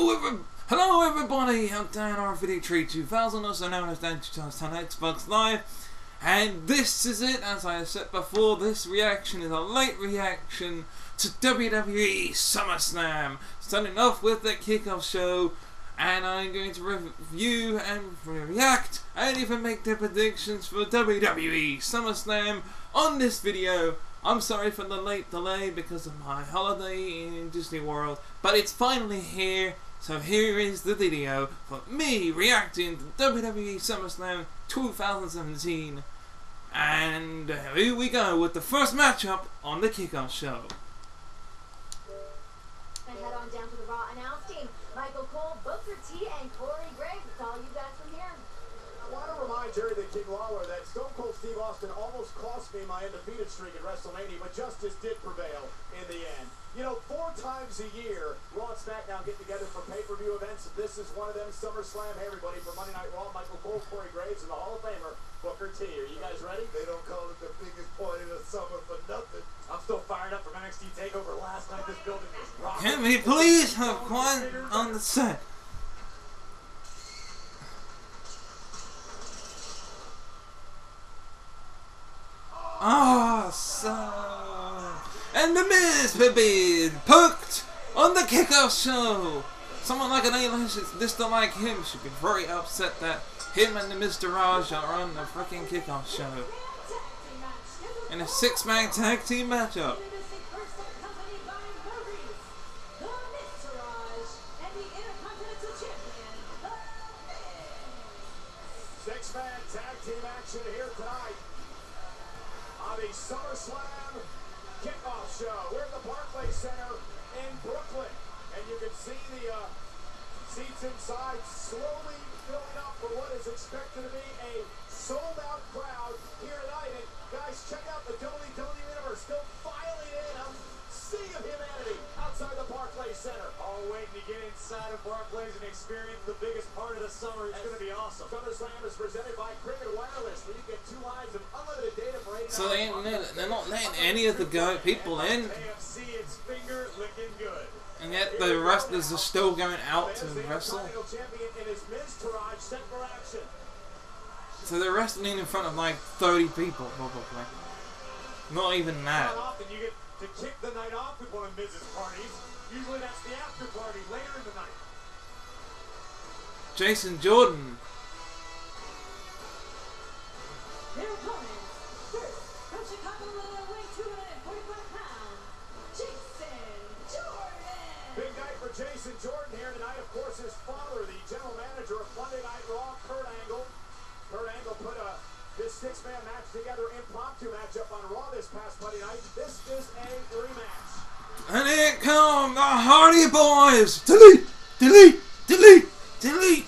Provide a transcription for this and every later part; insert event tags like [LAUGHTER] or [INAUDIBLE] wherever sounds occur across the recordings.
Hello, every- hello everybody, I'm Dan RVD 2000, also known as Dan 2000 on Xbox Live, and this is it, as I have said before, this reaction is a late reaction to WWE SummerSlam, starting off with the kickoff show, and I'm going to review and react, and even make the predictions for WWE SummerSlam on this video. I'm sorry for the late delay because of my holiday in Disney World, but it's finally here. So here is the video for me reacting to WWE SummerSlam 2017. And here we go with the first matchup on the kickoff show. And head on down to the Raw announce team. Michael Cole, Booker T, and Corey Graves. It's all you guys from here. I want to remind Jerry the King Lawler that Stone Cold Steve Austin almost cost me my undefeated streak at WrestleMania, but justice did prevail in the end. You know, four times a year, Raw and SmackDown get together for pay-per-view events. This is one of them. SummerSlam. Hey, everybody, for Monday Night Raw, Michael Cole, Corey Graves, and the Hall of Famer, Booker T. Are you guys ready? They don't call it the biggest point of the summer for nothing. I'm still fired up from NXT TakeOver last night. This building was rocking. Can we please have one on the set? Oh, awesome! And the Miz will be poked on the kickoff show. Someone like an A-list this like him should be very upset that him and the Miztourage are on the freaking kickoff show. In a six-man tag team matchup. Six-man tag team action here tonight on the SummerSlam seats inside slowly filling up for what is expected to be a sold-out crowd here tonight. And guys, check out the WWE Universe still filing in. A sea of humanity outside the Barclays Center. All waiting to get inside of Barclays and experience the biggest part of the summer. It's going to be awesome. SummerSlam is presented by Cricket Wireless, where you get two lines of unlimited data for 8. So they ain't, they're not letting any of the go people in, AFC, its finger licking good. And yet the wrestlers are still going out to wrestle. So they're wrestling in front of like 30 people, probably. Not even that. To kick the night off with one of Miz's parties. Usually that's the after later in the night. Jason Jordan. And here come the Hardy Boys! Delete! Delete! Delete! Delete!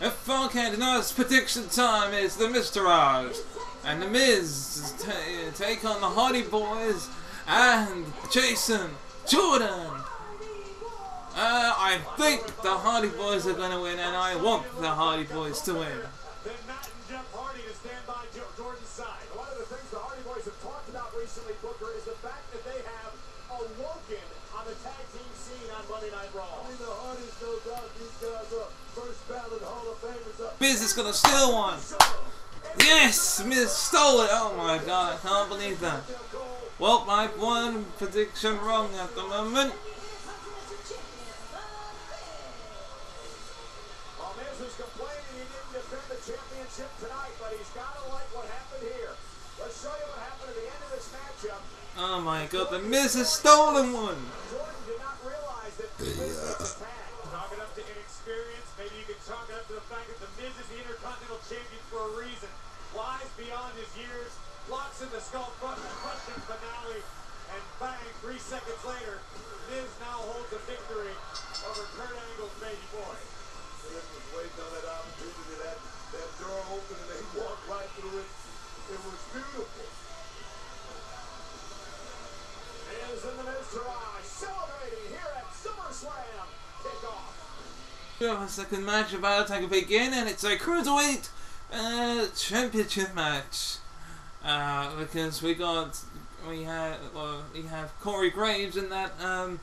If Phone can't know prediction time is the Miztourage. And the Miz t- take on the Hardy Boys and Jason Jordan. Uh, I think the Hardy Boys are gonna win and I want the Hardy Boys to win. Of Famers up. Miz is gonna steal one. Yes, Miz stole it. Oh my god, I can't believe that. Well, my one prediction wrong at the moment. Well, Miz is complaining he didn't defend the championship tonight, but he's got to like what happened here. Let's show you what happened at the end of this matchup. Oh my god, the Miz has stolen one. Jordan did not realize that Miz was a tag. Chalk it up to inexperience. Maybe you could chalk it up to the fact that the Miz is the Intercontinental Champion for a reason. Lies beyond his years. Locks in the skull front, crushing finale. And bang, three seconds later, Miz now holds a victory over Kurt Angle's baby boy. Miz was waiting on that opportunity, that, that door opened, and they walked right through it. It was beautiful. Miz and the Miztourage celebrating here at SummerSlam kickoff. We have a second match about to begin, and it's a cruiserweight uh, championship match. Uh, because we got we have well, we have Corey Graves in that um,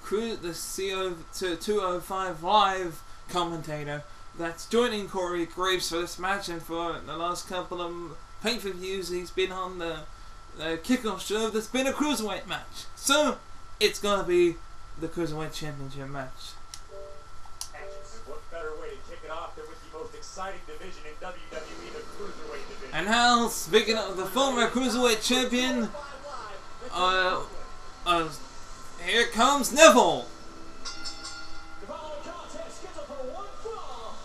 cru- the CO to 205 live commentator that's joining Corey Graves for this match and for the last couple of pay per views he's been on the, the kickoff show. There's been a cruiserweight match, so it's gonna be the cruiserweight championship match. What better way to kick it off than with the most exciting division in WWE? And now, speaking of the former cruiserweight champion, uh, uh, here comes Neville.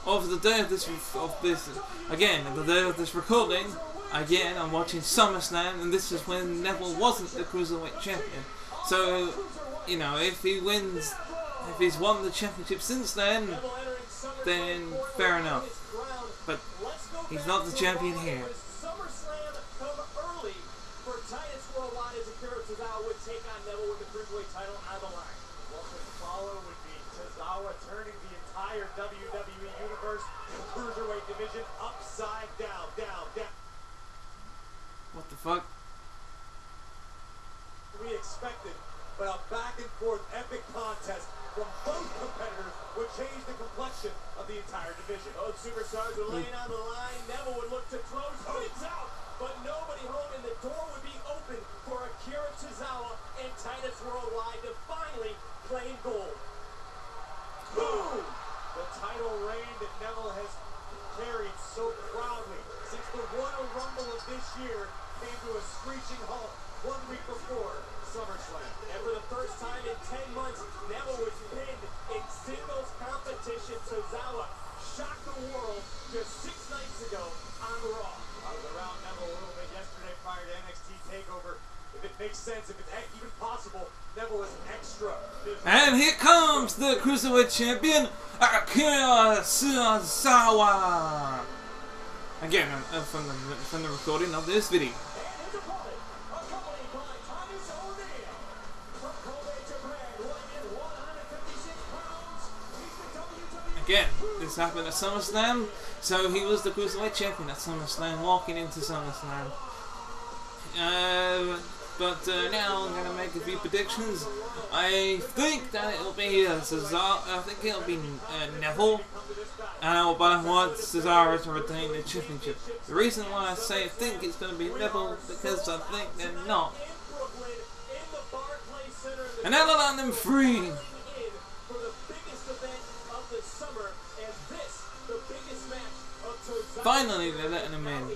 Of the day of this, of this, again, the day of this recording, again, I'm watching SummerSlam, and this is when Neville wasn't the cruiserweight champion. So, you know, if he wins, if he's won the championship since then, then fair enough. He's not the champion here. SummerSlam come early for Titus Worldwide as Akira Tozawa would take on Neville with the Cruiserweight title on the line. What would follow would be Tozawa turning the entire WWE Universe Cruiserweight division upside down, down, down. What the fuck? we expected, but a back and forth epic contest from both competitors would change the complexion of the entire division. Both superstars were laying on the line. Neville would look to close things out, but nobody home, and the door would be open for Akira Tozawa and Titus Worldwide to finally claim gold. Boom! The title reign that Neville has carried so proudly since the Royal Rumble of this year came to a screeching halt sense, if it's even possible, Neville is extra. And here comes the cruiserweight champion, Akira Tozawa. Again, uh, from the from the recording of this video. And his opponent, accompanied by Titus O'Neil. From Kobe, Japan, weighing in 156 pounds, he's the WWE Again, this happened at SummerSlam, so he was the cruiserweight champion at SummerSlam, walking into SummerSlam. Uh, but uh, now I'm gonna make a few predictions. I think that it'll be uh, Cesaro. I think it'll be uh, Neville. Uh, but I want Cesaro to retain the championship. The reason why I say I think it's gonna be Neville because I think they're not. And now let them free. and. Finally, they're letting him in.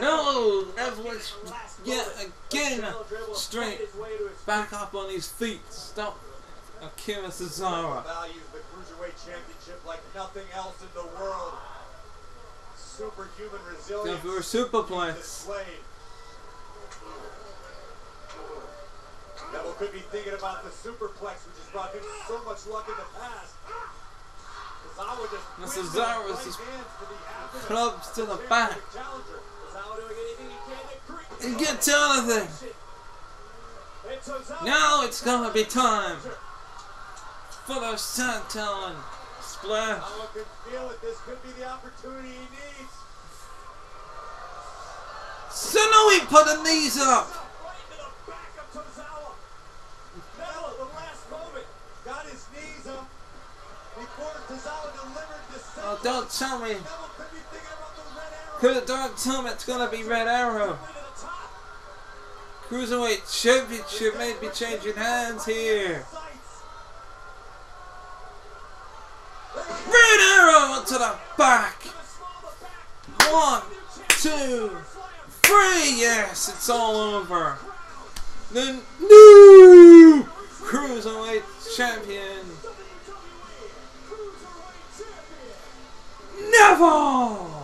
No, Neville is yet again straight back up on his feet. Stop Akira Cesaro. values the Cruiserweight Championship like nothing else in the world. Superhuman resilience for a superplex. Neville could be thinking about the superplex, which has brought him so much luck in the past. Tozawa just Now Cesaro is just the clubs to the back. Challenger. And get to Tozawa- Now it's gonna be time for the senton splash. Tozawa could feel it. This could be the opportunity he needs. So now he put the knees up. Right into the back of Tozawa. Neville, at the last moment, got his knees up before Tozawa delivered the Oh, don't tell me. Could be thinking about the red. Could don't tell me it's gonna be Red Arrow. Cruiserweight Championship may be changing hands here. Red Arrow back. The back. One, two, three. Yes, it's all over. The new Cruiserweight Champion, Neville.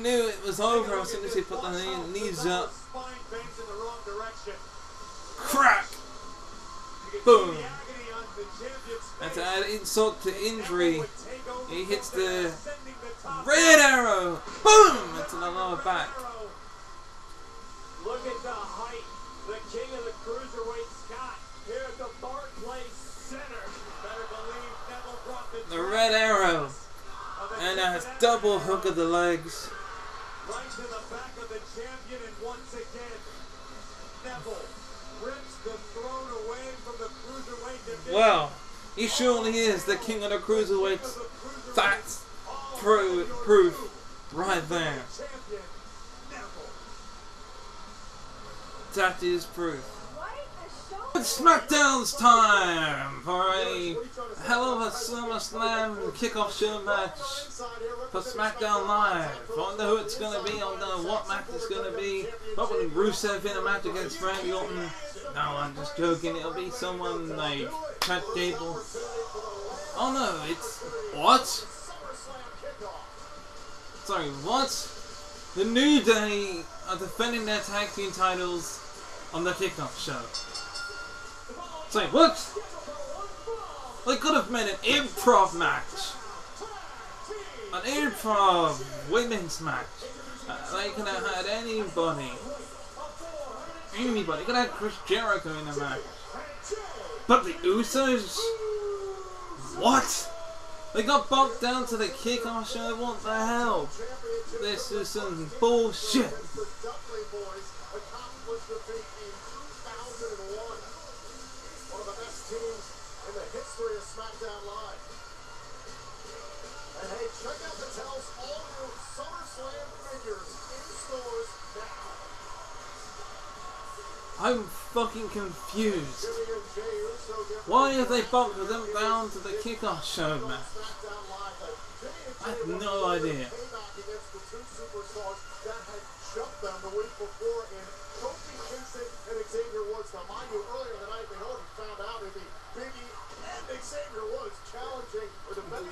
knew it was over as soon as he put the knees up. Spine bends in the wrong direction. Crack! Boom. see the agony on the champion's And to add insult to injury, Would take over he hits the sending the top red arrow! Boom! Into the lower back. Look at the height. The king of the cruiserweight Scott here at the Barclays Center. Better believe Neville brought the, The red arrow. And a double hook of the legs. Right to the back of the champion, and once again, Neville rips the throne away from the cruiserweight division. Well, he surely is the king of the cruiserweights. That's pro- proof right there. That is proof. It's SmackDown's time for a hell of a SummerSlam kickoff show match for SmackDown Live. I wonder who it's gonna be, I wonder what match it's gonna be. Probably Rusev in a match against Randy Orton. No, I'm just joking, it'll be someone like Chad Gable. Oh no, it's. What? Sorry, what? The New Day are defending their tag team titles on the kickoff show. Say what? They could have made an improv match. An improv women's match. Uh, they could have had anybody. Anybody. Could have had Chris Jericho in the match. But the Usos? What? They got bumped down to the kickoff show. What the hell? This is some bullshit. I'm fucking confused. Why have they bumped them down to the kickoff show match? I have no idea.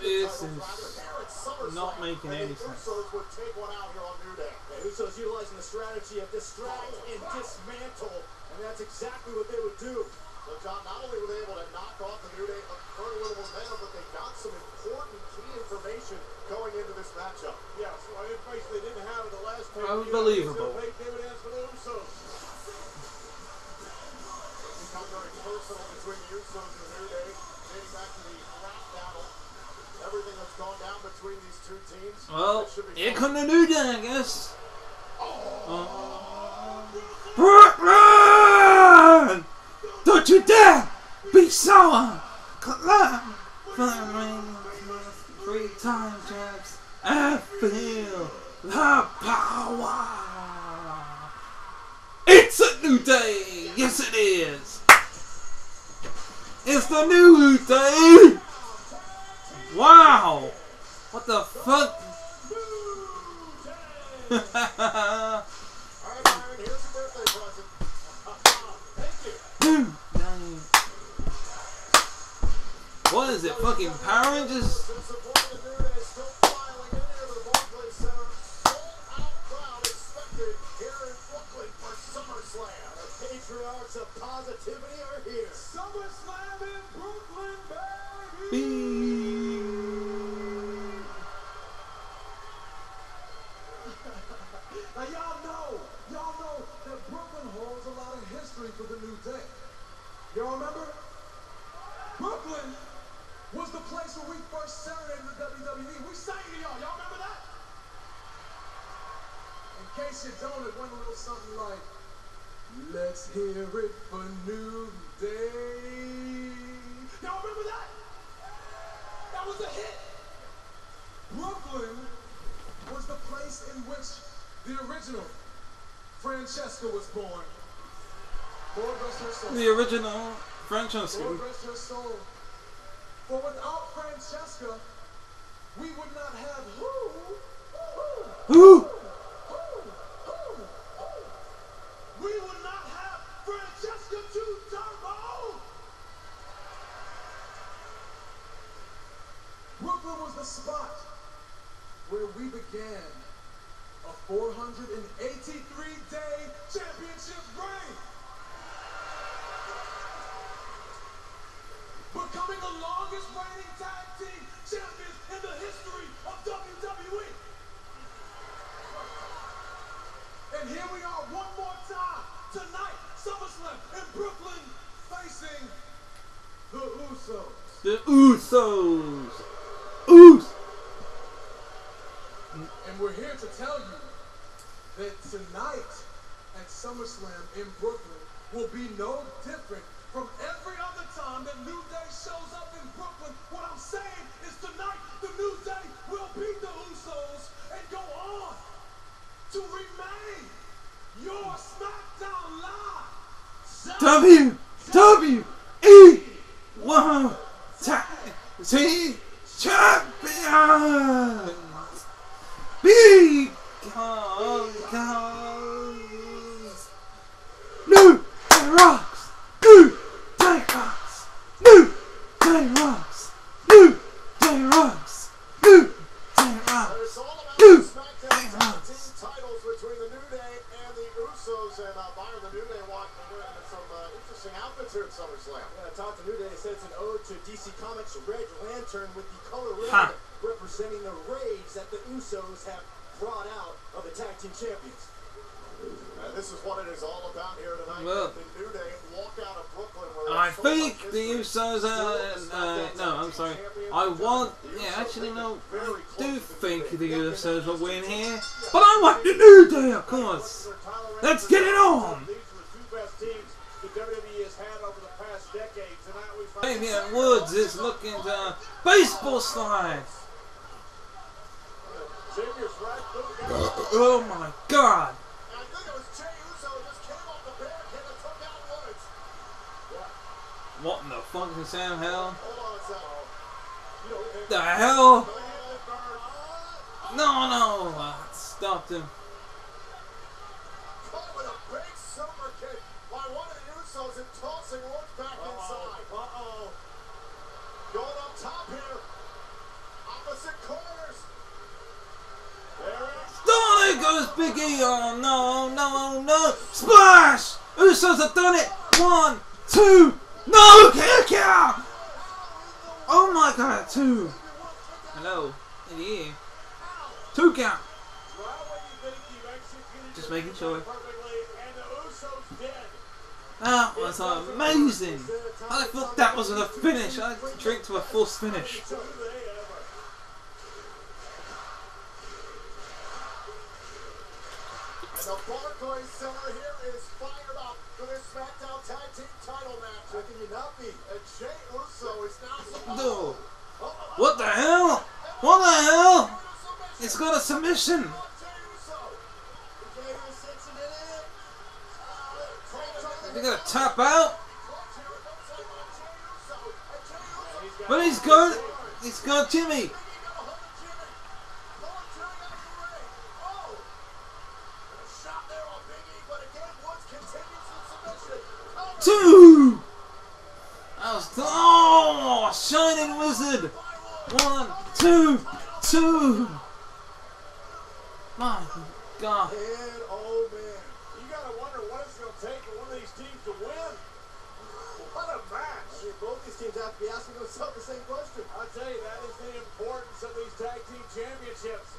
This is not making any sense. Usos utilizing the strategy of distract and dismantle, and that's exactly what they would do. So, John, not only were they able to knock off the New Day, a very little momentum, but they got some important key information going into this matchup. Yeah, so information they didn't have in the last pay Unbelievable. Paid dividends for the Usos. become very personal between the Usos and the New Day, dating back to the rap battle. Everything that's gone down between these two teams. Well, it should be here come the new day, I guess. Oh. Uh, Brooklyn! Don't you dare be sour! Climb for ring, three time champs, and feel the power! It's a new day! Yes, it is! It's the new day! Wow! What the fuck? [LAUGHS] crowd expected here in Brooklyn for SummerSlam. Patriarchs of positivity are here. SummerSlam in Brooklyn, baby! Now y'all know, y'all know that Brooklyn holds a lot of history for the New Day. Y'all remember? Brooklyn was the place where we first serenaded the WWE. We sang to y'all. Y'all remember that? In case you don't, it went a little something like, Let's hear it for New Day. Y'all remember that? That was a hit. Brooklyn was the place in which the original Francesca was born. Lord rest her soul. The original Francesca. Lord rest her soul. For without Francesca, we would not have who? Who? Spot where we began a 483-day championship reign. Becoming the longest reigning tag team champions in the history of WWE. And here we are one more time tonight, SummerSlam in Brooklyn, facing the Usos. The Usos. Us. And we're here to tell you that tonight at SummerSlam in Brooklyn will be no different from every other time that New Day shows up in Brooklyn. What I'm saying is tonight the New Day will beat the Usos and go on to remain your SmackDown Live. W W E One Tag Team Champions. Because New Day rocks. New Day rocks. New Day rocks. New Day rocks. Interesting here at SummerSlam. Yeah, Talk to New Day said it's an ode to DC Comics' Red Lantern with the color red Ha. representing the rage that the Usos have brought out of the tag team champions. And this is what it is all about here tonight. Well, the New Day walk out of Brooklyn where I there's so much think the. Usos are. Uh, no, I'm sorry. I want. Yeah, actually, no. I do think the Usos will win here. But I want the New Day, of course. Let's get it on. The two best teams the WWE has had over the past decade. Tonight we find Woods is looking to baseball slide. Boot. Uh, oh my god. And I think it was Jey Uso who just came off the barricade and took out Woods. What in the fucking Sam hell? Hold on a second. You know, they- The hell? they hit the guard. No, no. I stopped him. Caught with a big super kick by one of the Usos and tossing Woods back inside. Uh-oh. Going up top here. Opposite corners. There it is. Oh, there goes Big E. Oh, no, no, no. Splash! Usos have done it. One, two. No, kick out. Oh my god, two. Hello. In the ear. Two count. Well, what do you think? You've executed Just making sure. mission Perfectly, and the Usos did. That was amazing. I thought that wasn't a finish. I drink to a false finish. Do they ever? And the Barclays Center here is fired up for this SmackDown Tag Team title match. How can you not be? And Jey Uso is now No. What the hell? Oh, oh, oh. What the hell? It's got a submission. Uh, they gonna tap out? But he's got, he's got Jimmy. Two. That was oh, shining wizard. One, two, two. My God. And oh man, You gotta wonder what it's gonna take for one of these teams to win. What a match! I mean, both these teams have to be asking themselves the same question. I tell you, that is the importance of these tag team championships.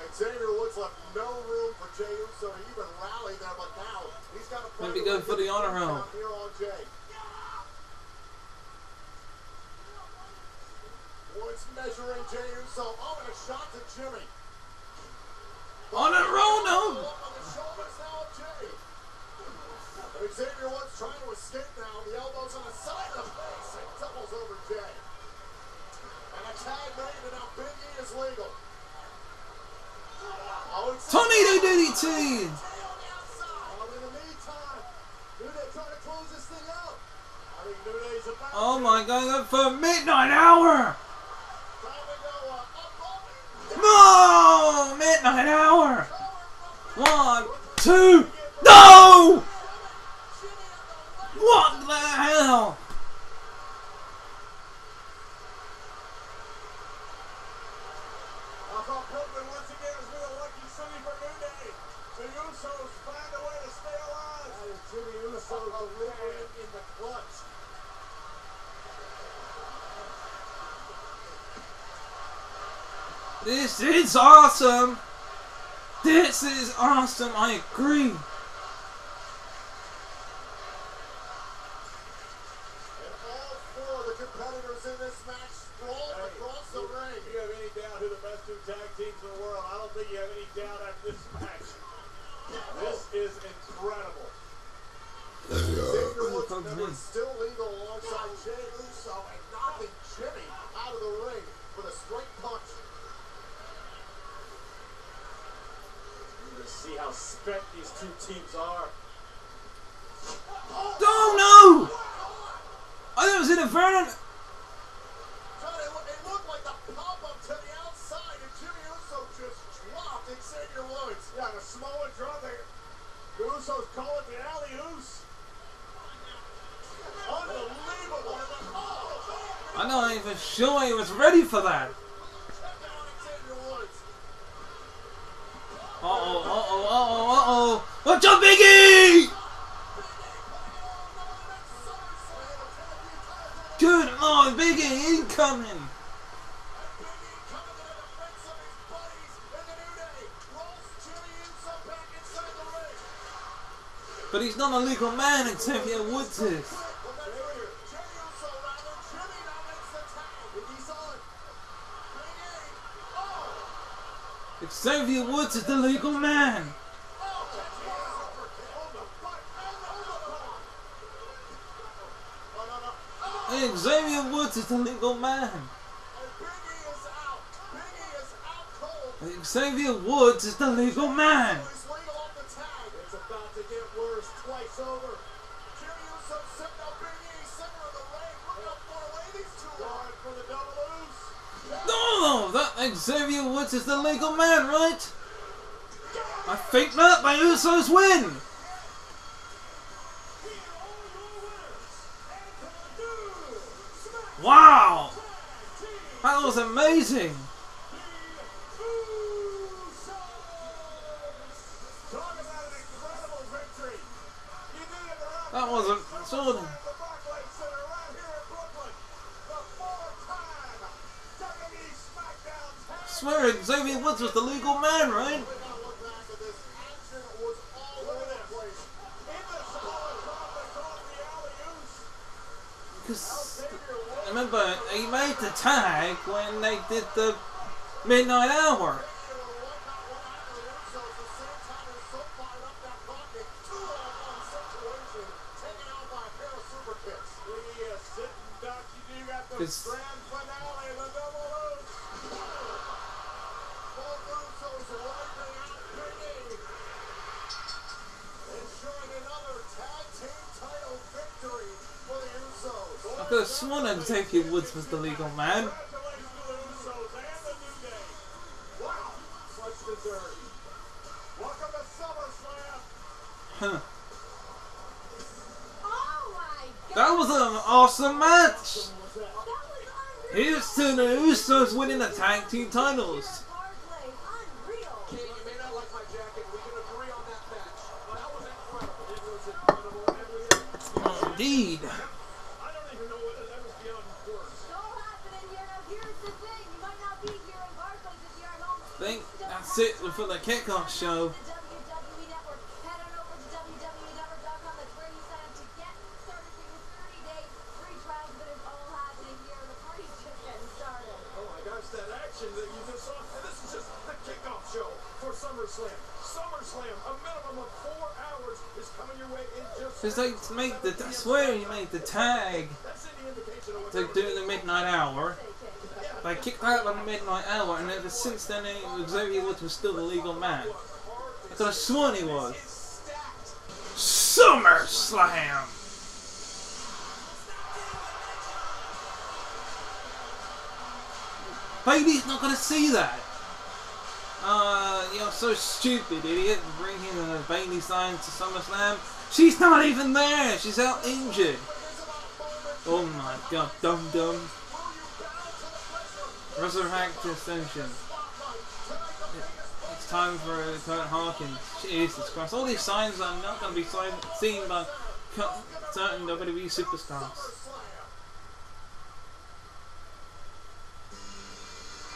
and Xavier Woods left no room for Jey Uso to even rally there, but now he's got go for the honor on Woods measuring Jey Uso. Oh, and a shot to Jimmy. On a roll, no. On the shoulders now of Jey. And Xavier Woods trying to escape now. The elbows on the side of the face. And tumbles over Jey. And a tag made, and now Big E is legal. Oh, Tornado DDT. Oh, in the meantime, New Day trying to close this thing out. I think New Day's about Oh my God, go for midnight hour. No, midnight hour. One, two, no. What the hell? Usos find a way to stay alive. That is Jimmy Uso delivering in the clutch. This is awesome! This is awesome, I agree. And all four of the competitors in this match sprawled Hey, across the ring. If you have any doubt who the best two tag teams in the world, I don't think you have any doubt after this match. This is incredible. Xavier Woods Fuck never me. still legal alongside Jey Uso and knocking Jimmy out of the ring with a straight punch. You can see how spent these two teams are. Oh no! I thought it was in a Vernon. It, looked- like the pop-up to the outside and Jimmy Uso just dropped Xavier Woods. Yeah, the Samoa drop there. The Usos call it the alley-oos. Unbelievable. Oh, I'm not even sure he was ready for that. Uh oh, uh oh, uh oh, uh oh. Watch out, Biggie! Good lord, Biggie incoming! But he's not a legal man, Xavier Woods is. Xavier Woods is the legal man. Xavier Woods is the legal man. Xavier Woods is the legal man. It's about to get worse twice over. No, that Xavier Woods is the legal man, right? I think not. My Usos win. Wow, that was amazing. About an incredible victory. Swear Xavier Woods was the legal man, right? Because remember, he made the tag when they did the midnight hour. The much deserved. Welcome to SummerSlam. Huh. Oh my god! That was an awesome match. Here's to the Usos winning the tag team titles. Barclay, coming your way in just Because they made the, I swear he made the tag to do the midnight hour. They kicked out on the midnight hour, and ever since then, it, Xavier Woods was still the legal man. I could have sworn he was. SummerSlam! Bayley's not gonna see that! Uh, you're so stupid, idiot. Bringing a Bayley sign to SummerSlam. She's not even there! She's out injured! Oh my god, dum dum. Resurrect Ascension. It's time for Kurt Hawkins. Jesus Christ! All these signs are not going to be seen by certain WWE superstars.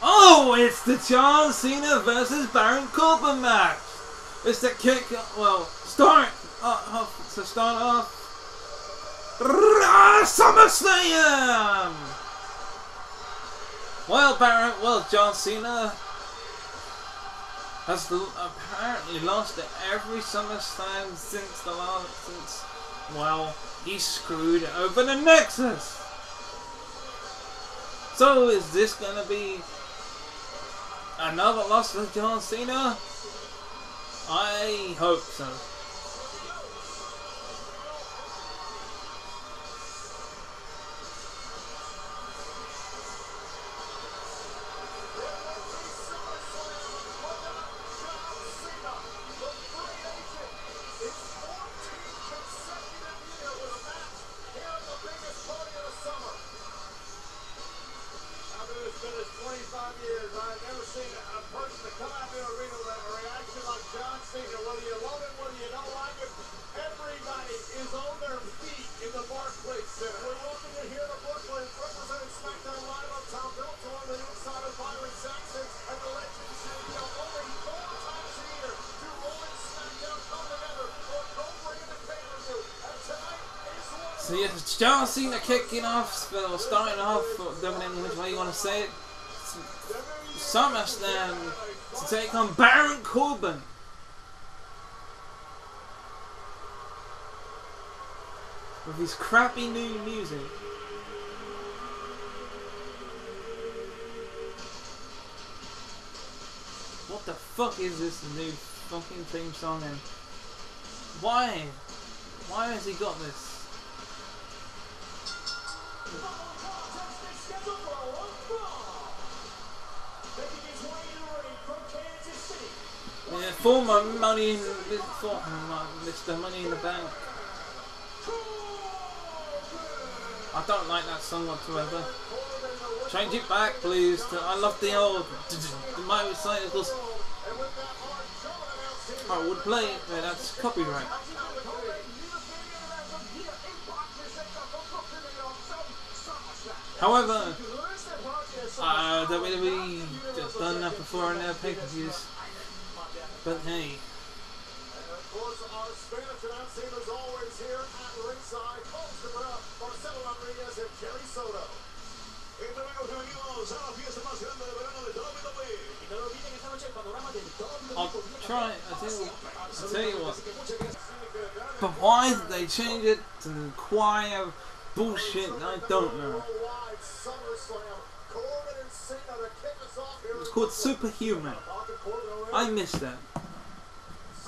Oh, it's the John Cena versus Baron Corbin match. It's the kick. Well, start uh, to start off. Ah, SummerSlam. Well, Baron. Well, John Cena has apparently lost at every SummerSlam since the last since. Well, he screwed over the Nexus. So is this gonna be another loss for John Cena? I hope so. Yeah, it's John Cena kicking off, or starting off, or depending which way you want to say it. SummerSlam to take on Baron Corbin. With his crappy new music. What the fuck is this new fucking theme song and why? Why has he got this? Former money in Mr. Money in the Bank. I don't like that song whatsoever. Change it back, please. I love the old the motorcycles. I would play it, but that's copyright. However, uh, WWE just done that before in their pay-per-views. But hey, Of course, our Spanish announce team is always here at ringside. Marcelo Rodriguez and Jerry Soto. A la fiesta más grande de verano de WWE. Y no olviden esta noche el panorama del I'll WWE. try. I tell you, what. But why did they change it to the choir bullshit? I don't know. And. It's called Superhuman. I miss that.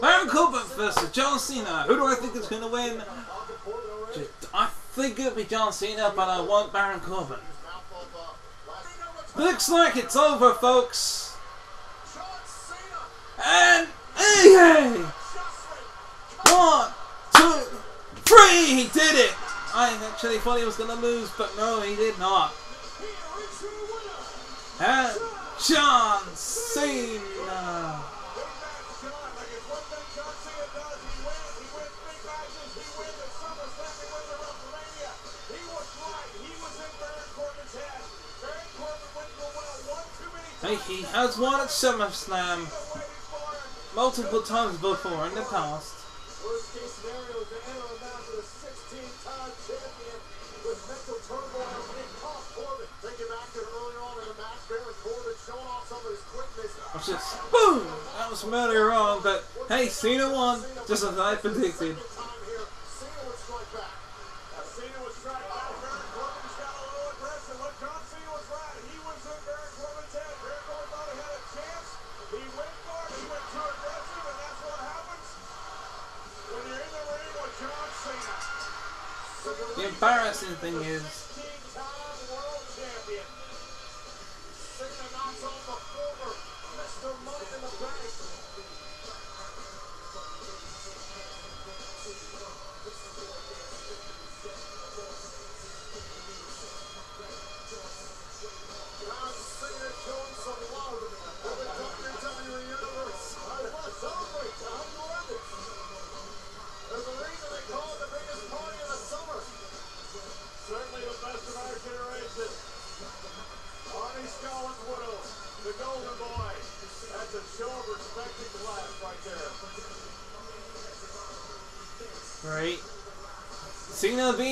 Baron Corbin versus John Cena. Who do I think is going to win? I think it'll be John Cena, but I want Baron Corbin. Looks like it's over, folks. And hey, one, two, three. He did it. I actually thought he was going to lose, but no, he did not. And John Cena. He has won at SummerSlam multiple times before in the past. Worst case scenario enter a match with a 16-time champion with mental turmoil and Corbin. Thinking back to earlier on in the match, Baron Corbin showing off some of his quickness. It's just boom. That was earlier on, but hey, Cena won just as I predicted.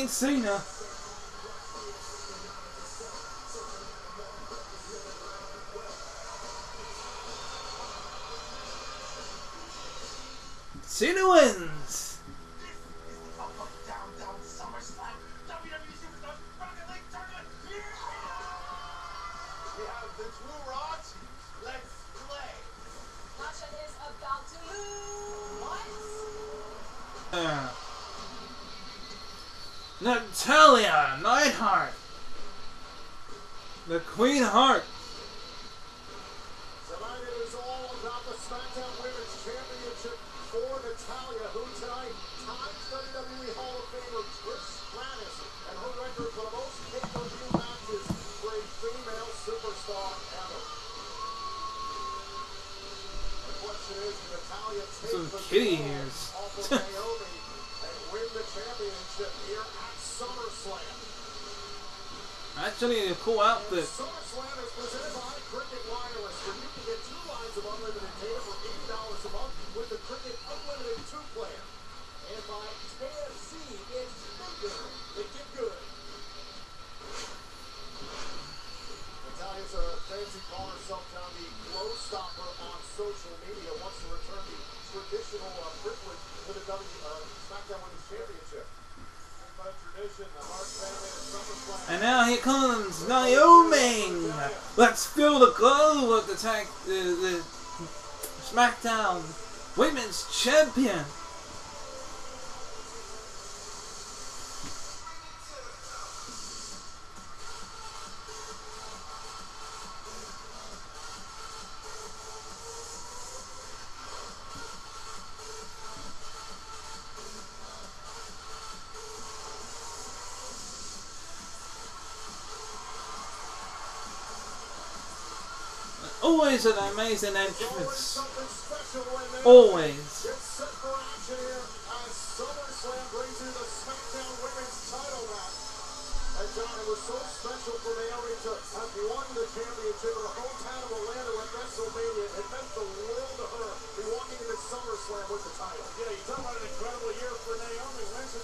Cena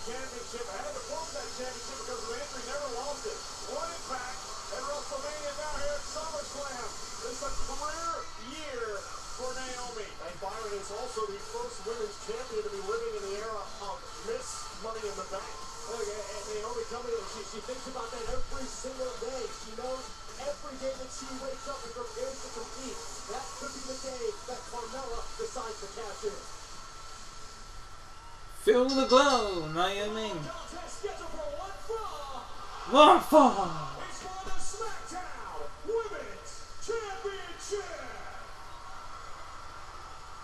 championship. Had to force that championship because injury. Never lost it. It back at WrestleMania. Now here at SummerSlam. It's a career year for Naomi. And Byron is also the first women's champion to be living in the era of Miss Money in the Bank. Oh, Look, and and Naomi told me that she, she thinks about that every single day. She knows every day that she wakes up and prepares to compete. That could be the day that Carmella decides to cash in. Feel the glow, Naomi. Contest scheduled for one fall. One fall.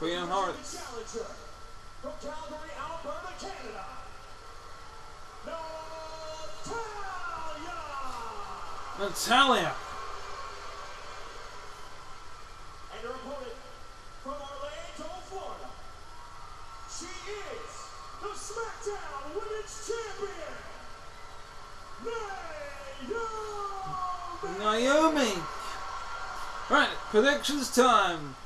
Queen The Harts. challenger from Calgary, Alberta, Canada. Natalya. Natalya. And her opponent from Orlando, Florida. She is the SmackDown Women's Champion. Naomi. Naomi. Right, predictions time.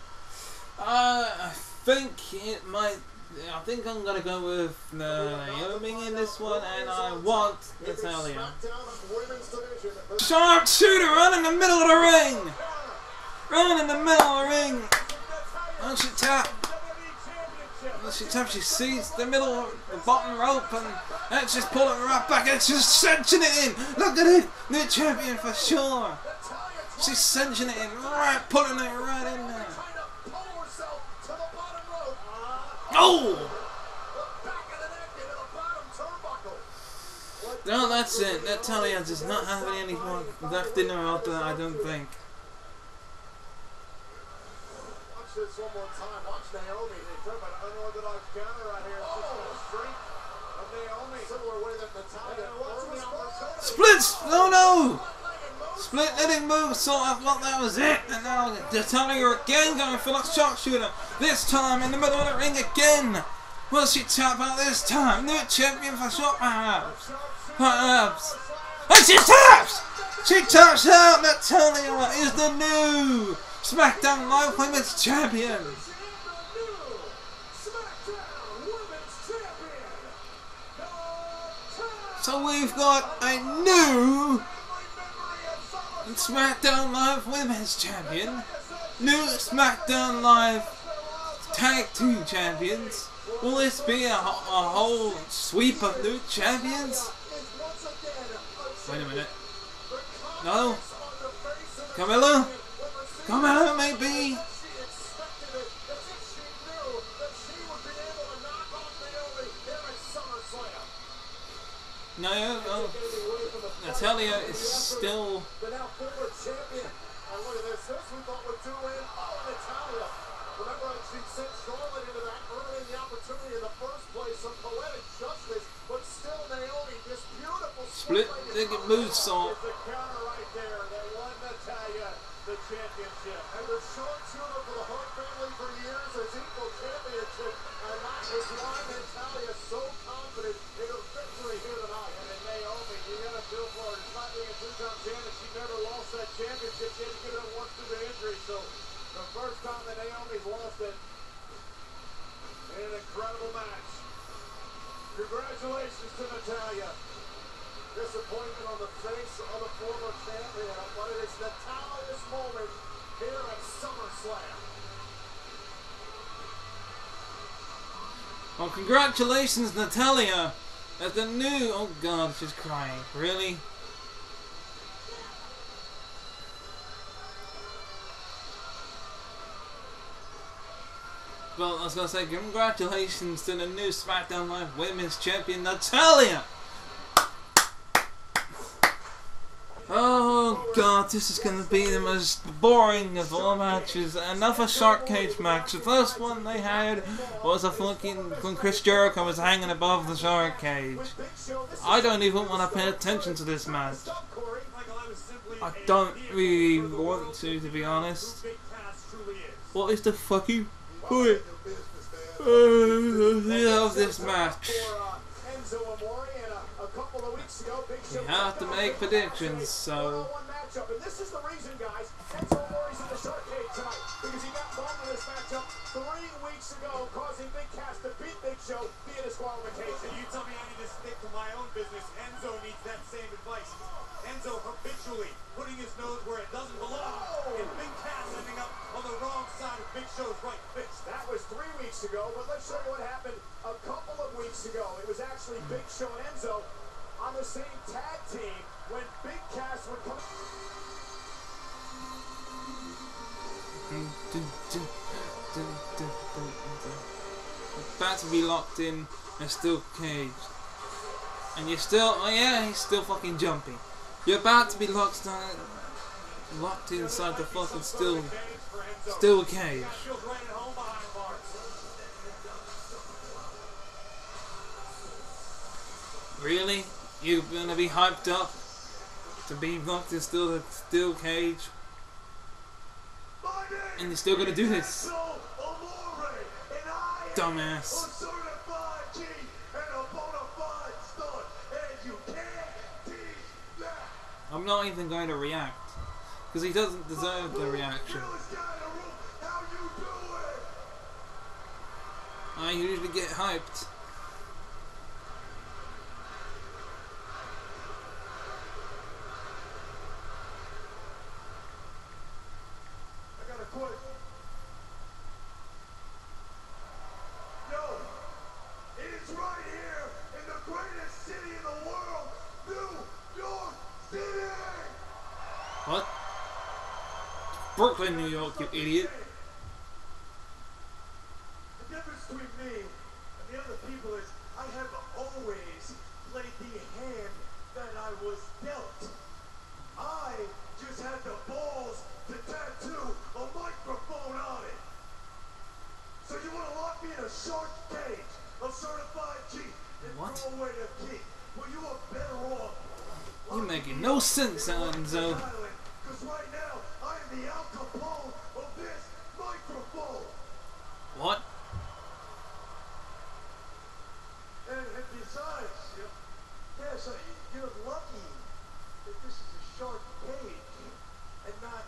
Uh, I think it might. I think I'm gonna go with Naomi in this one, and I want Natalya. Sharpshooter, run in the middle of the ring. Run in the middle of the ring. And she tap. And she taps. She sees the middle, the bottom rope, and and she's pulling right back, and she's cinching it in. Look at it, new champion for sure. She's cinching it in, right, pulling it right in there. Turnbuckle. No, that's it. Natalya does not have any left in her out there, I don't think. Watch this one more time. Watch Naomi. They about unorthodox counter right here. That! No, no! Split letting move, so I thought that was it. And now Natalya again going for that sharpshooter. This time in the middle of the ring again. Will she tap out this time? New champion for short perhaps. Perhaps. And she taps! She taps out! Natalya is the new SmackDown Live Women's Champion. So we've got a new SmackDown Live Women's Champion, new SmackDown Live Tag Team Champions. Will this be a, a whole sweep of new champions? Wait a minute. No? Carmella? Carmella, maybe? No, no. Natalya is still. The now former champion. And look at this. This we thought would do in. Oh, Natalya. Remember, she sent Charlotte into that early in the opportunity in the first place. Some poetic justice, but still Naomi. This beautiful Split legged moonsault. It's the counter right there that won Natalya the championship. And the sharpshooter for the Hart family for years has equal championship. And that is why Natalya is so confident in her victory here tonight. And Naomi, you got to feel for her. Despite being a two-time champion, she never lost that championship. She had to give it up once through the injury. So the first time that Naomi's lost it in an incredible match. Congratulations to Natalya. Disappointment on the face of the former champion, but it is Natalya's moment here at SummerSlam. Well, congratulations, Natalya, as the new. Oh God, she's crying. Really? Well, I was gonna say congratulations to the new SmackDown Live Women's Champion, Natalya. Oh god, this is gonna be the most boring of all matches. Another shark cage match. The first one they had was a fucking when Chris Jericho was hanging above the shark cage. I don't even want to pay attention to this match. I don't really want to, to be honest. What is the fucking point of this match? For uh, Enzo Amore and a, a couple of weeks ago, Big Show We have to make predictions, so because he got three weeks ago, causing Big to beat Big Show disqualification. You tell me I need to stick to my own business. Enzo needs that same advice. Enzo habitually putting his nose where it doesn't belong, Big ending up on the wrong side of Big Show's right. That was three weeks ago, but let's show you what happened a couple of weeks ago. It was actually Big Show and Enzo same tag team when Big Cass would come. About to be locked in and still caged. And you're still, oh yeah, he's still fucking jumping. You're about to be locked down, locked inside the fucking still, still cage. Really? You're gonna be hyped up to be locked in still the steel cage, and you're still gonna do this, dumbass. I'm not even going to react because he doesn't deserve the reaction. I usually get hyped. Idiot. The difference between me and the other people is I have always played the hand that I was dealt. I just had the balls to tattoo a microphone on it. So you want to lock me in a shark cage of certified G and What? throw away the key? Well, you are better off. You're making no sense, Enzo. Because right now, I am the Al Capone of this microphone. What? And, and besides, you yes, uh, you're lucky that this is a shark cage and not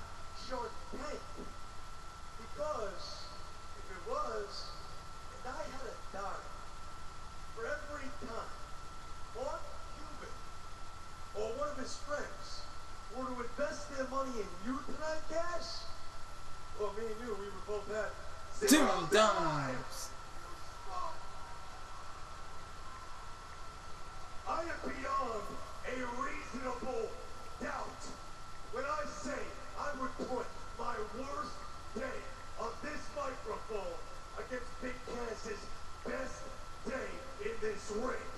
shark tank. Because if it was, and I had a dime for every time Mark Cuban or one of his friends were to invest their money in you tonight, Cass, well, me and you, we would both have Zero dimes. I am beyond a reasonable doubt when I say I would put my worst day of this microphone against Big Cass's best day in this ring.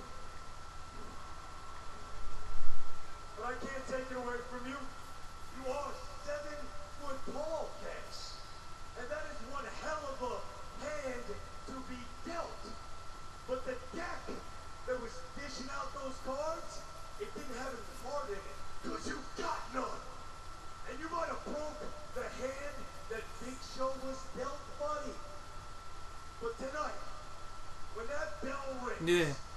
But I can't take it away from you. You are seven foot tall, Cass. And that is one hell of a hand to be dealt. But the deck that was dishing out those cards, it didn't have any heart in it. Cause you got none. And you might have broke the hand that Big Show was dealt, buddy. But tonight, when that bell rings Yeah.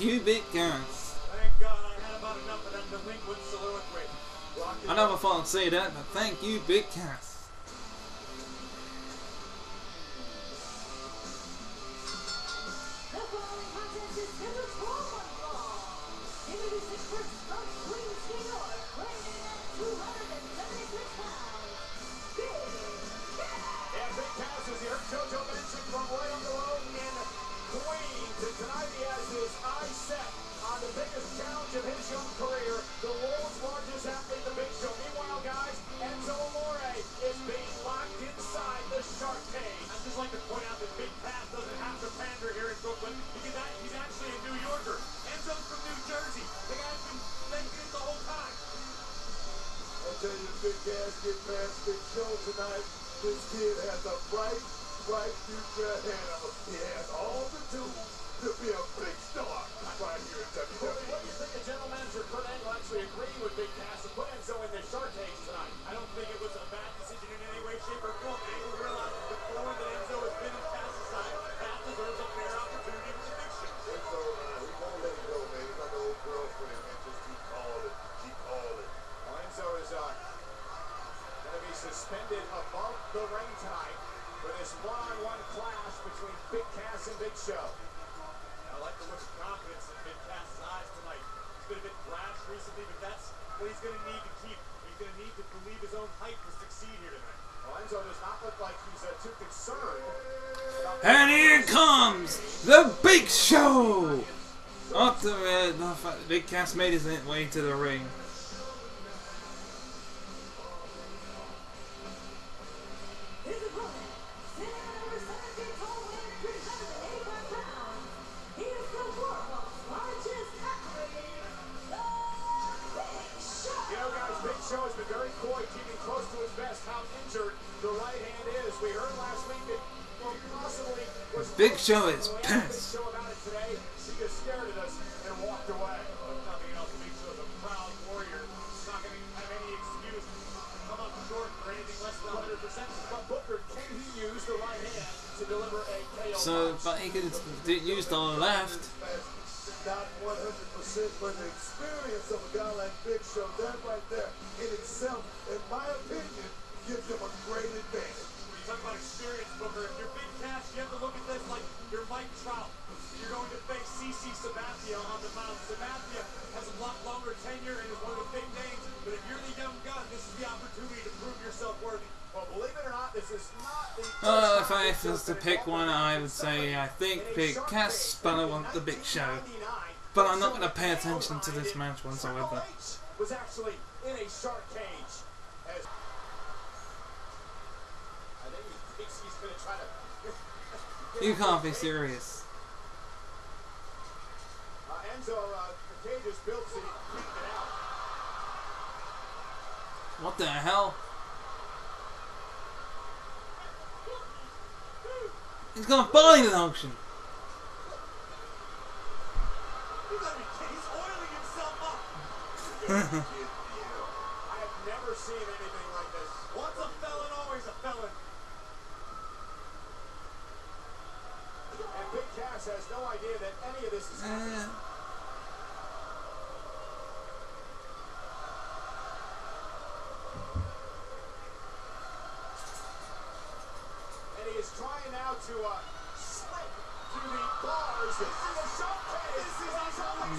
Thank you, Big Cass. Thank God I had about enough of that delinquent soliloquy. I never thought I'd say that, but thank you, Big Cass. Comes the Big Show! Uh, the Big Cass made his way to the ring. To deliver a KO So, but he could use the left. Not 100%, but the experience of a guy like Big Show, that right there in itself, in my opinion, gives him a great advantage. When you talk about experience, Booker, if you're Big Cass, you have to look at CC Sabathia on the mound. Sabathia has a lot longer tenure and is one of the big names. But if you're the young gun, this is the opportunity to prove yourself worthy. Well, believe it or not, this is not the Uh, if I time if I was to pick one, I would say I think Big Cass, but I want the Big Show. But I'm not gonna pay attention to this match whatsoever. Was actually in a shark cage. As I think he thinks he's gonna try to. [LAUGHS] You can't be serious. Uh, the cage is built so can't get out. What the hell? He's gonna buy the auction. You gotta be kidding. He's oiling himself up. [LAUGHS] I have never seen anything like this. Once a felon, always a felon. And Big Cass has no idea that any of this is happening. Eh, And he is trying now to uh, slip through the bars. This is a showcase. This is a you uh,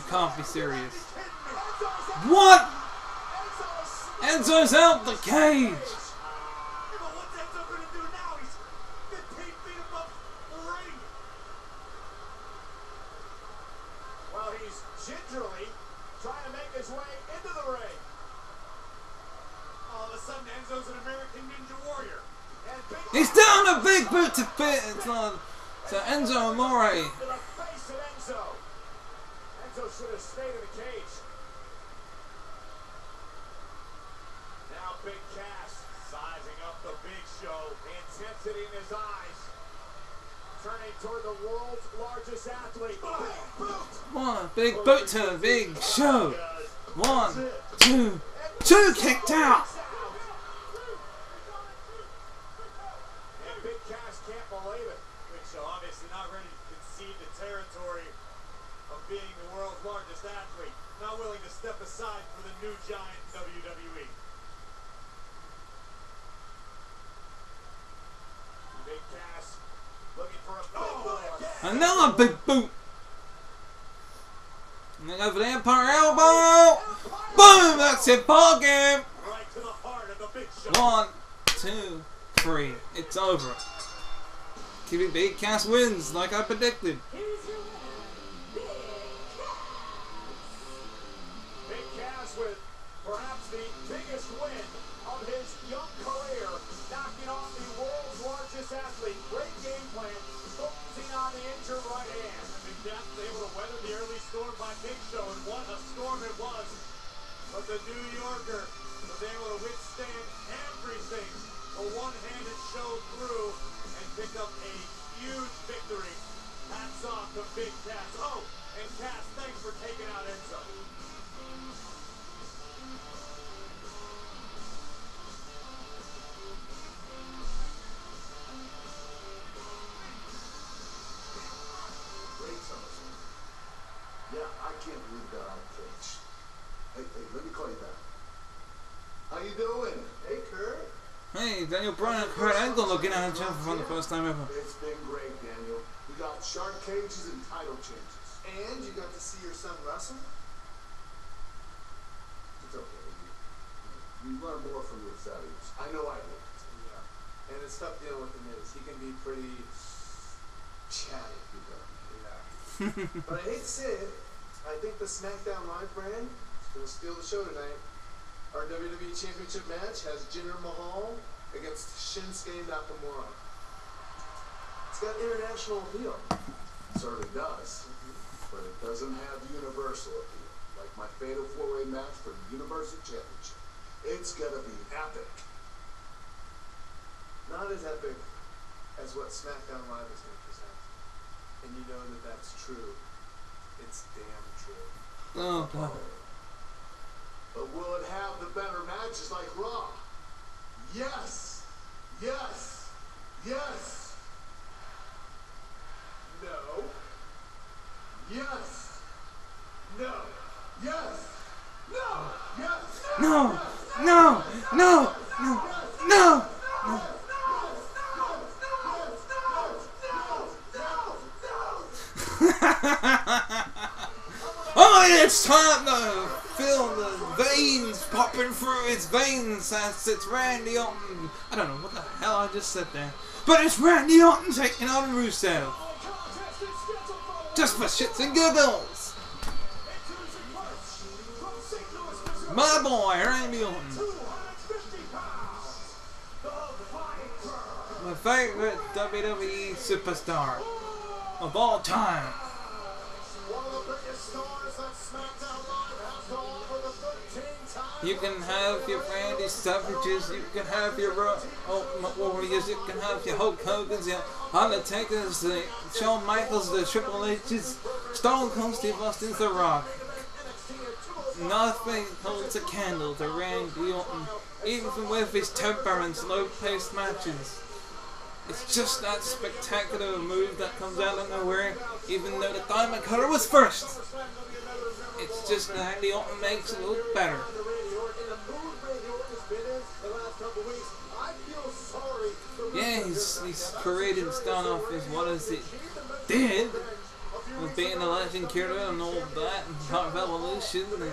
can't be serious. What? Enzo Enzo's out the cage. Yeah, but what's Enzo gonna do now? He's 15 feet above the ring. Well, he's gingerly trying to make his way into the ring. All of a sudden, Enzo's an American Ninja Warrior. And Big He's down a big boot to not. So Enzo Amore. Enzo. Should have stayed in the cage. Now Big Cass sizing up the Big Show. Intensity in his eyes. Turning toward the world's largest athlete. One big boot to big show. One, two, two kicked out. And Big Cass can't believe it. Big Show obviously not ready to concede the territory of being the world's largest athlete. Not willing to step aside for the new giant in WWE. Big Cass looking for a big boy. Another big boot. And then over the Empire Elbow. Boom! That's it. Ball game. One, two, three. It's over. TVB Cass wins, like I predicted. Hey, Daniel Bryan and Kurt Angle looking at each other for the first time ever. It's been great, Daniel. We got shark cages and title changes. And you got to see your son wrestle? It's okay. You, you learn more from your failures. I know I did. Yeah. And it's tough dealing with the Miz. He can be pretty chatty. Yeah. [LAUGHS] but I hate to say it, I think the SmackDown Live brand is going to steal the show tonight. Our WWE Championship match has Jinder Mahal against Shinsuke Nakamura. It's got international appeal. certainly does. But it doesn't have universal appeal. Like my fatal four-way match for the Universal Championship. It's gonna be epic. Not as epic as what SmackDown Live is going to present. And you know that that's true. It's damn true. Oh god. But will it have the better matches like Raw? Yes! Yes! Yes! No. Yes! No. Yes! No! Yes! No! No! No! No! No! No. Stop! Stop! Stop! Stop! No. No. Oh, it's time to feel the veins popping through its veins as it's Randy Orton. I don't know what the hell I just said there. But it's Randy Orton taking on Rusev. Just for shits and giggles. My boy, Randy Orton. 250 pounds, the Viper. My favorite WWE superstar of all time. You can have your Randy Savages, you can have your uh, oh, Ultimate Warriors, you can have your Hulk Hogan's, your Undertakers, the uh, Shawn Michaels, the Triple H's, Stone Cold Steve Austin's, The Rock. Nothing holds a candle to Randy Orton, even with his temper and slow-paced matches. It's just that spectacular move that comes out of nowhere, even though the Diamond Cutter was first. It's just Randy Orton makes it look better. The and the the Yeah, he's, he's created start off as what is it did with being a legend killer and all that and part of evolution and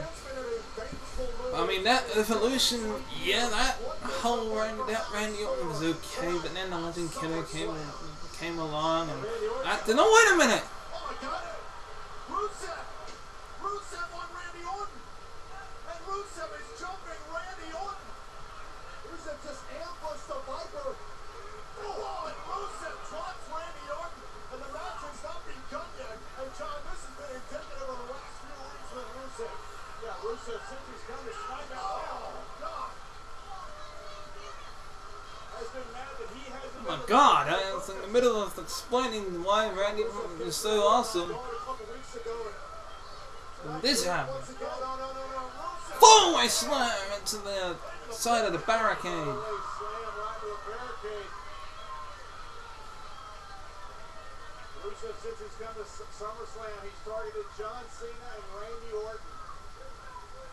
I mean that evolution yeah that whole Randy that Randy Orton was okay but then the legend killer came came along and I no wait a minute Oh my god! Rusev! Rusev on Randy Orton! And Rusev is jumping Randy Orton! Rusev just ambushed the Viper! Oh, and Rusev drops Randy Orton! And the match has not begun yet! And John, this has been indicative of the last few weeks with Rusev. Yeah, Rusev, since he's come to SmackDown, oh god! Has been mad that he hasn't oh my god I was in the middle of explaining why Randy is so awesome this happened Rusev! Four-way slam into the side of the barricade since he's come to SummerSlam, he's targeted John Cena and Randy Orton.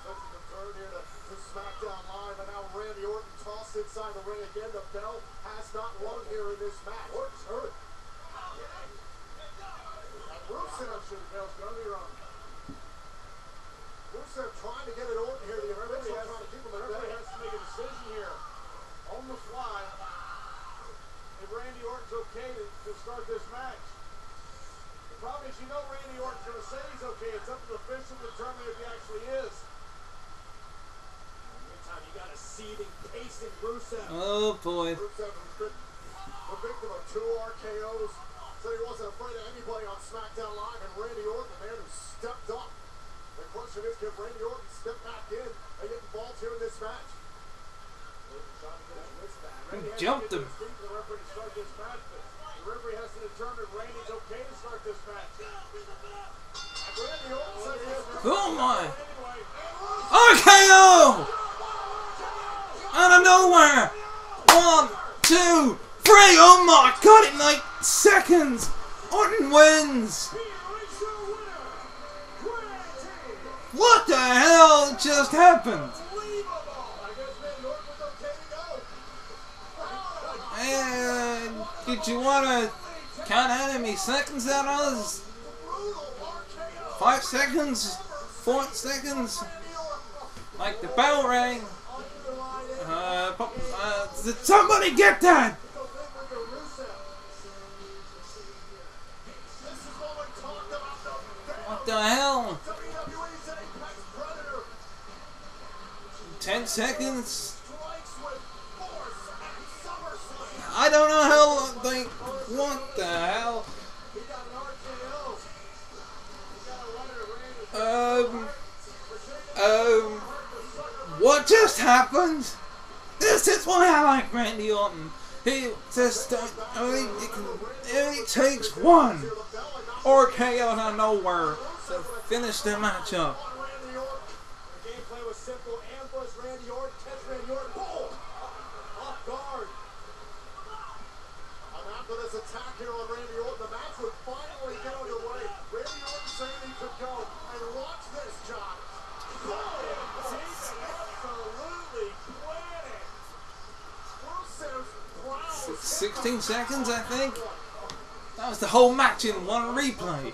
Such a return here to, to SmackDown Live, and now Randy Orton tossed inside the ring again. The bell has not rung here in this match. Orton's hurt. And Rusev should have. Rusev trying to get it Orton here. The Referee has, trying to keep him at bay. has to make a decision here on the fly if Randy Orton's okay to, to start this match. The problem is, you know Randy Orton's going to say he's okay. It's up to the official to determine if he actually is. Meantime, you got a seething, pacing Rusev. oh boy Rusev has been the victim of two RKOs. Said he wasn't afraid of anybody on SmackDown Live, and Randy Orton, the man who stepped up. The question is, can Randy Orton step back in and get involved here in this match? Trying to get his wits. He jumped him. get to his feet for the referee to start this match, but the referee has to determine if Randy's okay to start this match. And Randy Orton says he has no oh my RKO out of nowhere one two three oh my god in like seconds. Orton wins. What the hell just happened? And did you want to count how many seconds that was? Five seconds four seconds. Like the bell rang uh, uh, did somebody get that what the hell? WWE's Apex Predator 10 seconds. I don't know how like what the hell? Um um what just happened? This is why I like Randy Orton. He just only it only takes one. RKO out of nowhere to finish the matchup the game plan was simple. Ambush Randy catch Randy! Off guard. This attack here on Randy the match would finally could go. And watch this! Absolutely planted. Rusev's brow 16 seconds I think that was the whole match in one replay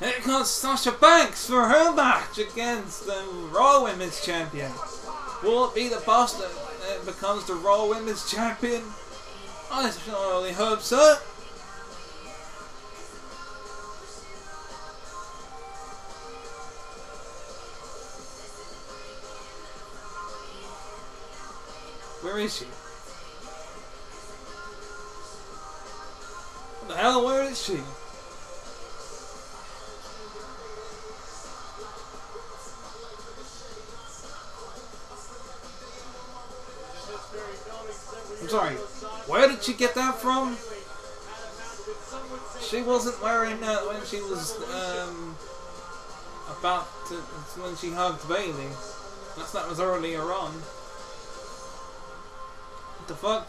Orton. on Sasha Banks for her match against the Raw Women's Champion. Will it be the boss that becomes the Raw Women's Champion? I surely hope so. Where is she? What the hell? Where is she? I'm sorry. Where did she get that from? She wasn't wearing that when she was um about to when she hugged Bayley. That's that was earlier on. What the fuck?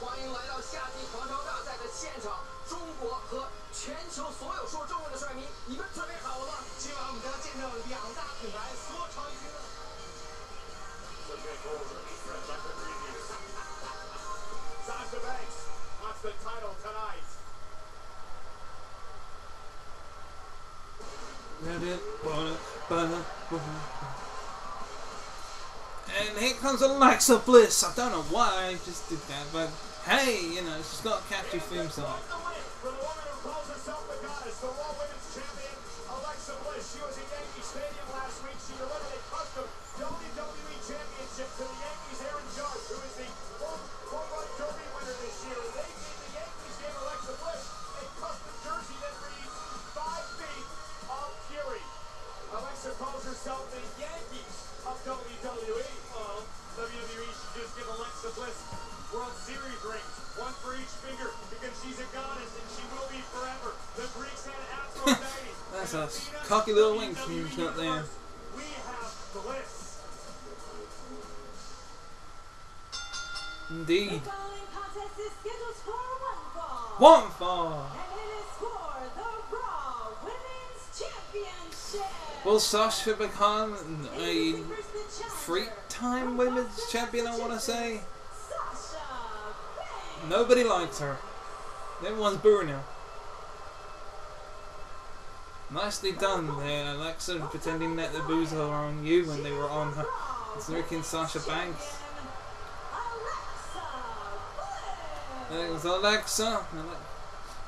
欢迎来到夏季狂潮大赛的现场，中国和全球所有说中文的帅迷，你们准备好了吗？今晚我们将见证两大品牌所场娱乐。 Sasha Banks wants the title tonight. And here comes Alexa Bliss. I don't know why I just did that, but hey, you know, she's got a catchy theme song. Alexa Bliss. She was at Yankee Stadium last week. She delivered World Series rings, one for each finger, because she's a goddess and she will be forever. The Greeks had Aphrodite. [LAUGHS] That's and a cocky little wink WWE from you got there. We have Bliss. Indeed. The following contest is one fall. One fall. And it is for the Raw Women's Championship. Will Sasha become a Introducing first the challenger three-time women's champion? I want to say. Nobody likes her. Everyone's booing her. Nicely done there, Alexa, pretending that the boos are on you when they were on her. It's looking Sasha Banks. Alexa.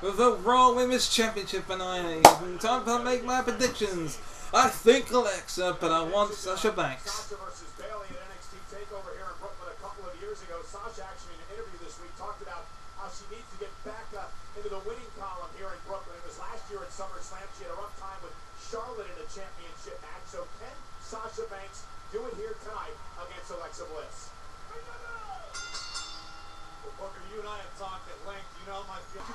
With the Raw Women's Championship and I time to make my predictions. I think Alexa, but I want Sasha Banks. Sasha versus Bayley at NXT Takeover here in Brooklyn a couple of years ago. Sasha actually in an interview this week talked about how she needs to get back uh, into the winning column here in Brooklyn. It was last year at SummerSlam. She had a rough time with Charlotte in a championship match. So can Sasha Banks do it here tonight against Alexa Bliss? Well, Booker, you and I have talked at length. You know my feelings. Just keep moving. This is once again where the diminutive stature of the champion.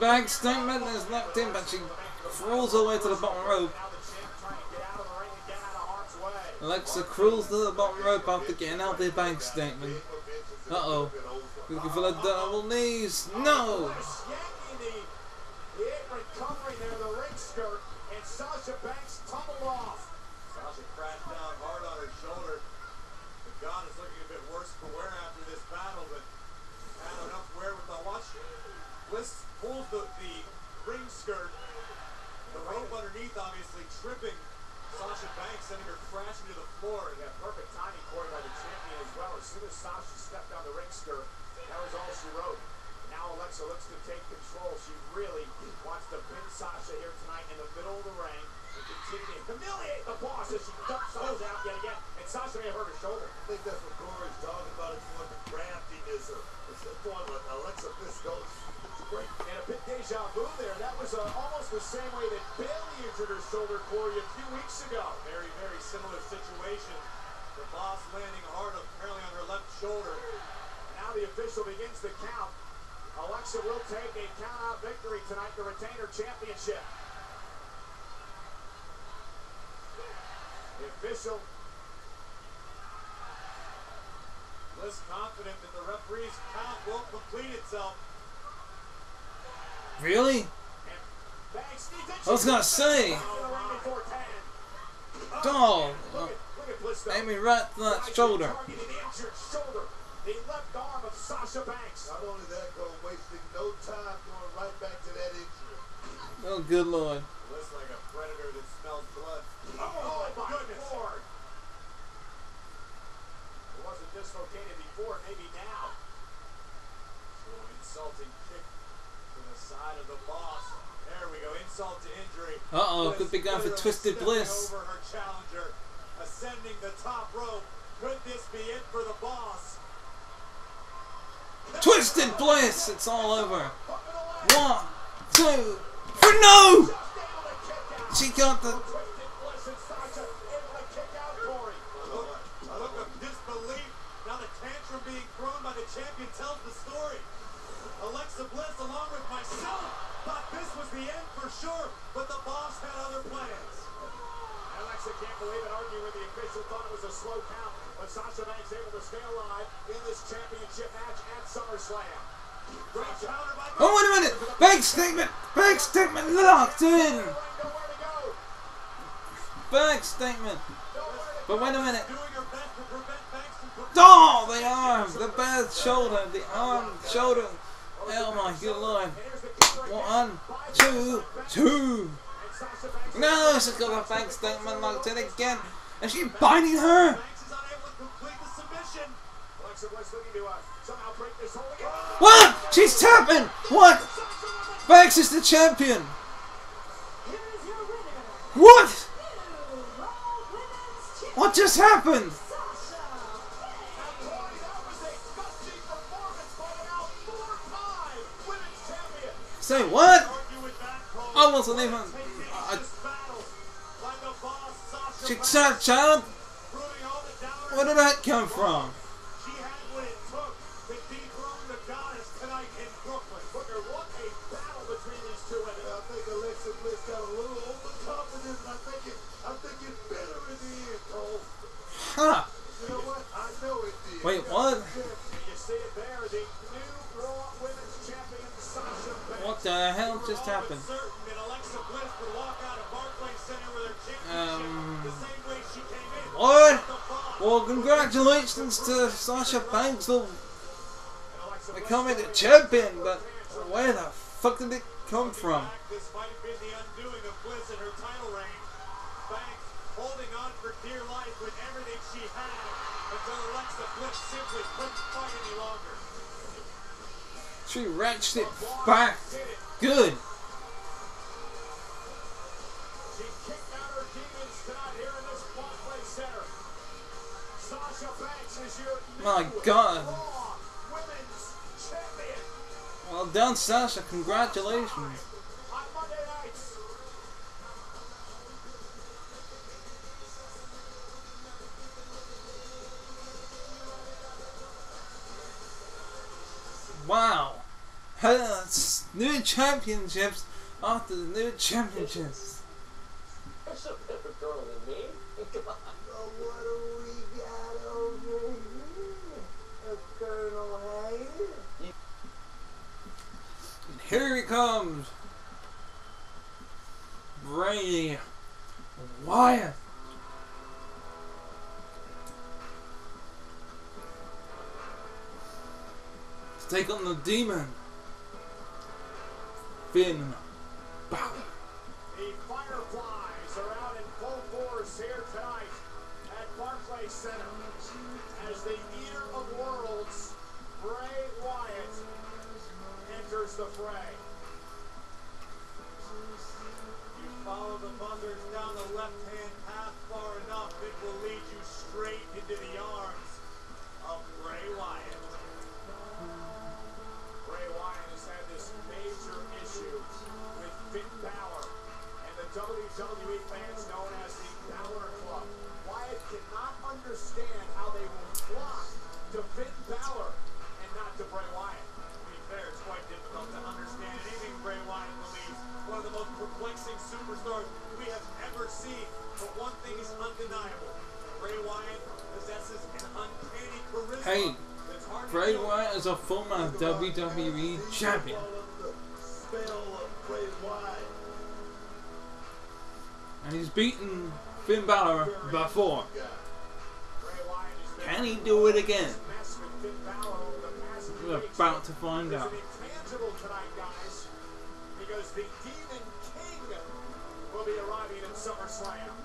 Banks statement is knocked in, but she crawls all the way to the bottom rope. Now the champ trying to get out of the ring and get out of harm's way. Alexa crawls to the bottom rope after getting out the bank statement. Uh oh. Looking for the double knees. No! Yanking the, the apron covering there, the ring skirt, and Sasha Banks tumbled off. Sasha crashed down hard on her shoulder. The gun is looking a bit worse for wear after this battle, but had enough wear with the watch. Bliss pulls the, the ring skirt. The rope underneath obviously tripping Sasha Banks, sending her floor. Yeah, perfect timing, Corey, by the champion as well. As soon as Sasha stepped on the ring skirt, that was all she wrote. Now Alexa looks to take control. She really wants to pin Sasha here tonight in the middle of the ring and continue to humiliate the boss as she dumps Sasha out yet again. And Sasha may have hurt her shoulder. I think that's what Corey's talking about. It's more the craftiness of it's the point what Alexa Bliss goes. It's great. And a bit deja vu there. That was uh, almost the same way that Bayley injured her shoulder, Corey, a few weeks ago. Very, very similar situation. The boss landing hard apparently on her left shoulder. Now the official begins the count. Alexa will take a count-out victory tonight to retain her championship. The official less confident that the referee's count won't complete itself. Really? I was gonna say. In the ring before 10. Dog. Though. Aiming right that shoulder. Targeting the injured shoulder. The left arm of Sasha Banks. Not only that, Cole wasting no time going right back to that injury. Oh, good lord. Bliss like a predator that smells blood. Oh, my goodness. Lord. It wasn't dislocated before, maybe now. So an insulting kick to the side of the boss. There we go, insult to injury. Uh oh, could be going for Twisted Bliss. Over her challenger, ascending the top rope. Could this be it for the boss? Twisted Bliss! It's all over. One, two, three. No! She got the. Sure, but the boss had other plans. Alexa can't believe it, arguing with the official, thought it was a slow count, but Sasha Banks able to stay alive in this championship match at SummerSlam. Great counter by Oh, wait a minute! Bank statement! Bank statement locked in! Nowhere to go. Bank statement! But wait a minute. doing her best to prevent Banks from putting Oh, the arm! The bad shoulder! The arm, shoulder! Oh, oh my good lord! Here's the counter. One, two, two! No, she's got a bank statement locked in again! And she's biting her! What? She's tapping! What? Banks is the champion! What? What just happened? Say what? By the boss, Sasha she Banks, said, child. Where did that come from? Huh? Wait, what? What the hell just happened? Certain that Alexa Bliss would walk out of Barclays Center with her championship Um, the same way she came in. What? Um, the boss. Well, congratulations to Sasha Banks becoming the going champion, but where the fuck did it come from? She This it back. been My God. Well done, Sasha. Congratulations. Wow. New championships after the new championships. There's a better girl than me. Come on. Oh, what do we got over here? A Colonel Here he comes. Bray Wyatt. To take on the demon. Finn Balor. To Bray. Wyatt is a former WWE champion. Bray. And he's beaten Finn Balor before. Bray Can he do it again? We're about to find out. because the Demon King will be arriving at SummerSlam.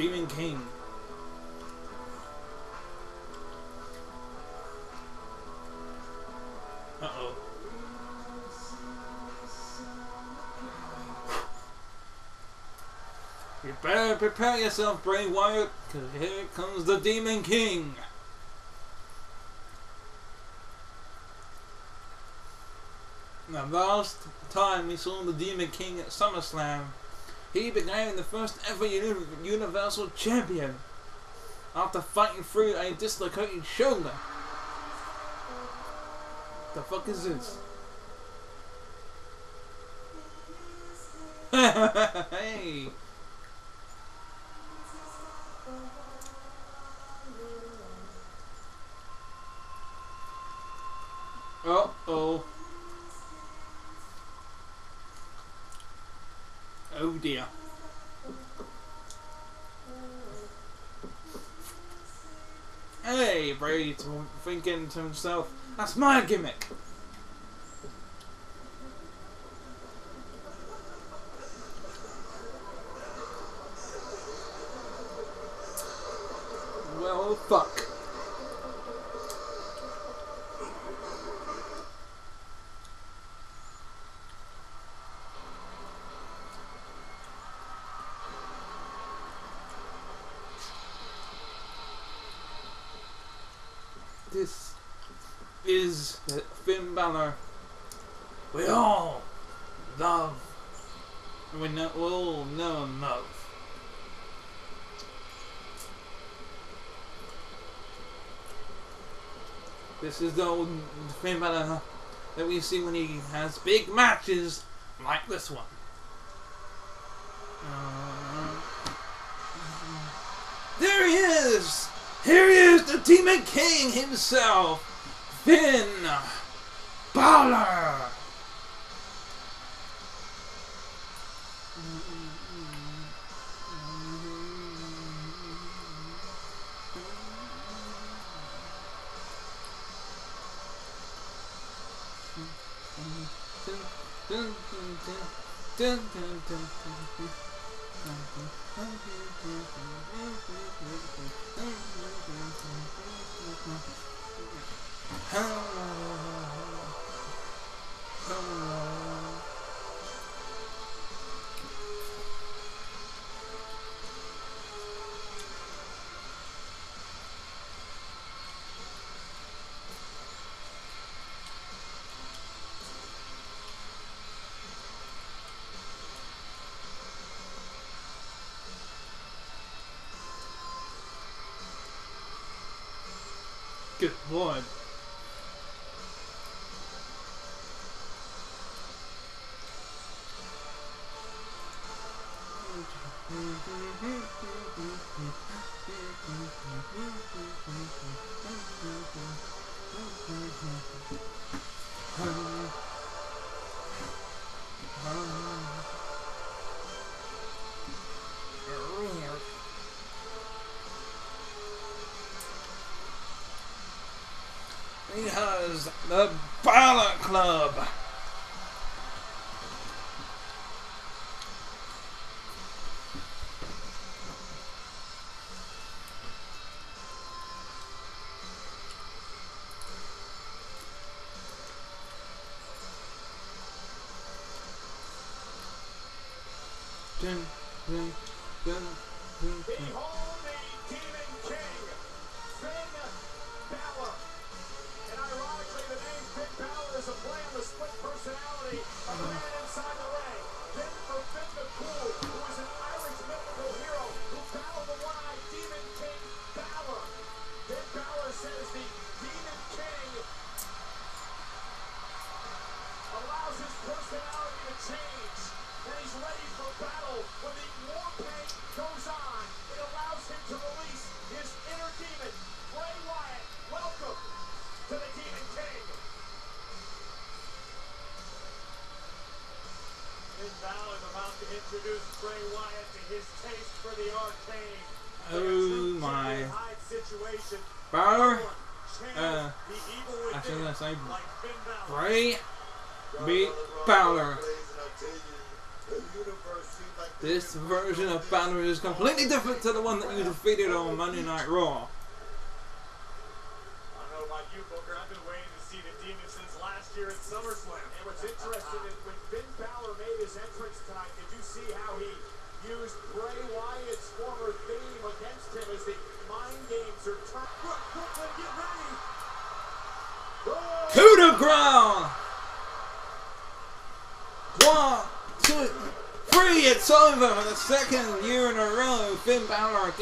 Demon King. Uh oh. You better prepare yourself, Bray Wyatt, because here comes the Demon King. The last time we saw the Demon King at SummerSlam, he became the first ever uni- Universal Champion after fighting through a dislocated shoulder. The fuck is this? [LAUGHS] hey! Uh oh. Oh dear. Hey, Brady's thinking to himself, that's my gimmick. Well, fuck. This is the Finn Balor we all love. We know, we all know and love. Is the old Finn Balor that we see when he has big matches like this one. Uh, there he is! Here he is, the Demon King himself, Finn Balor! Good completely different to the one that you defeated on Monday Night Raw.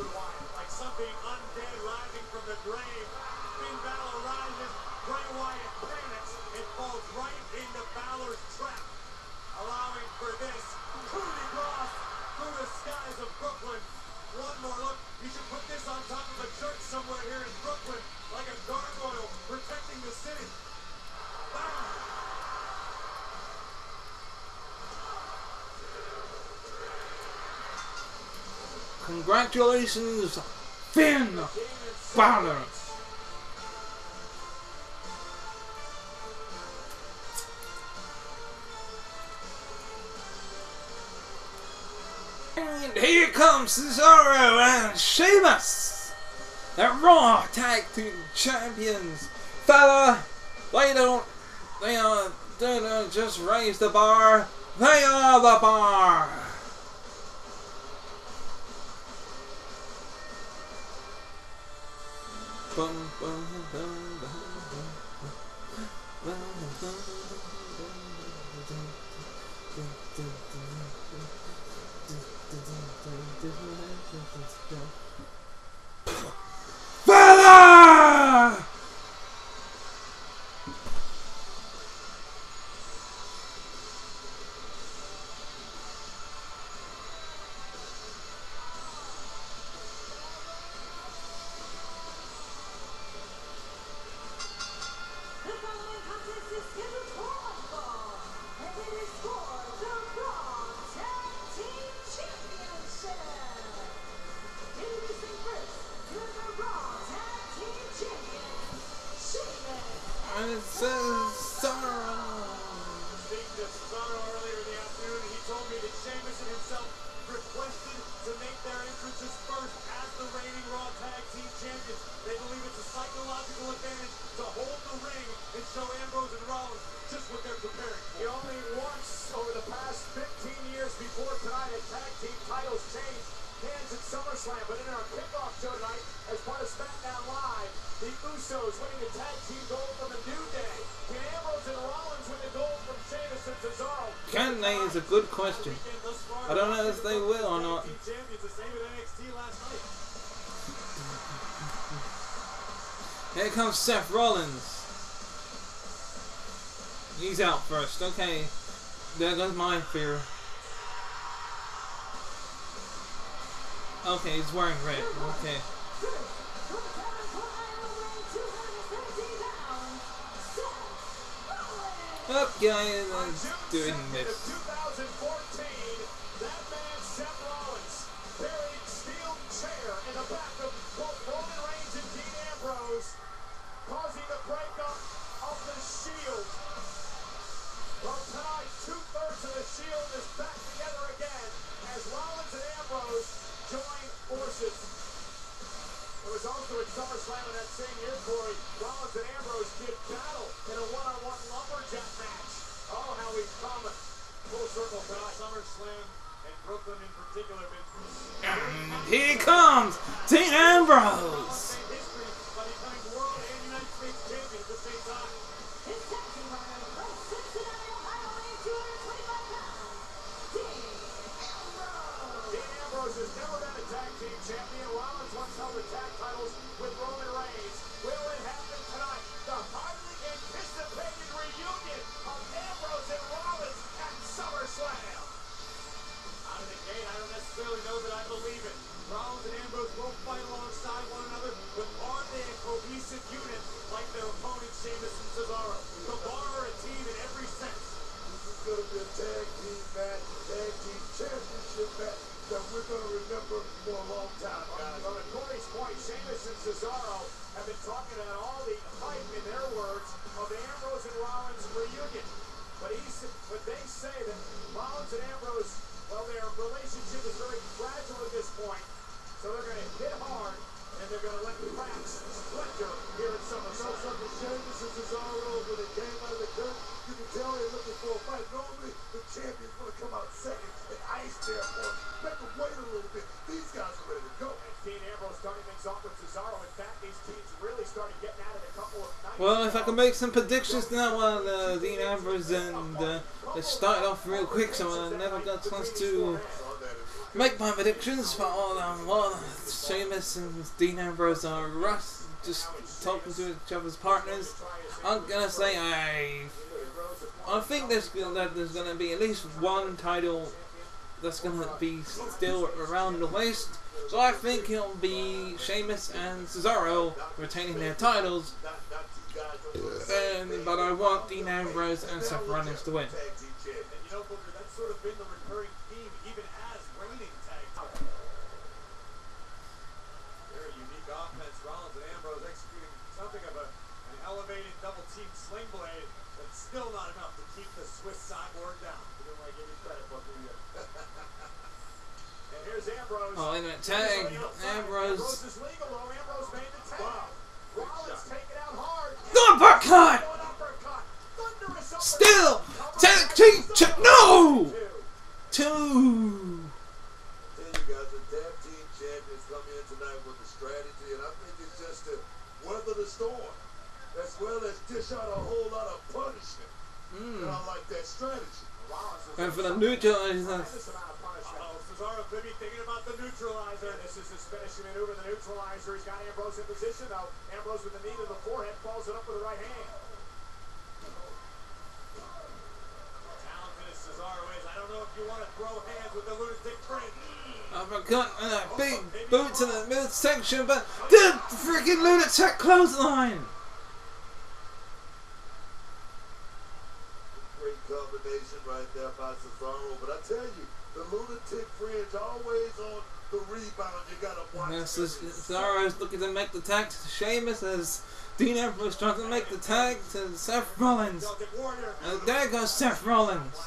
like something undead rising from the grave. Finn Balor rises, Bray Wyatt panics, and falls right into Balor's trap, allowing for this. Coup de Grâce through the skies of Brooklyn. One more look. You should put this on top of a church somewhere here in Brooklyn. Congratulations, Finn Balor. And here comes Cesaro and Sheamus, the Raw Tag Team Champions. Fella, they don't, they are, they don't just raise the bar, they are the bar. Fella! Seth Rollins. He's out first. Okay. There goes my fear. Okay, he's wearing red. Okay. Weighing 217 pounds, Seth same Corey. Rollins and Ambrose did battle in a one-on-one lumberjack match. Oh, how we've come full circle tonight. SummerSlam and Brooklyn in particular here comes I can make some predictions now, well, uh, Dean Ambrose and uh, it started off real quick, so I never got a chance to make my predictions for all um, well, Sheamus and Dean Ambrose are rough, just talking to each other's partners. I'm gonna say I, I think there's that there's gonna be at least one title that's gonna be still around the waist. So I think it'll be Sheamus and Cesaro retaining their titles. But I want Dean Ambrose and Seth Rollins to win. [LAUGHS] Oh, tag team champion. And you know, Booker, that's sort of been the recurring theme, even as reigning tag team. Very unique offense. Rollins and Ambrose executing something of an elevated double team sling blade, but still not enough to keep the Swiss cyborg down. We don't want to give you credit, Booker. You- and here's Ambrose. Oh, wait a tag, on the outside. Ambrose. Ambrose is legal, though. Ambrose made the tag. Rollins taking out hard. Uppercut! Going uppercut. Thunderous uppercut. Still, Cover. tag team cha- no! Two. Two. Guys, the tag team champions come in tonight with a strategy, and I think it's just to weather the storm, as well as dish out a whole lot of punishment. Hmm. And I like that strategy. And for the neutralizers, tremendous neutralizer. This is his finishing maneuver, the neutralizer. He's got Ambrose in position, though. Ambrose with the knee to the forehead, follows it up with the right hand. Talented as Cesaro is, I don't know if you want to throw hands with the lunatic fringe. uppercut and a big boot to the midsection, but the freaking lunatic clothesline. Great combination right there by Cesaro. But I tell you, the lunatic fringe always on the rebound. You gotta watch. This is this. Cesaro's looking to make the tag to Sheamus as Dean Ambrose trying to make the tag to Seth Rollins. And there goes Seth Rollins.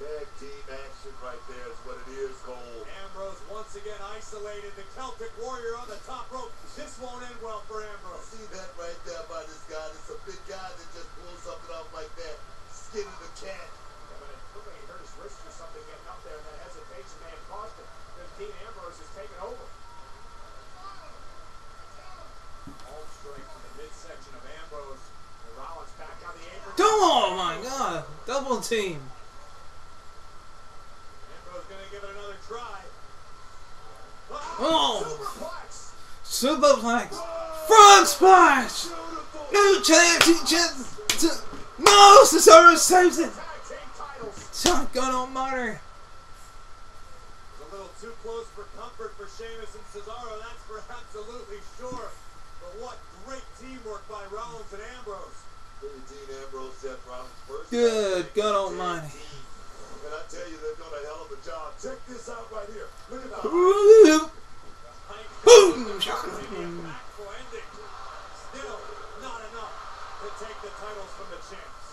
Tag team action right there is what it is, Cole. Ambrose once again isolated the Celtic Warrior on the top rope. This won't end well for Ambrose. See that right there by this guy? It's a big guy that just pulls something off like that. Skin of the cat. Yeah, but it looked like he hurt his wrist or something getting up there, and that hesitation may have cost him. Then Dean Ambrose has taken over. Home strike from the midsection of Ambrose. And Rollins back on the apron. Oh my god! Double team. Ambrose gonna give it another try. Oh! oh. Superplex. Superplex. Frog splash. New championship. No, Cesaro saves it. Tag team titles. John God Almighty. It's a little too close for comfort for Sheamus and Cesaro, that's for absolutely sure. But what great teamwork by Rollins and Ambrose. Billy Dean Ambrose, Seth Rollins first. Good God Almighty. And I tell you, they're doing a hell of a job. Check this out right here. Look at that. Boom. Boom! Still not enough to take the titles from the champs.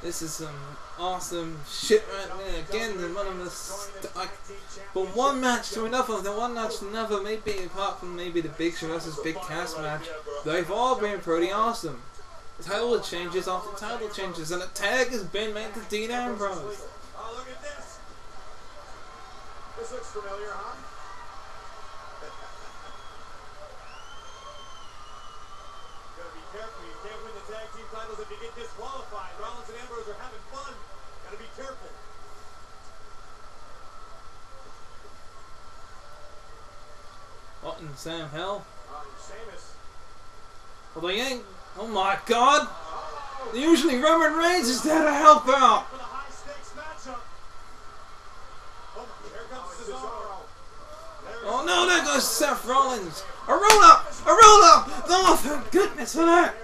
This is some awesome shit right there. Again, the one of the I, from one match to another, the one match to another, maybe apart from maybe the Big Show versus Big Cass match, they've all been pretty awesome. Title changes after title changes, and a tag has been made to Dean Ambrose. Oh, look at this. This looks familiar, huh? [LAUGHS] Gotta be careful. You can't win the tag team titles if you get disqualified. Rollins and Ambrose are having fun. Gotta be careful. What in Sam Hell? Uh, Sheamus. Well, they ain't. Oh my God! Usually Roman Reigns is there to help out. Oh, no, there goes Seth Rollins. A roll up, a roll up. Oh, thank goodness for that.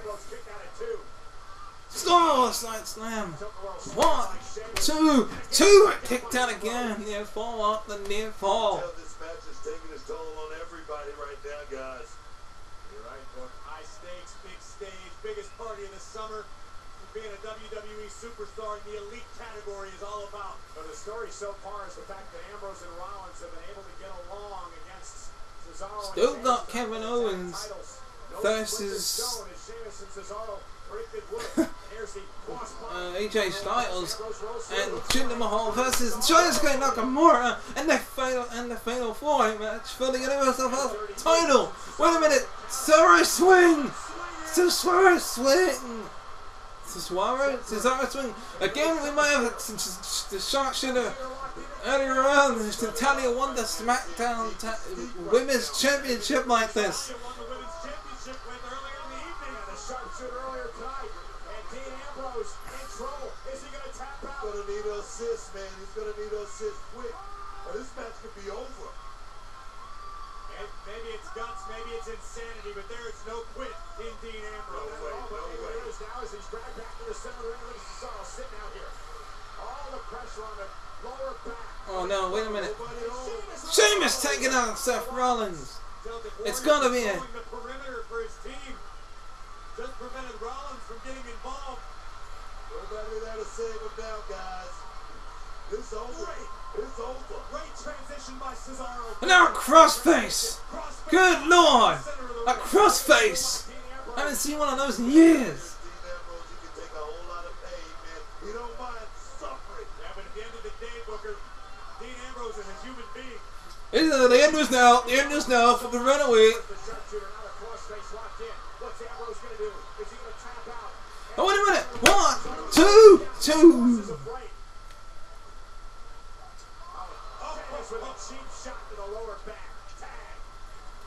Star side slam. One, two, two. Kicked out again. Near fall up the near fall. Tell this match is taking its toll on everybody right now, guys. You're right, Book. High stakes, big stage, biggest party of the summer. Being a WWE superstar in the elite category is all about. But the story so far is the fact that Ambrose and Rollins have been able to get along against Cesaro and Still Sheamus got Kevin Owens. No versus- split is as Sheamus and Cesaro predicted would. [LAUGHS] Here's the crossbody. Uh, AJ Styles Ambrose rolls and through. Jinder Mahal versus Shinsuke Nakamura and the final and the final four way match for the Universal Health title. Wait a minute, Cesaro swing, Cesaro swing, Cesaro, Cesaro swing. Again, we might have the sharpshooter uh, earlier on. Natalya won the SmackDown Women's Championship like this. Oh no, wait a minute. Sheamus taking out Seth Rollins. It's gonna be a-. Just prevented Rollins from getting involved. Nobody there to save him now, guys. It's. Great transition by Cesaro. And now a crossface. Good lord, a crossface. I haven't seen one of those in years. Being. It's, uh, the end is now. The end is now for the runaway. Oh wait a minute. One, two, two.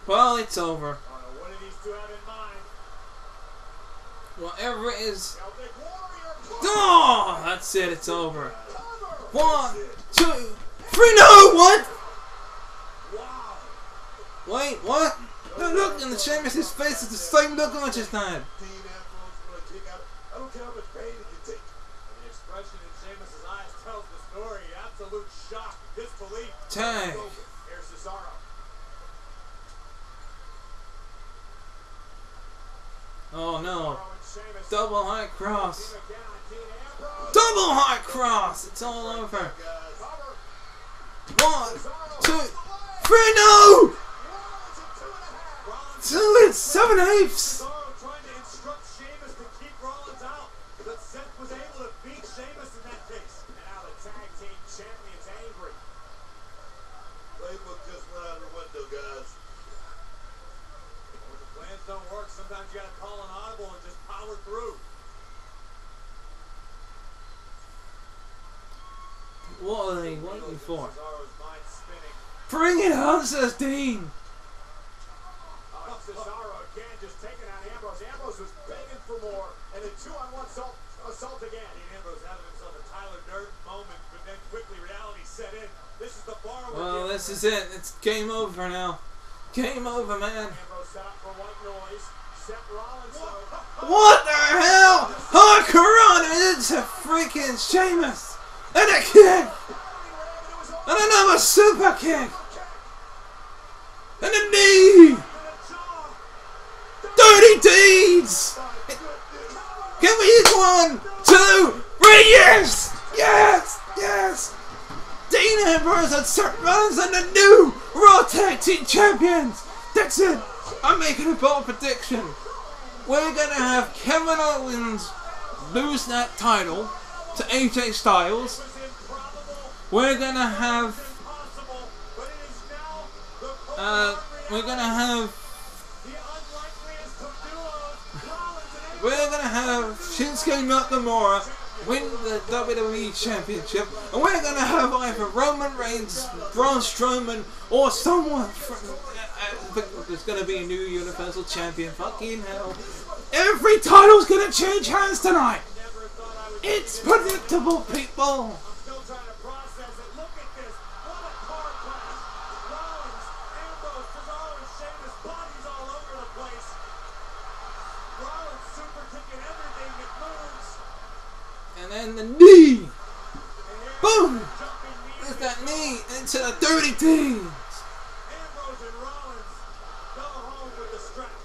Well, it's over. Whatever it is. Oh, that's it. It's over. One, two, three. No, what? Wait, what? Look in the Sheamus' face is the same look I just had. I don't care how much pain can take. The expression in eyes tells the story. Absolute shock, disbelief. Cesaro. Oh no. Double high cross. On. Double high cross. It's all over. One, two, three. No. Half. Rollins Two and seven eighths. Trying to instruct Sheamus to keep Rollins out, but Seth was able to beat Sheamus in that case. And now the tag team champions angry. playbook just went out the window, guys. When the plans don't work, sometimes you gotta call an audible and just power through. What are they waiting for? Cesaro's mind spinning. Bring it on, says Dean. Cesaro again just taking out Ambrose. Ambrose was begging for more, and a two-on-one assault, assault again. Dean Ambrose having himself a Tyler Durden moment, but then quickly reality set in. This is the bar Well, this is it. It's game over now. Game over, man. Ambrose set up for white noise. Seth Rollins. What the hell? Hurricane into freaking Sheamus. And a kick. And another super kick. And a knee. Dirty deeds. Can we one, two, three? Yes. Yes. Yes. Dean Ambrose and Seth Rollins are the new Raw Tag Team Champions. That's it. I'm making a bold prediction. We're gonna have Kevin Owens lose that title to AJ Styles. We're gonna have uh, we're gonna have We're gonna have Shinsuke Nakamura win the WWE Championship, and we're gonna have either Roman Reigns, Braun Strowman, or someone there's uh, uh, gonna be a new Universal Champion. Fucking hell! Every title's gonna change hands tonight. It's predictable, people. Then the knee. Boom. There's that knee into the dirty teams.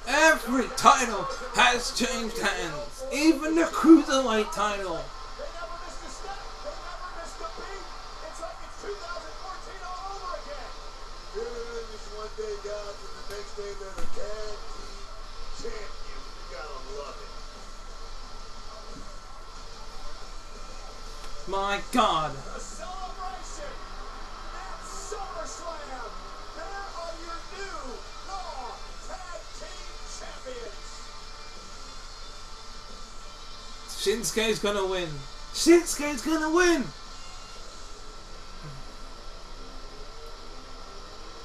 Every title has changed hands. Even the cruiserweight title. Shinsuke's gonna win. Shinsuke's gonna win.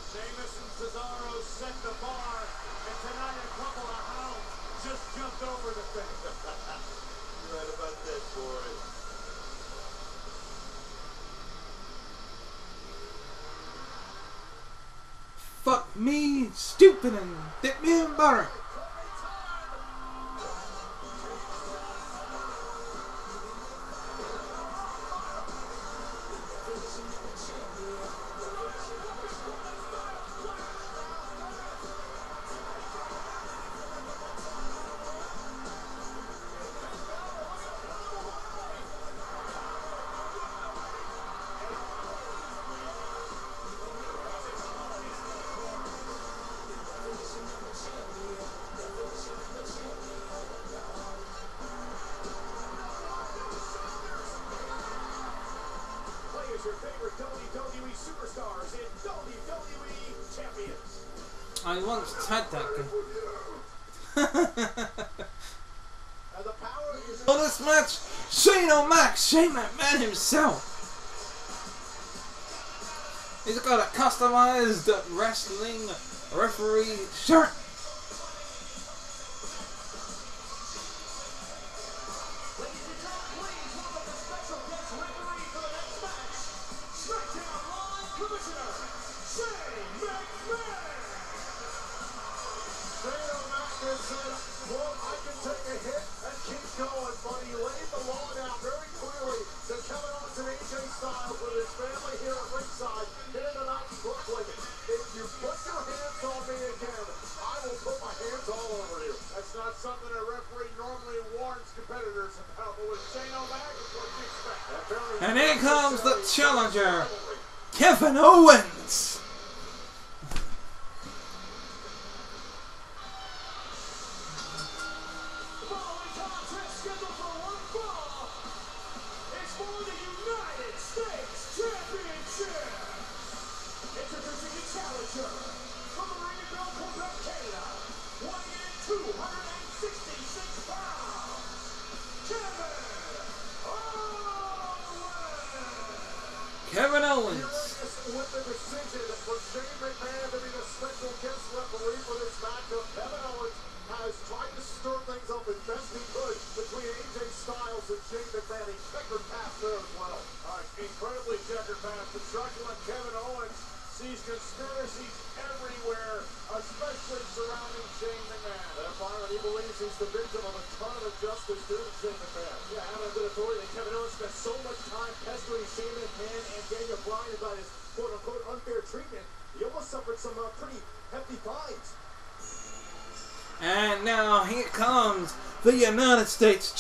Sheamus and Cesaro set the bar, and tonight a couple of hounds just jumped over the thing. You're right about that, boy. Fuck me, stupid, and dip Shane McMahon himself. He's got a customized wrestling referee shirt.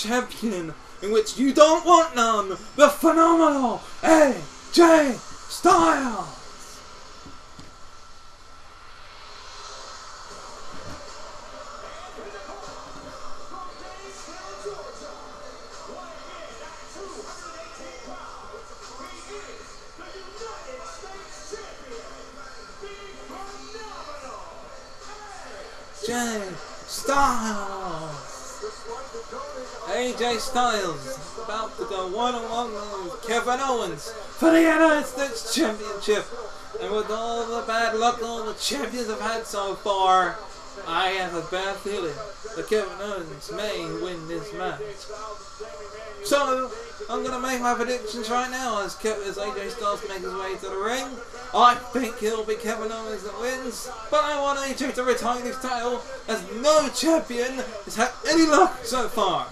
champion. and won along with Kevin Owens for the United States Championship. And with all the bad luck all the champions have had so far, I have a bad feeling that Kevin Owens may win this match. So, I'm going to make my predictions right now as, Kev- as AJ Styles makes his way to the ring. I think it'll be Kevin Owens that wins, but I want AJ to retain his title as no champion has had any luck so far.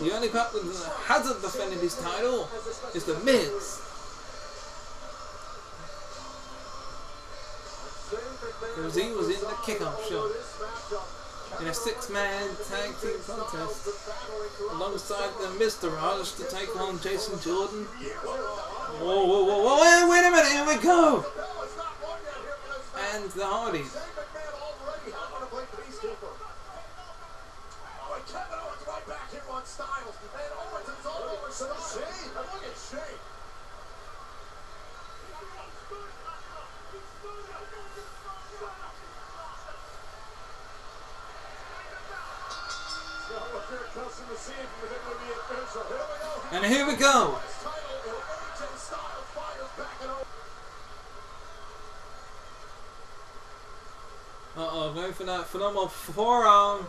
The only person that hasn't defended his title is The Miz. Because he was in the kick-off show. In a six-man tag team contest. Alongside The Miztourage to take on Jason Jordan. Whoa, whoa, whoa, whoa, wait a minute, here we go! And The Hardys. And here we go. Uh oh, going for that phenomenal forearm.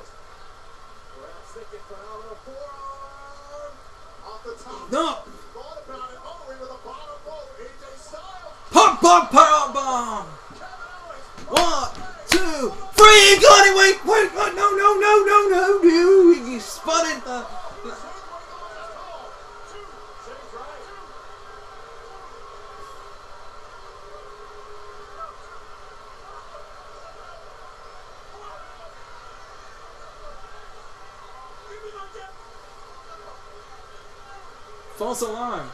No! Pop, pop, pop, bomb! One, two, three! Got it! Wait, wait, wait! No, no, no, no, no, no! He spun it! False alarm!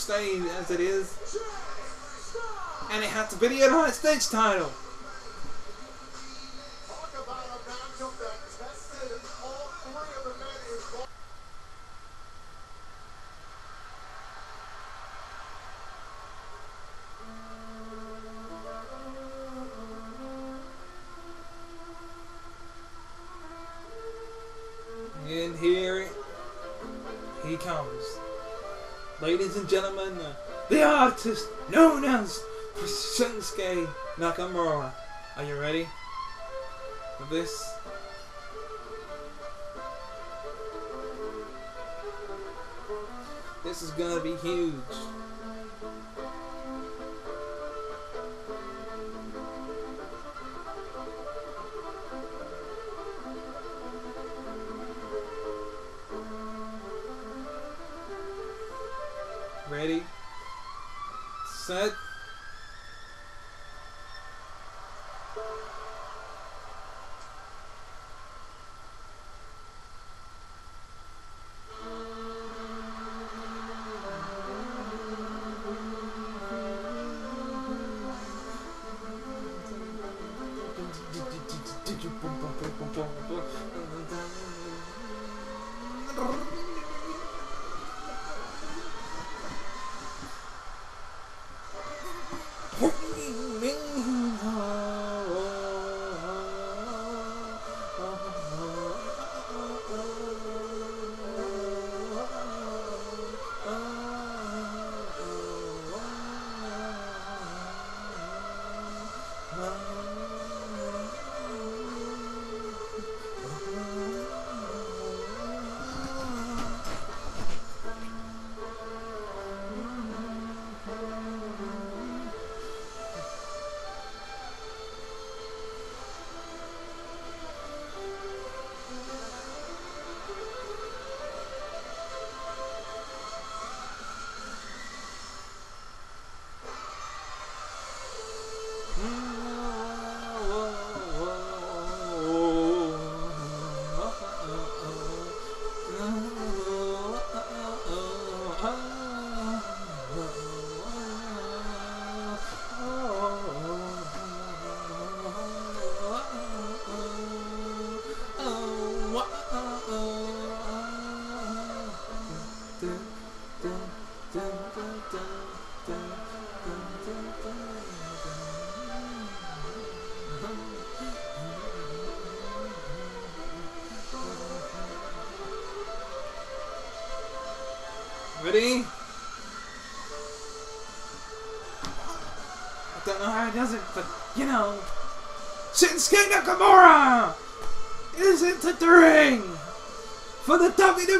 stage as it is. And it has to be the United States title. Yay! Nakamura! Are you ready for this? This is gonna be huge. Ready, set, Pum, pum, pum.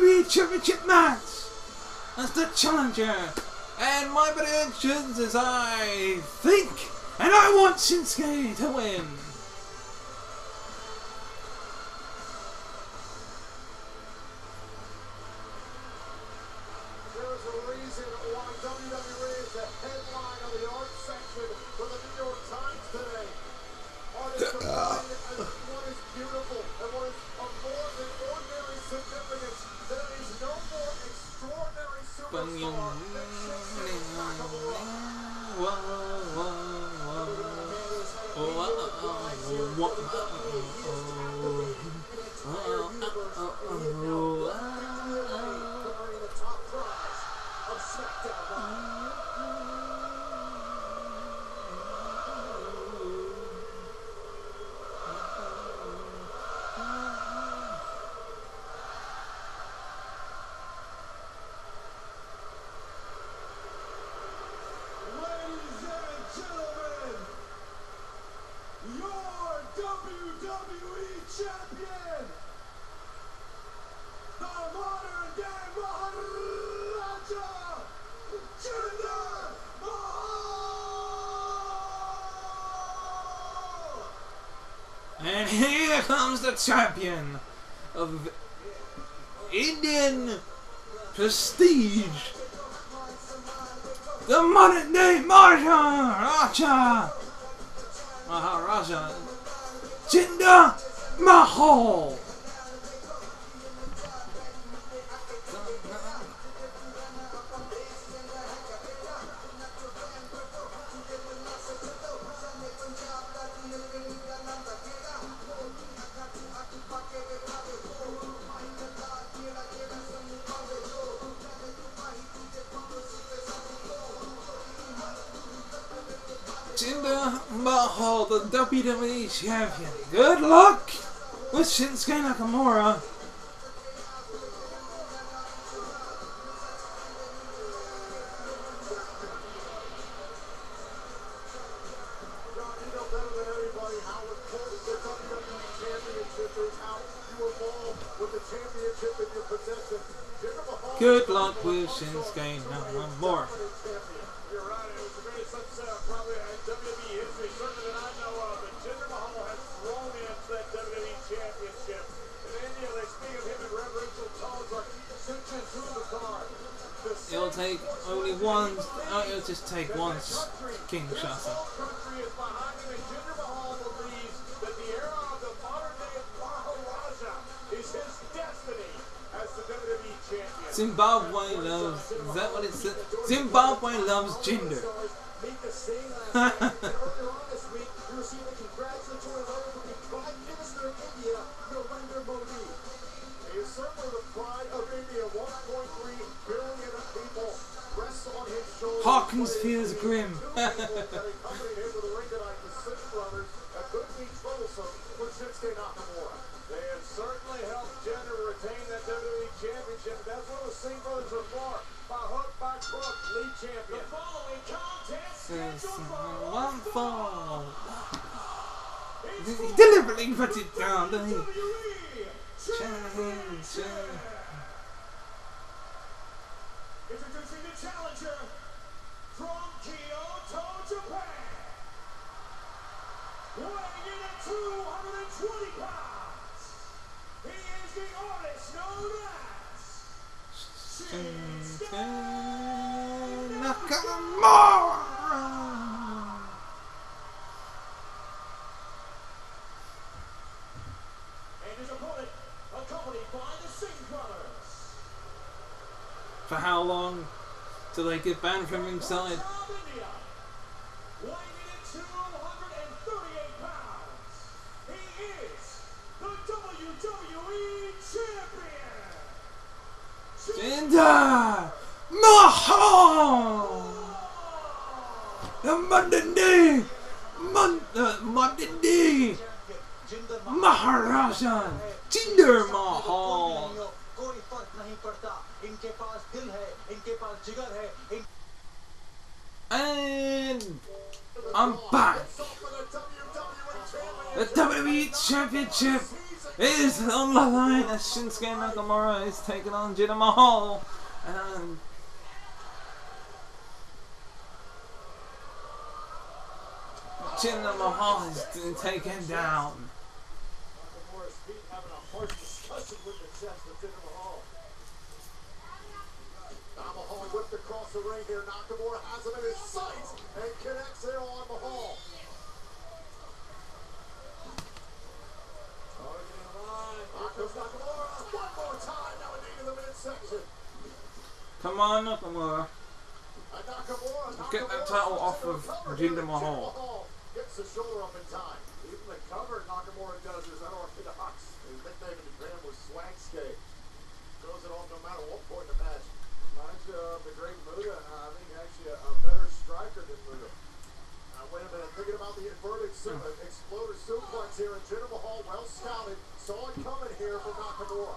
WWE Championship match as the challenger. And my predictions is I think, and I want Shinsuke to win. becomes the champion of Indian prestige. The modern day Maharaja Maharaja Jinder Mahal. Champion. Good luck with Shinsuke Nakamura. John, you know better than one. Oh, it'll just take one King champion. Zimbabwe loves. Is that what it said? Zimbabwe loves Jinder. [LAUGHS] for Shinsuke Nakamura. They have certainly helped Jinder retain that WWE championship. That's what the Singh brothers are for. By hook, by crook, lead champion. The following contest scheduled for One fall. He deliberately puts it down, doesn't he? 220 pounds. He is the artist known as Nakamura. For how long? Till they get banned from ringside? Linda! Maha! The Mandindi! Mandindi! Maharajan! Jinder Mahal! And I'm back! The WWE Championship WWE is on the line as Shinsuke Nakamura is taking on Jinder Mahal. And Jinder Mahal is being taken down. Nakamura has him in his sights and connects there on Mahal. Targeting line. Here comes Nakamura. One more time now into the midsection. Come on, Nakamura. Get that title off of Jinder. Mahal. Gets the shoulder up in time. Even the cover Nakamura does is unorthodox. His nickname in Japan was Swag Skate. Throws it off no matter what point in the match. Reminds you of the great Muta, uh, I think actually a, better striker than Muta. Now wait a minute, thinking about the inverted uh, exploder suplex here, and Jinder Mahal well scouted, saw it coming here from Nakamura.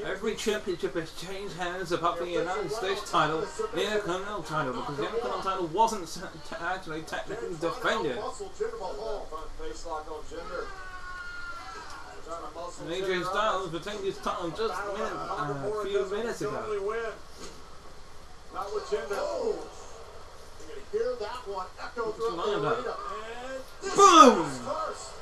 Every championship has changed hands above the United States title, the Intercontinental title, because the Intercontinental title wasn't actually technically defended. Muscle Jinder Mahal. Front face lock on Jinder. Trying to muscle And AJ Styles retained his title just a minute, uh, a few minutes ago. Not with Jinder. Oh! You're gonna hear that one echo mine the arena. Boom!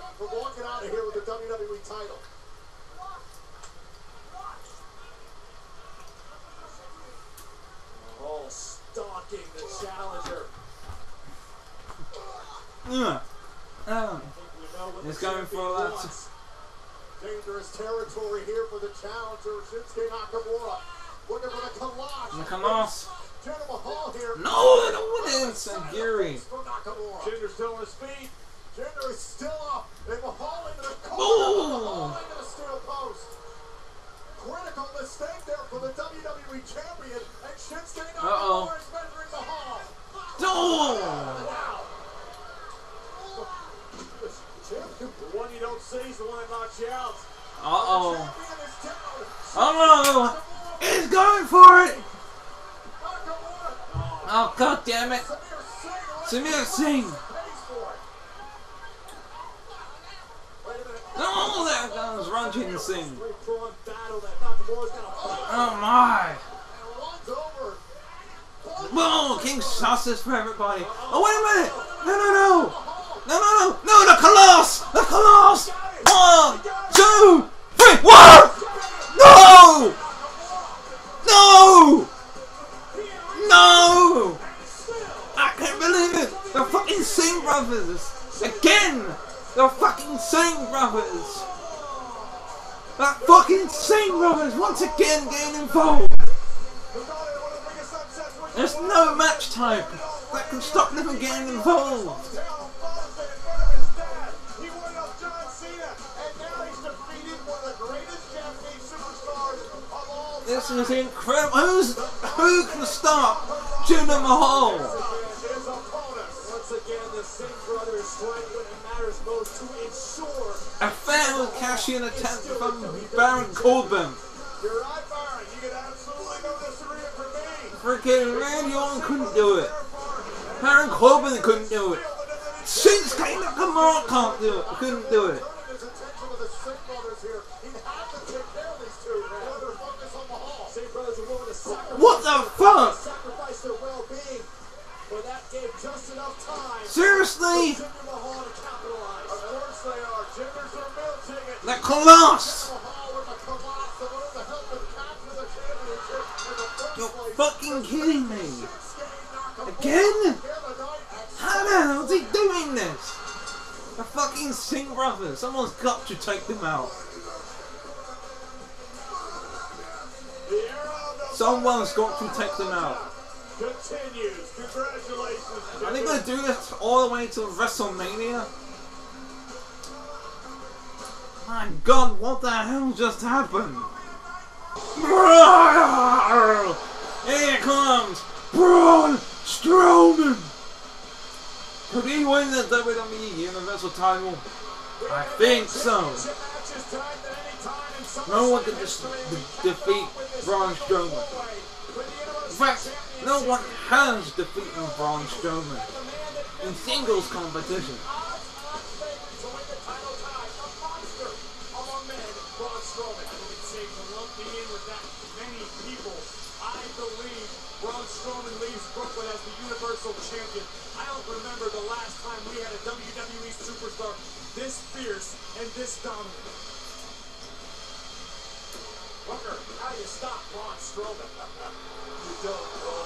Uh, uh, oh. Know He's the going for that. wants. Dangerous territory here for the challenger, Shinsuke Nakamura. Looking for the Khallas. The Khallas. Jinder Mahal here. No, I don't want it. It's. For Jinder's still on his feet. Jinder is still up. And Mahal into the corner. Mahal into the steel post. Critical mistake there for the WWE champion. And Shinsuke. Nakamura is measuring Mahal. Oh! don't seize the one that knocks you out. Uh oh. Oh no! He's going for it! Oh god damn it! Samir Singh! No, oh, that was Ranjit Singh. Oh my! Whoa, Kinshasa for everybody. Oh wait a minute! No no no! No, no, no! No, the Khallas! The Khallas! One, two, three! Whoa! No! No! No! I can't believe it! The fucking Singh brothers! Again! The fucking Singh brothers! That fucking Singh brothers once again getting involved! There's no match type that can stop them getting involved! This is incredible! Who's, who can stop Jinder Mahal? Once again, the brothers when it matters to A failed cash-in attempt from Baron Corbin. you're right. You absolutely disagreement for me. Freaking Randy Orton couldn't do it. Baron Corbin couldn't do it. Shinsuke Nakamura can't do it. Couldn't do it. Singh brothers are willing to sacrifice, What the fuck? sacrifice their well-being, but that gave just enough time Seriously? for Jinder Mahal to capitalize. Of course they are. Jinder's their meal ticket. The Khallas! You're fucking kidding me. Again? How the hell is he doing this? The fucking Singh brothers. Someone's got to take them out. The era of the Someone's got to take them out. continues. Congratulations. Are they gonna do this all the way to WrestleMania? My god, what the hell just happened? Here it comes Braun Strowman! Could he win the WWE Universal title? I think so. No one can just de- defeat Braun Strowman. In fact, no one has defeated Braun Strowman in singles competition. With that many people, I believe Braun Strowman leaves Brooklyn as the Universal Champion. I don't remember the last time we had a WWE superstar this fierce and this dominant. You don't know.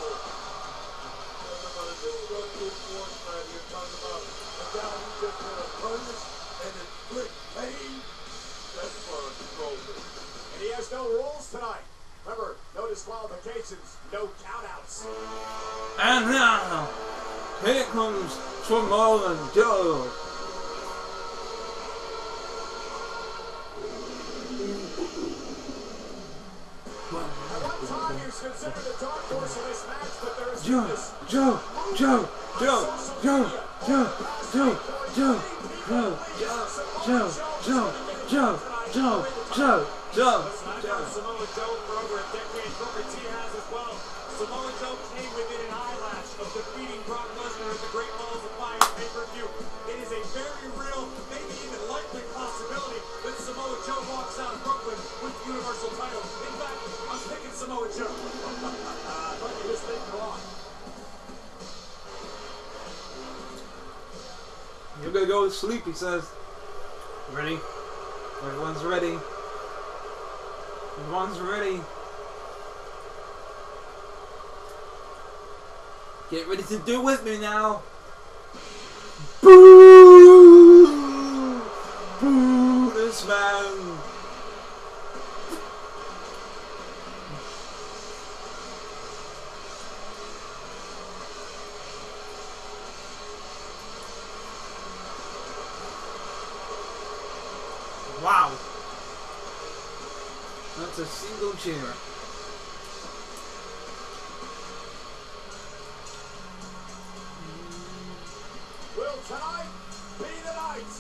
Talking about a destructive force, man. You're talking about a guy who just want to punish and inflict pain. That's Braun Strowman. And he has no rules tonight. Remember, no disqualifications, no countouts. And now, here comes Samoa Joe. Joe, Joe, Joe, Joe, Joe, Joe, Joe, Joe, Joe, Joe, Joe, Joe, Joe, Joe, Joe, Joe gonna go to sleep, he says. Ready? Everyone's ready. Everyone's ready. Get ready to do with me now. Boo! Boo this man! Wow! That's a single chair. Will tonight be the night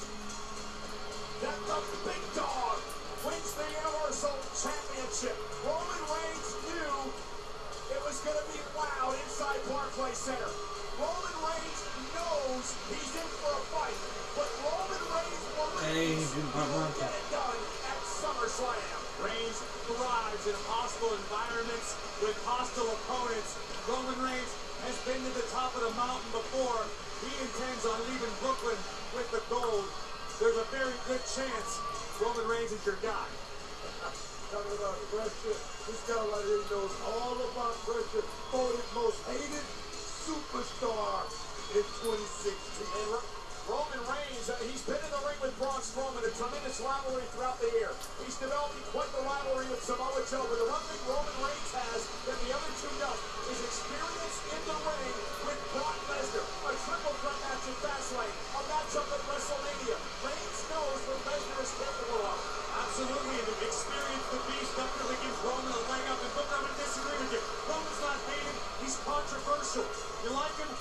that the big dog wins the Universal Championship? Roman Reigns knew it was going to be loud inside Barclays Center. Roman Reigns knows he's in Hey, believes he good get it done at SummerSlam. Reigns thrives in hostile environments with hostile opponents. Roman Reigns has been to the top of the mountain before. He intends on leaving Brooklyn with the gold. There's a very good chance Roman Reigns is your guy. [LAUGHS] Talking about pressure. This guy right here knows all about pressure. Voted most hated superstar in 2016. Roman Reigns, uh, he's been in the ring with Braun Strowman, a tremendous rivalry throughout the year. He's developing quite the rivalry with Samoa Joe, but the one thing Roman Reigns has that the other two don't is experience in the ring with Brock Lesnar. A triple threat match at Fastlane, a matchup at WrestleMania. Reigns knows what Lesnar is capable of. Absolutely, and experience the beast definitely gives Roman a leg up. And look, I'm gonna disagree with you. Roman's not hated, he's controversial. You like him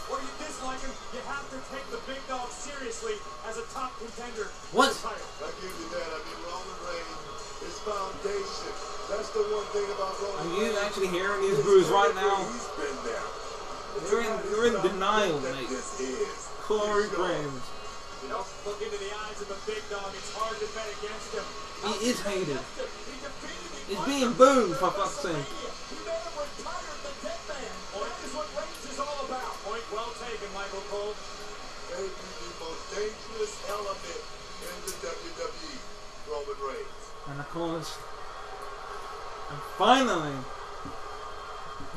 seriously as a top contender. for What? the title. I give you that. I mean, Roman Reigns, his foundation. That's the one thing about Roman Are you Reigns. actually hearing these His right now? He's been there. You're in- you're in denial, that mate. This is Corey. Graves. You know, look into the eyes of the big dog. It's hard to bet against him. He is hated. He defeated the He's being booed, for fuck's sake. And of course, and finally,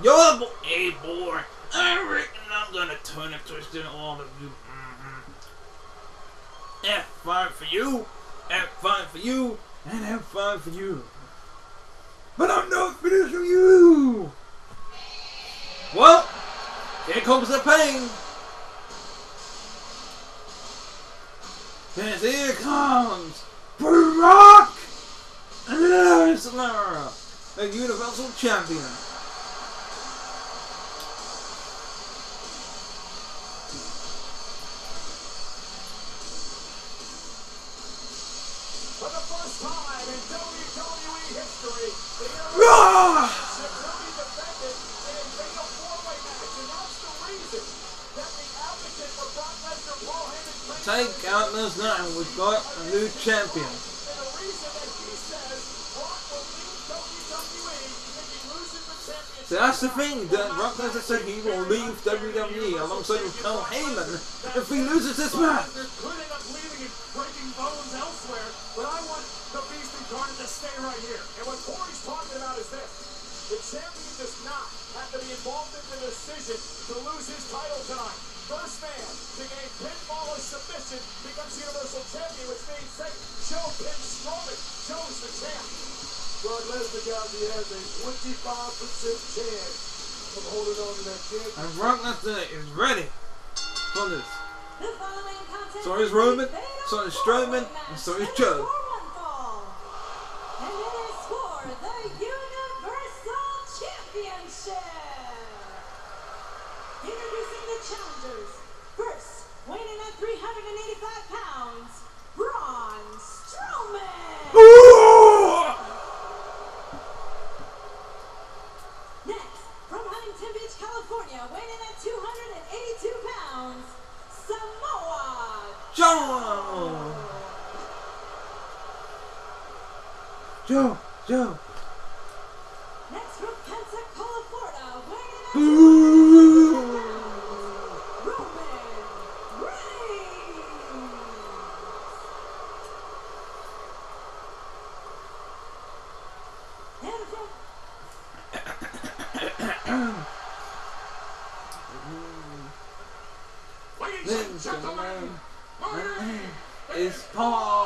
you're hey boy, I reckon I'm gonna turn twist in all of you. Mm-hmm. F5 for you, F5 for you, and F5 for you. But I'm not finished with you! Well, here comes the pain. Yes, here comes Brock Lesnar, the Universal Champion. For the first time in WWE history, the Rah! Championship defended in a four-way match, and that's the reason that the advocate for Brock Lesnar, Paul Heyman, claims Take out Lesnar and we've got a new champion. So that's the thing, that Brock Lesnar said he will leave WWE alongside with Paul Heyman if he loses this match. But I want the Beast to stay right here. And what Corey's talking about is this. The champion does not have to be involved in the decision to lose his title. First man to gain pinfall or submission becomes Universal Champion, which means Joe Pin Strowman. Joe's the champ. Brock Lesnar, guys, he has a 25% chance of holding on to that championship. And Brock Lesnar is ready for this. The following contest So is a Roman, fatal so is Strowman, and so is that Joe. for one fall. And it is for the Universal Championship. Introducing the challengers. First, weighing in at 385 pounds, Braun Strowman. Next, Joe! Joe, Joe. Next from Pensacola, Florida, weighing in at Boo! 200 pounds, Roman Reigns. Ladies Ladies and and gentlemen, my name It's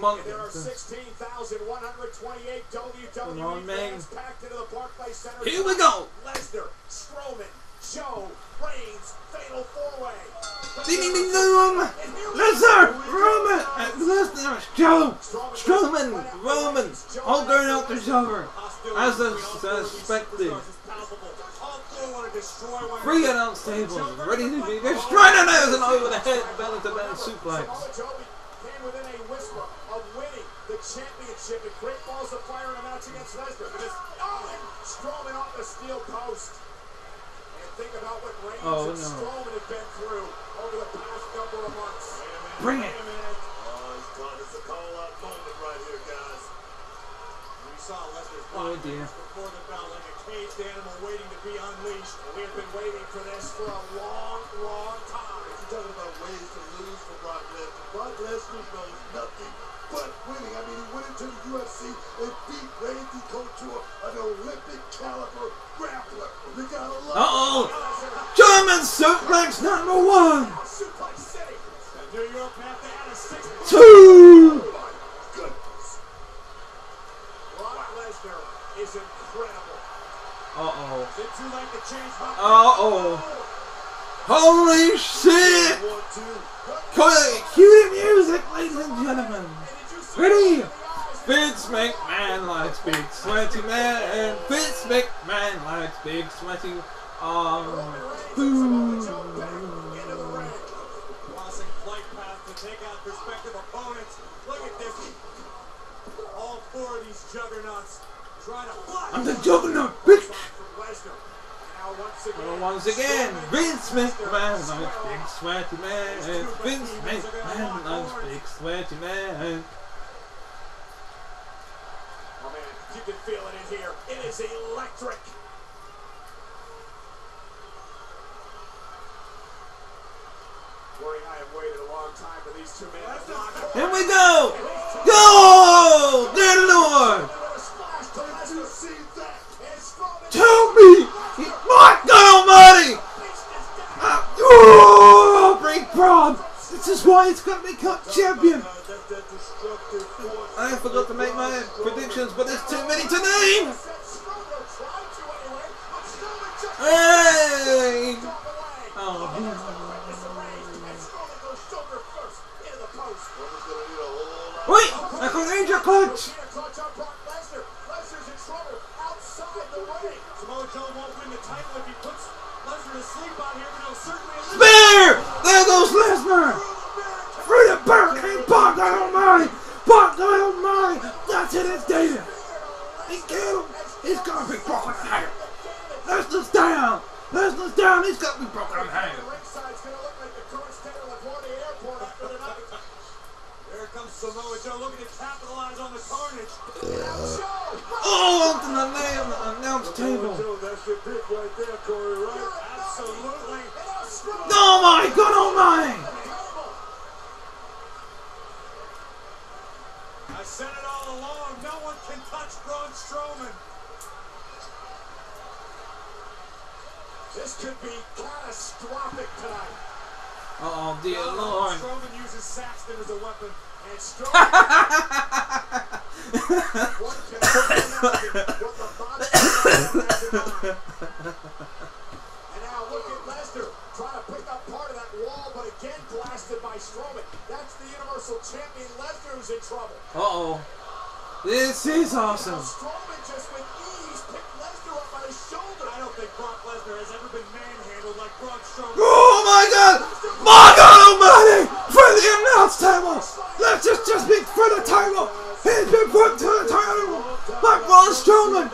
entire And there's city. monkeys. There are 16,128 WWE fans packed into the Barclays Center. Here we go. Lesnar, Strowman, Joe, Reigns, fatal four-way. Ding ding ding dong. Lesnar, Roman, uh, Lesnar, Joe, Strowman, Roman, all going out each other. As Hostility between all four of these suspected. superstars is palpable. All four want to destroy one Three announce tables, ready to be destroyed and there's an over the head, belly to belly suplex. Championship at Great Balls of Fire in a match against Lesnar. But it's oh, and Strowman off the steel post. And think about what Reigns Oh, and no. Strowman too late to change my Uh oh. Holy shit! Cue the music, ladies and gentlemen. And Ready? it in the eyes? Vince McMahon likes big sweaty man, and Vince McMahon likes big sweaty um Samoa food. Joe back into the ring. crossing flight path to take out prospective opponents. Look at this. All four of these juggernauts trying to block. I'm the juggernaut, bitch. From Lesnar. Now once again, Well, once again, Vince McMahon Lesnar, likes big sweaty man, Vince McMahon likes big sweaty man. Oh man, you can feel it in here. It is electric. Corey and I have waited a long time for these two men to lock arms. Here we go! Go! Good lord! Tell me! My God Almighty! Ah, Oh, break Braun! This is why he's gonna become champion! Uh. I forgot to make my predictions, but there's too many to name! Said Strowman out here, but he'll certainly eliminate Spear! There goes Lesnar! Through the barricade! Bog Almighty! Bog Almighty! That's it, it's David! He killed him! He's gonna be broken in half! Lesnar's down! Lesnar's down! He's gonna be broken in half! Samoa Joe looking to capitalize on the carnage. Oh, onto the nail announce table! that's the pick right there, Corey, right? Absolutely. My god, oh my! I said it all along. No one can touch Braun Strowman. This could be catastrophic tonight. Oh dear lord! Strowman uses Saxton as a weapon. And the now look at Lesnar trying to pick up part of that wall, but again blasted by Strowman. That's the Universal Champion Lesnar who's in trouble. Uh oh. This is awesome! Strowman just with ease picked Lesnar up by his shoulder. I don't think Brock Lesnar has ever been manhandled like Brock Strowman. Oh my god! My god almighty! For the announce table! Title! He's been put to the title by Braun Strowman!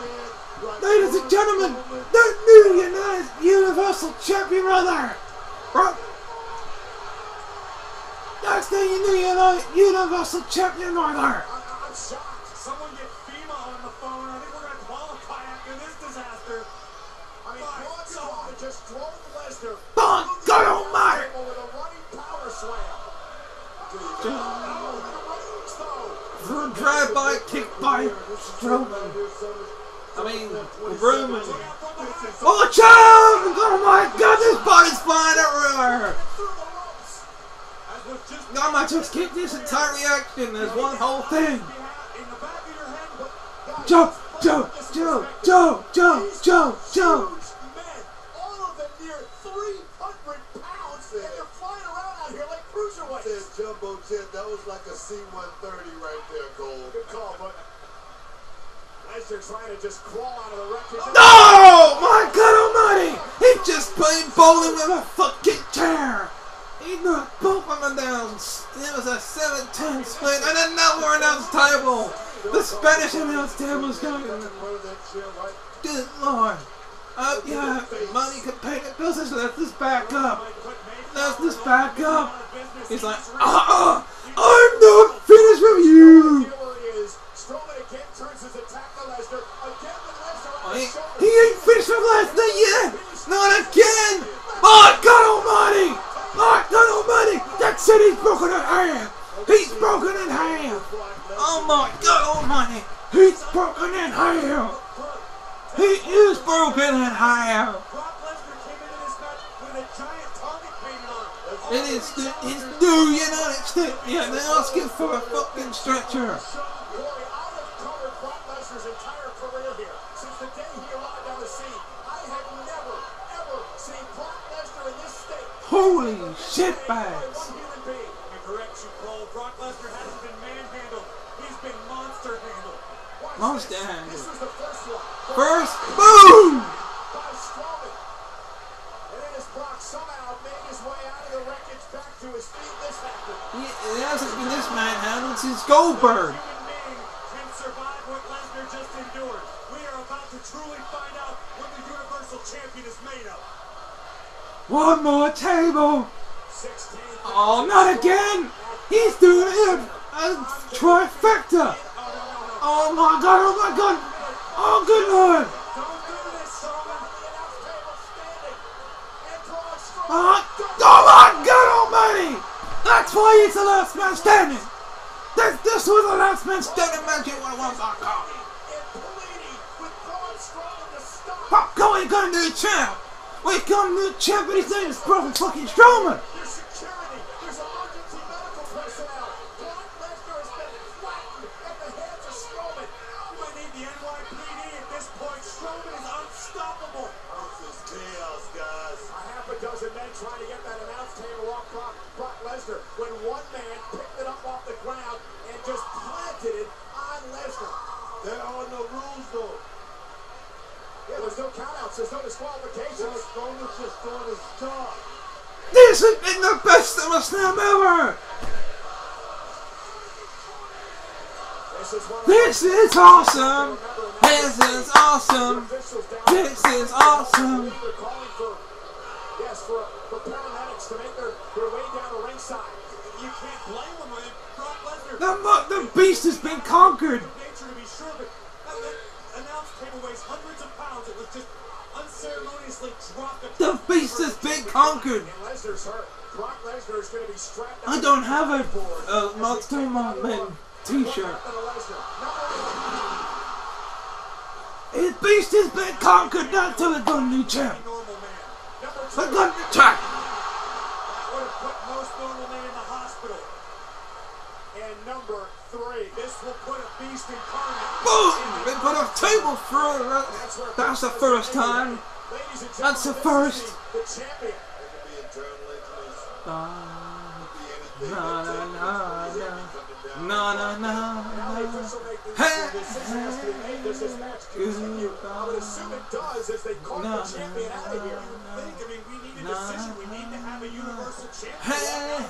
Ladies and gentlemen, the new United Universal Champion right there! Right? That's the new United Universal Champion right there! I- I'm shocked. Someone get FEMA on the phone. I think we're going to qualify after this disaster. I mean, Braun God. Strowman just drove Lesnar By through the God announce almighty! table with a running power slam. Oh, the rage, though. For a drive-by kick by Strowman. I mean, Roman. Watch out! Oh my god, this body's flying everywhere! Through the ropes. Just I might just keep this entire reaction as one whole thing. in the back of your head, but Guys, Joe, Joe, put this in Joe. Joe, Joe, Joe, Joe. huge men, all of them near 300 pounds, and they're flying around out here like cruiserweights. Said Jumbo Jet, that was like a C-130 right there, Cole. Good call, but Trying to just crawl out of the wreckage. No! My God Almighty! He just played bowling with a fucking chair. He knocked both of them down. It was a 7-10 split, and then now we're announce table. The Spanish announce table is going. Front of that? Good lord. Oh yeah, money can pay the bills. Let's just back up. Let's just back up. He's like, uh-uh, I'm not finished with you. He, he ain't finished with night yet. Not again. My God Almighty. My God Almighty. That city's broken in half. He's broken in half. Oh my God Almighty. He's broken in half. He is broken in half. It is it's new United States. Yeah, they're asking for a fucking stretcher. Holy shitbags. Cole. Brock Lesnar hasn't been manhandled. He's been monster handled. Monster this. hand. This was the first one. First, boom! And Brock somehow made his way out of the wreckage back to his feet, this happened. He, hasn't been this manhandled since Goldberg. One more table. Oh, not again. He's doing it. A trifecta. Oh my god, oh my god. Oh, good lord. Do. Oh, oh my god almighty. That's why he's the last man standing. This, this was the last man standing match at 101.com. Fuck, going, we got a new champ. We got a new champ, but his Broken fucking Strowman. This has been the best of ever. This ever! This is awesome. This is awesome. This is awesome. Yes, for, for paramedics to make their, way down the ringside. You can't blame. I mean, Brock Lesnar. The, the beast has been conquered. The beast has been conquered. I don't have a, a Monster Man t-shirt. His beast has been conquered. Not to a new champ. Champ. In the hospital. And number three. This will put a beast incarnate. Boom! We put a table through. That's the first time. That's the first. Ah. Na, na, na. Na na na continue? I would assume it does as they call the champion out of here. think, I mean, we need a decision. We need to have a universal champion Hey.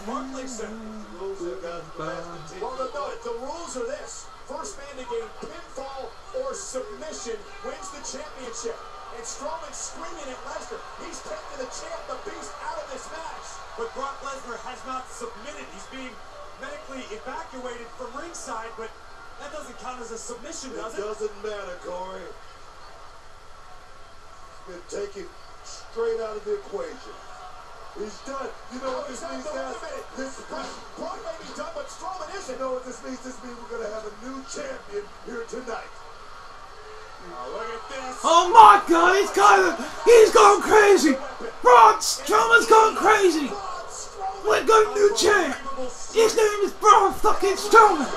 bastard team. Well, the, the, the rules are this. First man to gain pinfall or submission wins the championship. And Strowman screaming at Lesnar. He's taking the champ, the beast, out of this match. But Brock Lesnar has not submitted. He's being medically evacuated from ringside, but that doesn't count as a submission, It does it? It doesn't matter, Corey. It's been taken straight out of the equation. He's done. You know what Oh, this means, guys? Wait a minute. This, Brock, Brock may be done, but Strowman isn't. You know what this means? This means we're gonna have a new champion here tonight. Oh, look at this. My god, he's going, he's going crazy! Braun Strowman's going crazy! We're going new champ! His name is Braun fucking Strowman!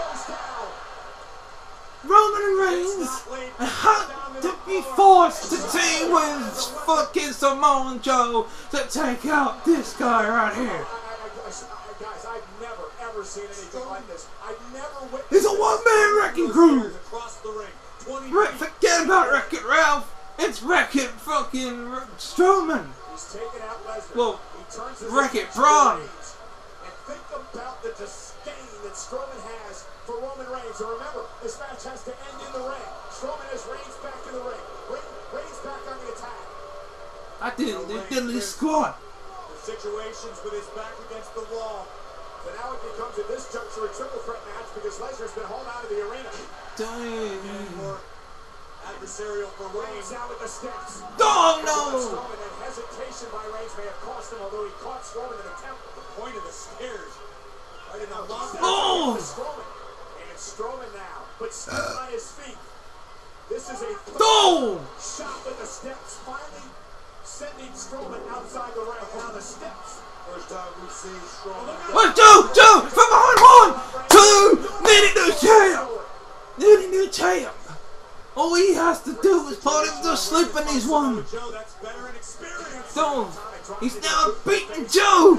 Roman Reigns had to be forced to team with fucking Samoa Joe to take out this guy right here. Guys, I've never, ever seen anything like this. I've never witnessed It's a one-man wrecking crew! Across the ring. 20 forget about Wreck-It Ralph! It's Wreck-It fucking R- Strowman! He's taken out Lesnar. Well, he turns Wreck-It Braun. And think about the disdain that Strowman has for Roman Reigns. And remember, this match has to end in the ring. Strowman has Reigns back in the ring. Reigns, back on the attack. I didn't do diddly squat. The situations with his back against the wall. So now it becomes at this juncture a triple threat match because Lesnar's been hauled out of the arena. Dang. More adversarial for Reigns Reigns. out with the steps. Oh no! Strowman and hesitation by Reigns may have cost him, although he caught Strowman in the temple. The point of the stairs. Right in the mouth. Oh! Strowman. And it's Strowman now, but still on his feet. This is a third Oh! shot with the steps, finally sending Strowman outside the ring. Now the steps. First time we've seen Strowman. One, two, two, from behind one, two, needing new champ, needing new champ. All he has to do is put him to sleep that's veteran experience. So, he's now beating Joe.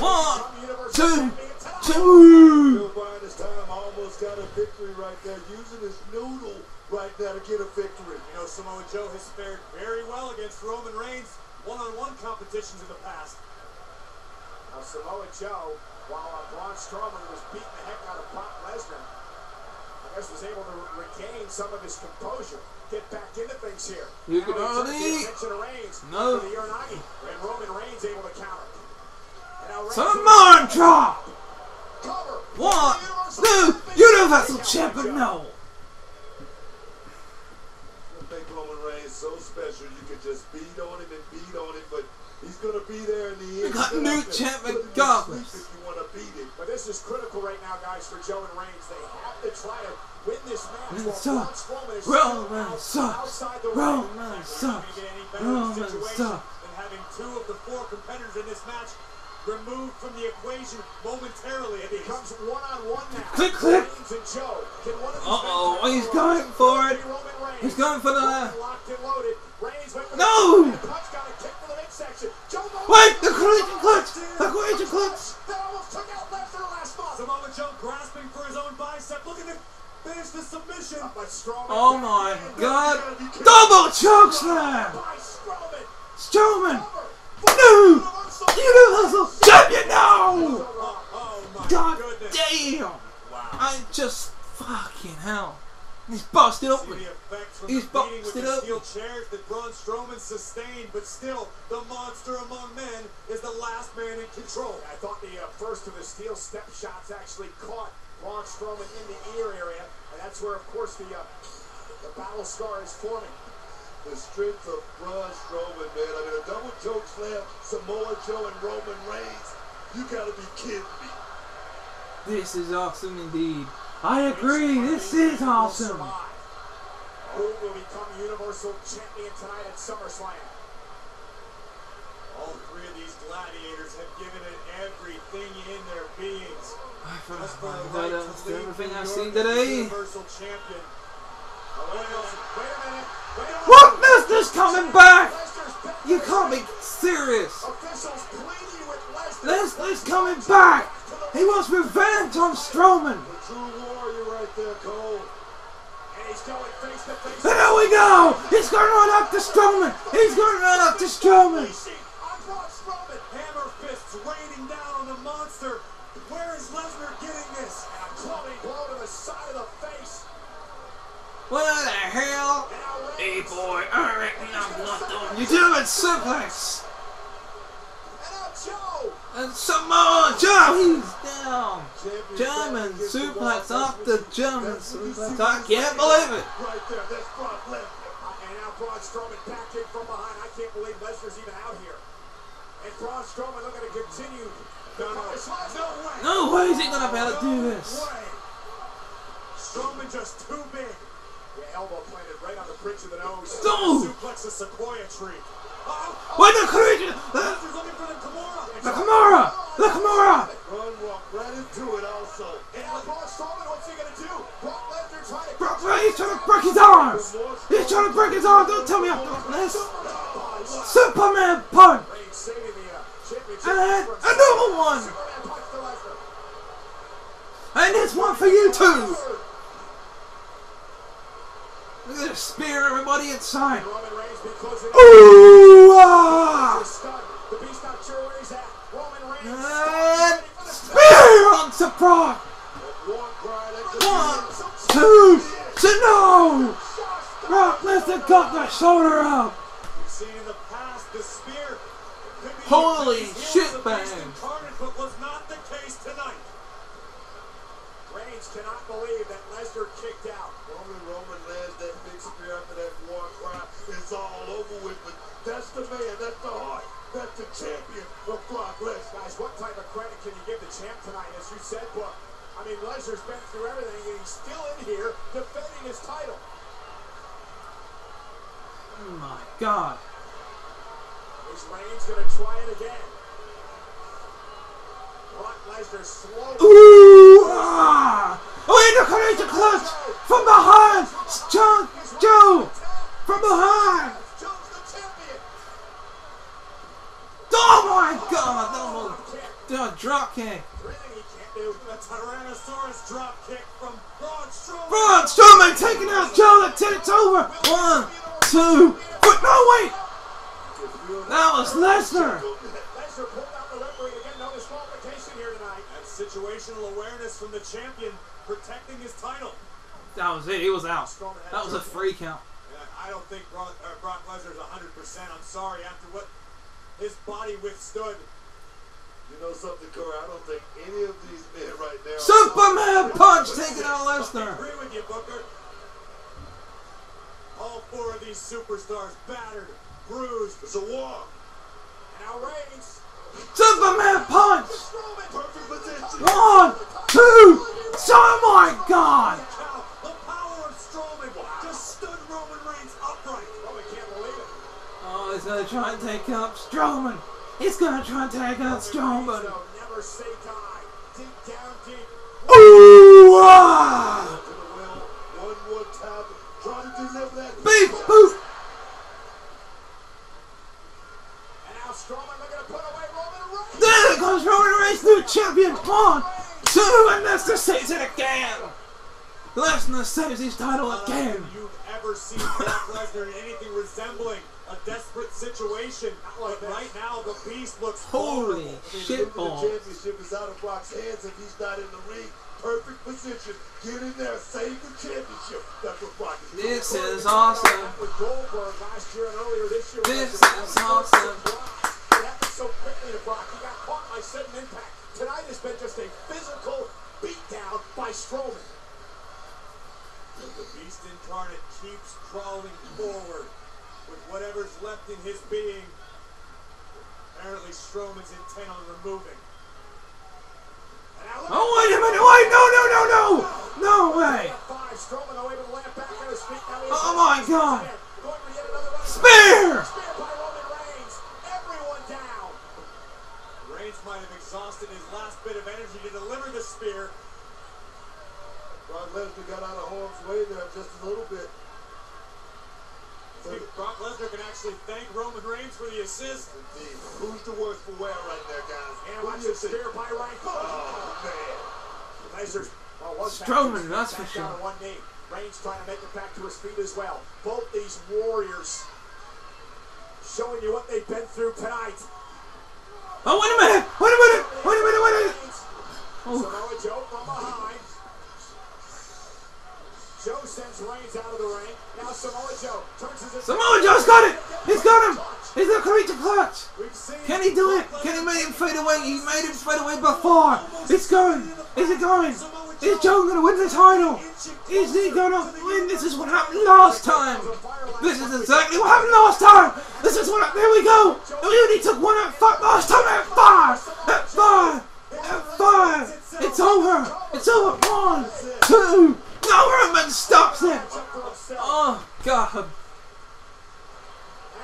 One, two, two. Almost got a victory right there, using his noodle right now to get a victory. You know, Samoa Joe has fared very well against Roman Reigns one-on-one competitions in the past. Now Samoa Joe, while Braun Strowman was beating the heck out of Brock Lesnar, I was able to regain some of his composure, get back into things here. You can only- the attention to Reigns No. the Uranage, and Roman Reigns able to counter. And now drop. Cover. One, Universal two, Universal champion. No. I think Roman Reigns so special you could just beat on him and beat on him, but he's gonna be there in the end. We got new gonna champ put him to regardless. If you want to beat him. But this is critical right now, guys, for Joe and Reigns. They have to try to win this match It while sucks. Braun Strowman is Roman still out- sucks. outside the ring. Roman We're sucks. get any better Roman situation sucks. than having two of the four competitors in this match removed from the equation momentarily. It becomes one on one now. Click, click. Reigns and Joe. Can one of these Uh-oh, he's going for it. be Roman Reigns. He's going for the- Roman locked and loaded. Reigns went for the No! the punch, got a kick for the midsection. Joe goes Wait, the Coquina Clutch, the Coquina Clutch. That almost took out Lesnar last month. Samoa Joe grasping for his own bicep. Look at the finish the submission. But Strowman Oh my. God! Gotta be kidding. Double choke slam. Strowman. Strowman, Cover. new Universal Universal champion now. Oh, oh my God damn! I just fucking hell. He's busted See open. the effects from He's the beating with busted the up. steel chairs that Braun Strowman sustained, but still, the monster among men is the last man in control. I thought the uh, first of the steel step shots actually caught Braun Strowman in the ear area, and that's where, of course, the uh, the battle scar is forming. The strength of Braun Strowman, man. I mean, a double choke slam, Samoa Joe and Roman Reigns. You gotta be kidding me. This is awesome indeed. I agree. This is awesome. Who will become Universal Champion tonight at SummerSlam? All three of these gladiators have given it everything in their beings. For a right to everything I've seen today. Universal champion. Coming back. You can't be serious. Lesnar's coming back. He wants revenge on Strowman. The there, we go. He's going to run up to Strowman. He's going to run up to Strowman. Hammer fists raining down on the monster. Where is Lesnar getting this? And a clubbing blow to the side of the face. What the hell? Hey boy, I reckon I'm not doing you do it suplex. And now Joe. And Samoa Joe, he's down. Champion German standing against the suplex after German that's suplex. I can't believe it. Right there, that's Brock Lesnar. And now Braun Strowman back in from behind. I can't believe Lesnar's even out here. And Braun Strowman looking to continue. No, way. No way is he gonna be able to do this. Strowman just too big. Yeah, elbow planted right on the bridge of the nose. No! Suplex a sequoia tree. What the creature? The, Lesnar's looking for the Kimura. the Kimura! The Kimura! Run walk right into it also. And now Braun Strowman, what's he gonna do? Brock Lesnar trying to. Brock Lesnar, he's trying to break his arms. He's trying to break his arms. Don't tell me I'm doing this. Superman punch. The uh. And another one. And this one for you too. Look at this spear, everybody inside. Ooh! Ah! And spear onto Brock. One two, to no. Brock Lesnar got the shoulder up. The case tonight. Reigns cannot believe that Lesnar kicked out. Roman Roman lands that big spear after that war cry. It's all over with, but that's the man, that's the heart, that's the champion of Brock Lesnar. Guys, what type of credit can you give the champ tonight? As you said, but I mean, Lesnar's been through everything, and he's still in here defending his title. Oh my God. Is going to try it again? Brock Lesnar slowly. Ooh! Ah! Oh, the courageous clutch from behind. Joe, Joe, from behind. The. Oh my God! Double, double drop kick. Everything he can't do. A Tyrannosaurus drop kick from Braun Strowman. Braun Strowman taking out Joe. The it's over. One, two, but no wait. That was Lesnar. Lesnar pulled out the referee again. No disqualification here tonight. And situational awareness from the champion protecting his title. That was it. He was out. That was a free count. I don't think Brock, uh, Brock Lesnar's 100%. I'm sorry. After what his body withstood, You know something, Corey? I don't think any of these men right now. Superman punch taking out I Lesnar. agree with you, Booker. All four of these superstars battered, bruised. It's a war. And now Reigns. Superman punch. Strowman. Perfect position. One, two. Oh my God. The power of Strowman just stood Roman Reigns upright. Roman can't believe it. Oh, he's gonna try and take out Strowman. He's gonna try and take out Strowman. So never say die. Deep down deep. Ooh! Ah! To the well, one more time. Try to deliver that. Beep boop. And now Strowman looking to put away Roman Reigns. There goes Roman Reigns, new champion. One, two, and Lesnar saves it again. Lesnar saves his title again. think you've ever seen Brock Lesnar in anything resembling a desperate situation. But right now, the Beast looks Holy vulnerable. shit The championship is out of Brock's hands if he's not in the ring. Perfect position. Get in there, save the championship. That's what Brock is doing. This is awesome. With Goldberg last year and earlier this is awesome. It happened so quickly to Brock. He got caught by sudden impact. Tonight has been just a physical beatdown by Strowman. The Beast Incarnate keeps crawling forward with whatever's left in his being. Apparently, Strowman's intent on removing. And now look Oh wait a minute! Wait! No! No! No! No! No way! at five. Strowman though able to land back on his feet. Now he Oh is- my God. Going for yet another run. Spear! Spear by Roman Reigns. Everyone down. Reigns might have exhausted his last bit of energy to deliver the spear. Brock Lesnar got out of harm's way there just a little bit. See if Brock Lesnar can actually thank Roman Reigns for the assist. Indeed. Who's the worst for wear right there, guys? And Who watch do you spear by right. Oh, man. Lasers. Well, Strowman, that's for sure. to one knee. Reigns trying to make it back to his feet as well. Both these warriors showing you what they've been through tonight. Oh, wait a minute! Wait a minute! Wait a minute! Wait a minute! Oh, Samoa Joe from behind. Joe sends Reigns out of the ring. Now Samoa Joe turns his Samoa Joe's got it! He's got him! He's not going to clutch! We've Can he do it? Can he make him fade away? He made him fade away before! It's going! Is it going? Is Joe going to win the title? Is he going to win? This is what happened last time! This is exactly what happened last time! This is what. There we go! We only took one at five last time at five! At five! At five! It's over! It's over! One, two! No, Roman stops it! Oh, God.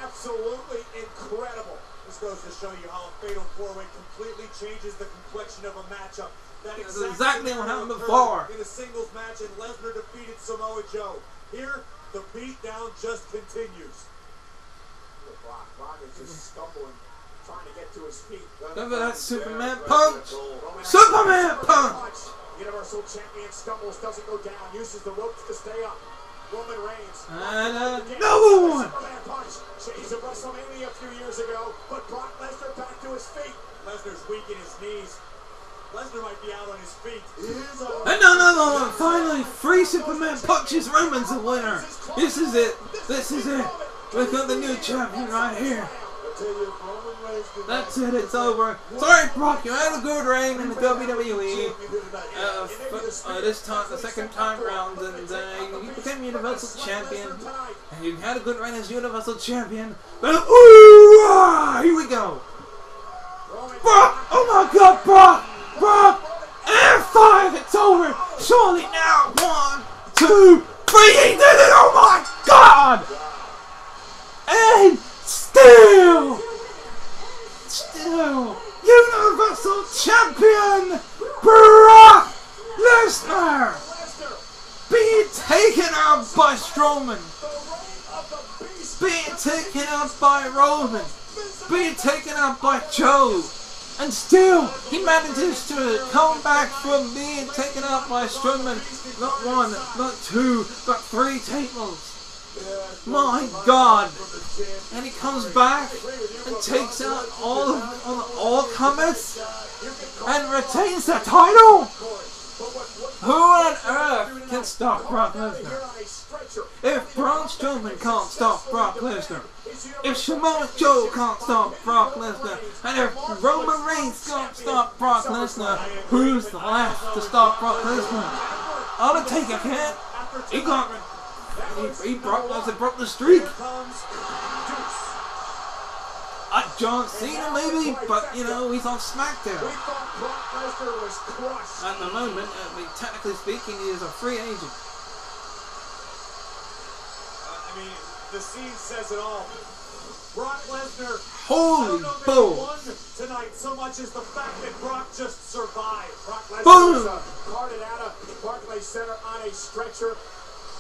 Absolutely incredible. This goes to show you how a fatal four-way completely changes the complexion of a matchup. That That's exactly what happened before. In a singles match, and Lesnar defeated Samoa Joe. Here, the beatdown just continues. Brock, Brock is just stumbling, trying to get to his feet. Remember that Superman punch? there, goal. Roman Superman punch! Universal champion stumbles, doesn't go down, uses the ropes to stay up. Roman Reigns. And uh, Again, another one! Superman punch. Chase of WrestleMania a few years ago, but Brock Lesnar back to his feet. Lesnar's weak in his knees. Lesnar might be out on his feet. And another one! Finally, three Superman punches. Roman's the winner. This is it. This is it. We've got the new champion right here. That's it. It's over. Sorry, Brock. You had a good reign in the WWE. Uh, f- uh, this time, the second time round, and uh, you became Universal Champion. And you had a good reign as Universal Champion. But ooh, ah, here we go. Brock! Oh my God, Brock! Brock! And five, it's over. Surely now, one, two, three. He did it! Oh my God! And still, still, Universal Champion Brock Lesnar being taken out by Strowman, being taken out by Roman, being taken out by Joe, and still he manages to come back from being taken out by Strowman. Not one, not two, but three tables. My God! And he comes back and takes out all of all, comers and retains the title. Who on earth can stop Brock Lesnar? If Braun Strowman can't stop Brock Lesnar, if Samoa Joe can't stop Brock Lesnar, and if Roman Reigns can't stop Brock Lesnar, who's the left to stop Brock Lesnar? Undertaker can't. He got. He, broke. Lesnar broke the streak. Uh, John Cena maybe, but you know he's on SmackDown. Brock. At the moment, I mean, technically speaking, he is a free agent. I mean, the scene says it all. Brock Lesnar. Holy don't know if he bull! tonight so much as the fact that Brock just survived. Brock Lesnar was uh, carted out of Barclays Center on a stretcher.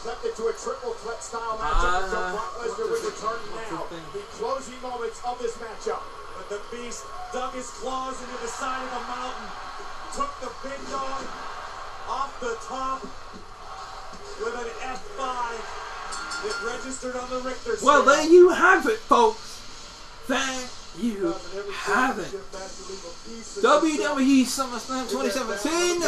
Left it to a triple threat style matchup until Uh, Brock Lesnar would return now. The closing moments of this matchup. But the beast dug his claws into the side of the mountain, took the big dog off the top with an F5 that registered on the Richter scale. Well, there you have it, folks. There you have it. WWE SummerSlam 2017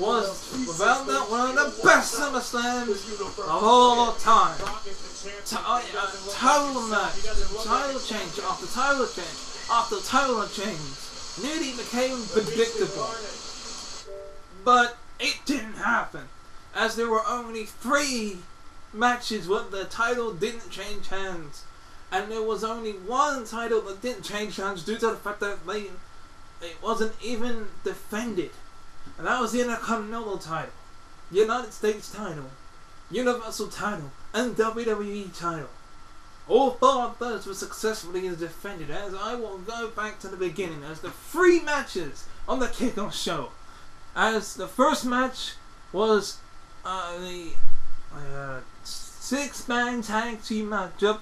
was, without doubt, one of the best SummerSlams of all time. Brock is the champion. T- uh, He doesn't look title match, himself. He doesn't look like title change after title change after title change. Nearly became predictable. But it didn't happen, as there were only three matches where the title didn't change hands, and there was only one title that didn't change hands due to the fact that they it wasn't even defended, and that was the Intercontinental title, United States title, Universal title, and WWE title. All four of those were successfully defended, as I will go back to the beginning, as the three matches on the kickoff show. As the first match was uh, the uh, six-man tag team matchup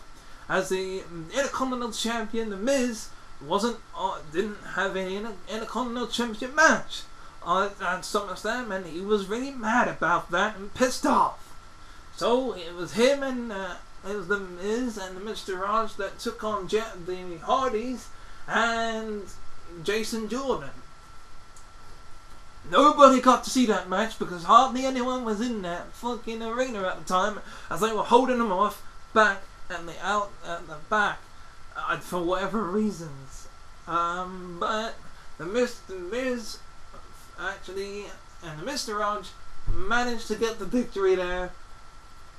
as the Intercontinental Champion, The Miz, wasn't uh, didn't have any Inter- Intercontinental Championship match uh, at SummerSlam, and he was really mad about that and pissed off. So it was him and uh, it was the Miz and the Miztourage that took on Je- the Hardys and Jason Jordan. Nobody got to see that match because hardly anyone was in that fucking arena at the time as they were holding them off back and the out at the back uh, for whatever reasons. Um, but the Mr. Miz actually and the Miztourage managed to get the victory there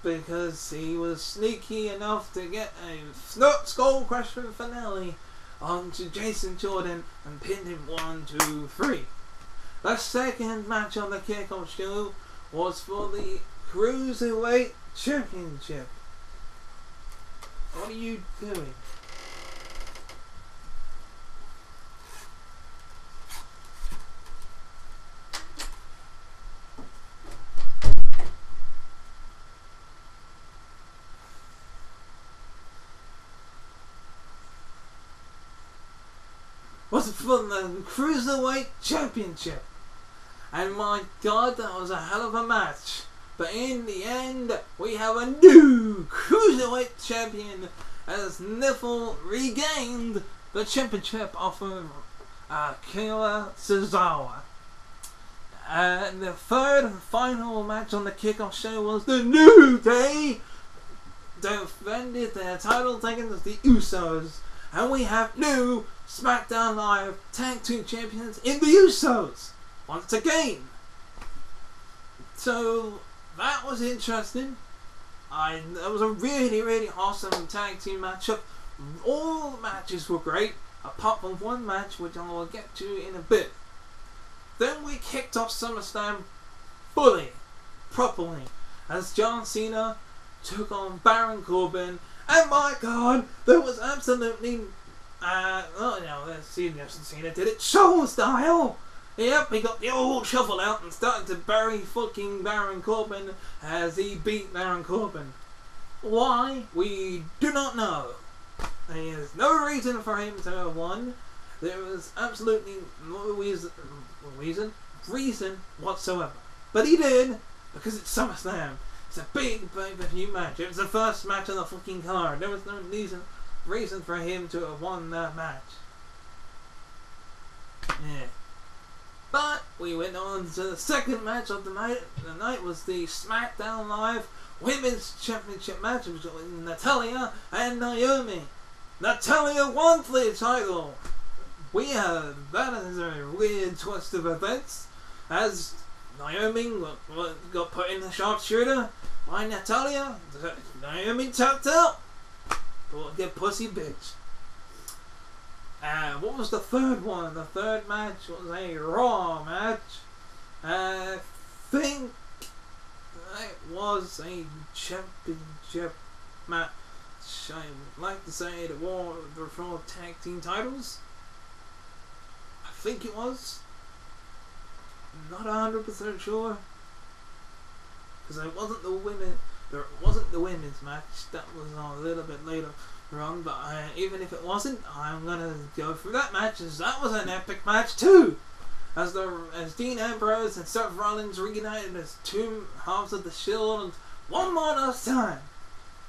because he was sneaky enough to get a snot skull crusher finale onto Jason Jordan and pin him one, two, three. The second match on the kickoff show was for the Cruiserweight Championship. What are you doing? was for the Cruiserweight Championship. And my god, that was a hell of a match. But in the end, we have a new Cruiserweight Champion as Neville regained the championship off of uh, Kayla And the third and final match on the kickoff show was the New Day defended their title against the Usos. And we have new SmackDown Live Tag Team Champions in the Usos once again. So that was interesting. I that was a really really awesome tag team matchup. All the matches were great, apart from one match which I will get to in a bit. Then we kicked off SummerSlam fully, properly, as John Cena took on Baron Corbin, and my God, there was absolutely uh, oh no, see, Nelson Cena did it show style. Yep, he got the old shovel out and started to bury fucking Baron Corbin as he beat Baron Corbin. Why? We do not know. There is no reason for him to have won. There was absolutely no reason, reason, reason whatsoever. But he did because it's SummerSlam. It's a big pay-per-view match. It was the first match on the fucking card. There was no reason, reason for him to have won that match. Yeah. But we went on to the second match of the night. The night was the SmackDown Live Women's Championship match between Natalya and Naomi. Natalya won the title. We have that is a weird twist of events as Naomi got, put in the sharpshooter by Natalya. Naomi tapped out. Get pussy bitch. Uh, what was the third one? The third match was a Raw match. I think it was a championship match. I would like to say the War the Raw Tag Team titles. I think it was. Not hundred percent sure. Because it wasn't the women. There wasn't the women's match. That was a little bit later wrong, but uh, even if it wasn't, I'm gonna go through that match as that was an epic match too. As the as Dean Ambrose and Seth Rollins reunited as two halves of the Shield one more last time.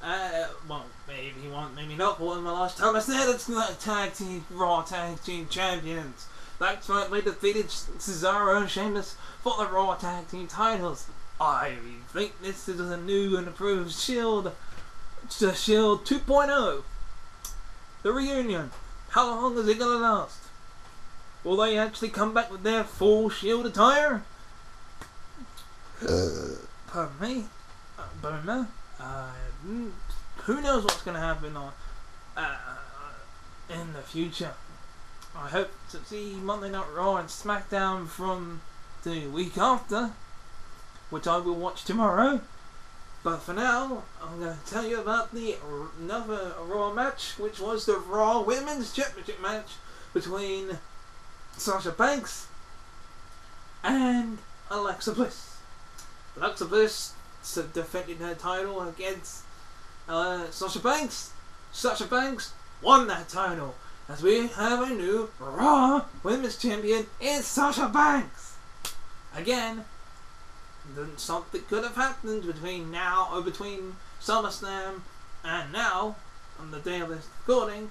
Uh, well, maybe one, maybe not one more last time. I said it's not tag team Raw Tag Team Champions. That's right, we defeated Cesaro and Sheamus for the Raw Tag Team titles. I think this is a new and improved Shield to Shield 2.0. The reunion. How long is it gonna last? Will they actually come back with their full Shield attire? Pardon me. Uh, don't. Uh, who knows what's gonna happen on uh, in the future? I hope to see Monday Night Raw and SmackDown from the week after, which I will watch tomorrow. But for now, I'm going to tell you about the another Raw match, which was the Raw Women's Championship match between Sasha Banks and Alexa Bliss. Alexa Bliss defended her title against uh, Sasha Banks. Sasha Banks won that title as we have a new Raw Women's Champion in Sasha Banks. Again, then something could have happened between now or between SummerSlam and now on the day of this recording.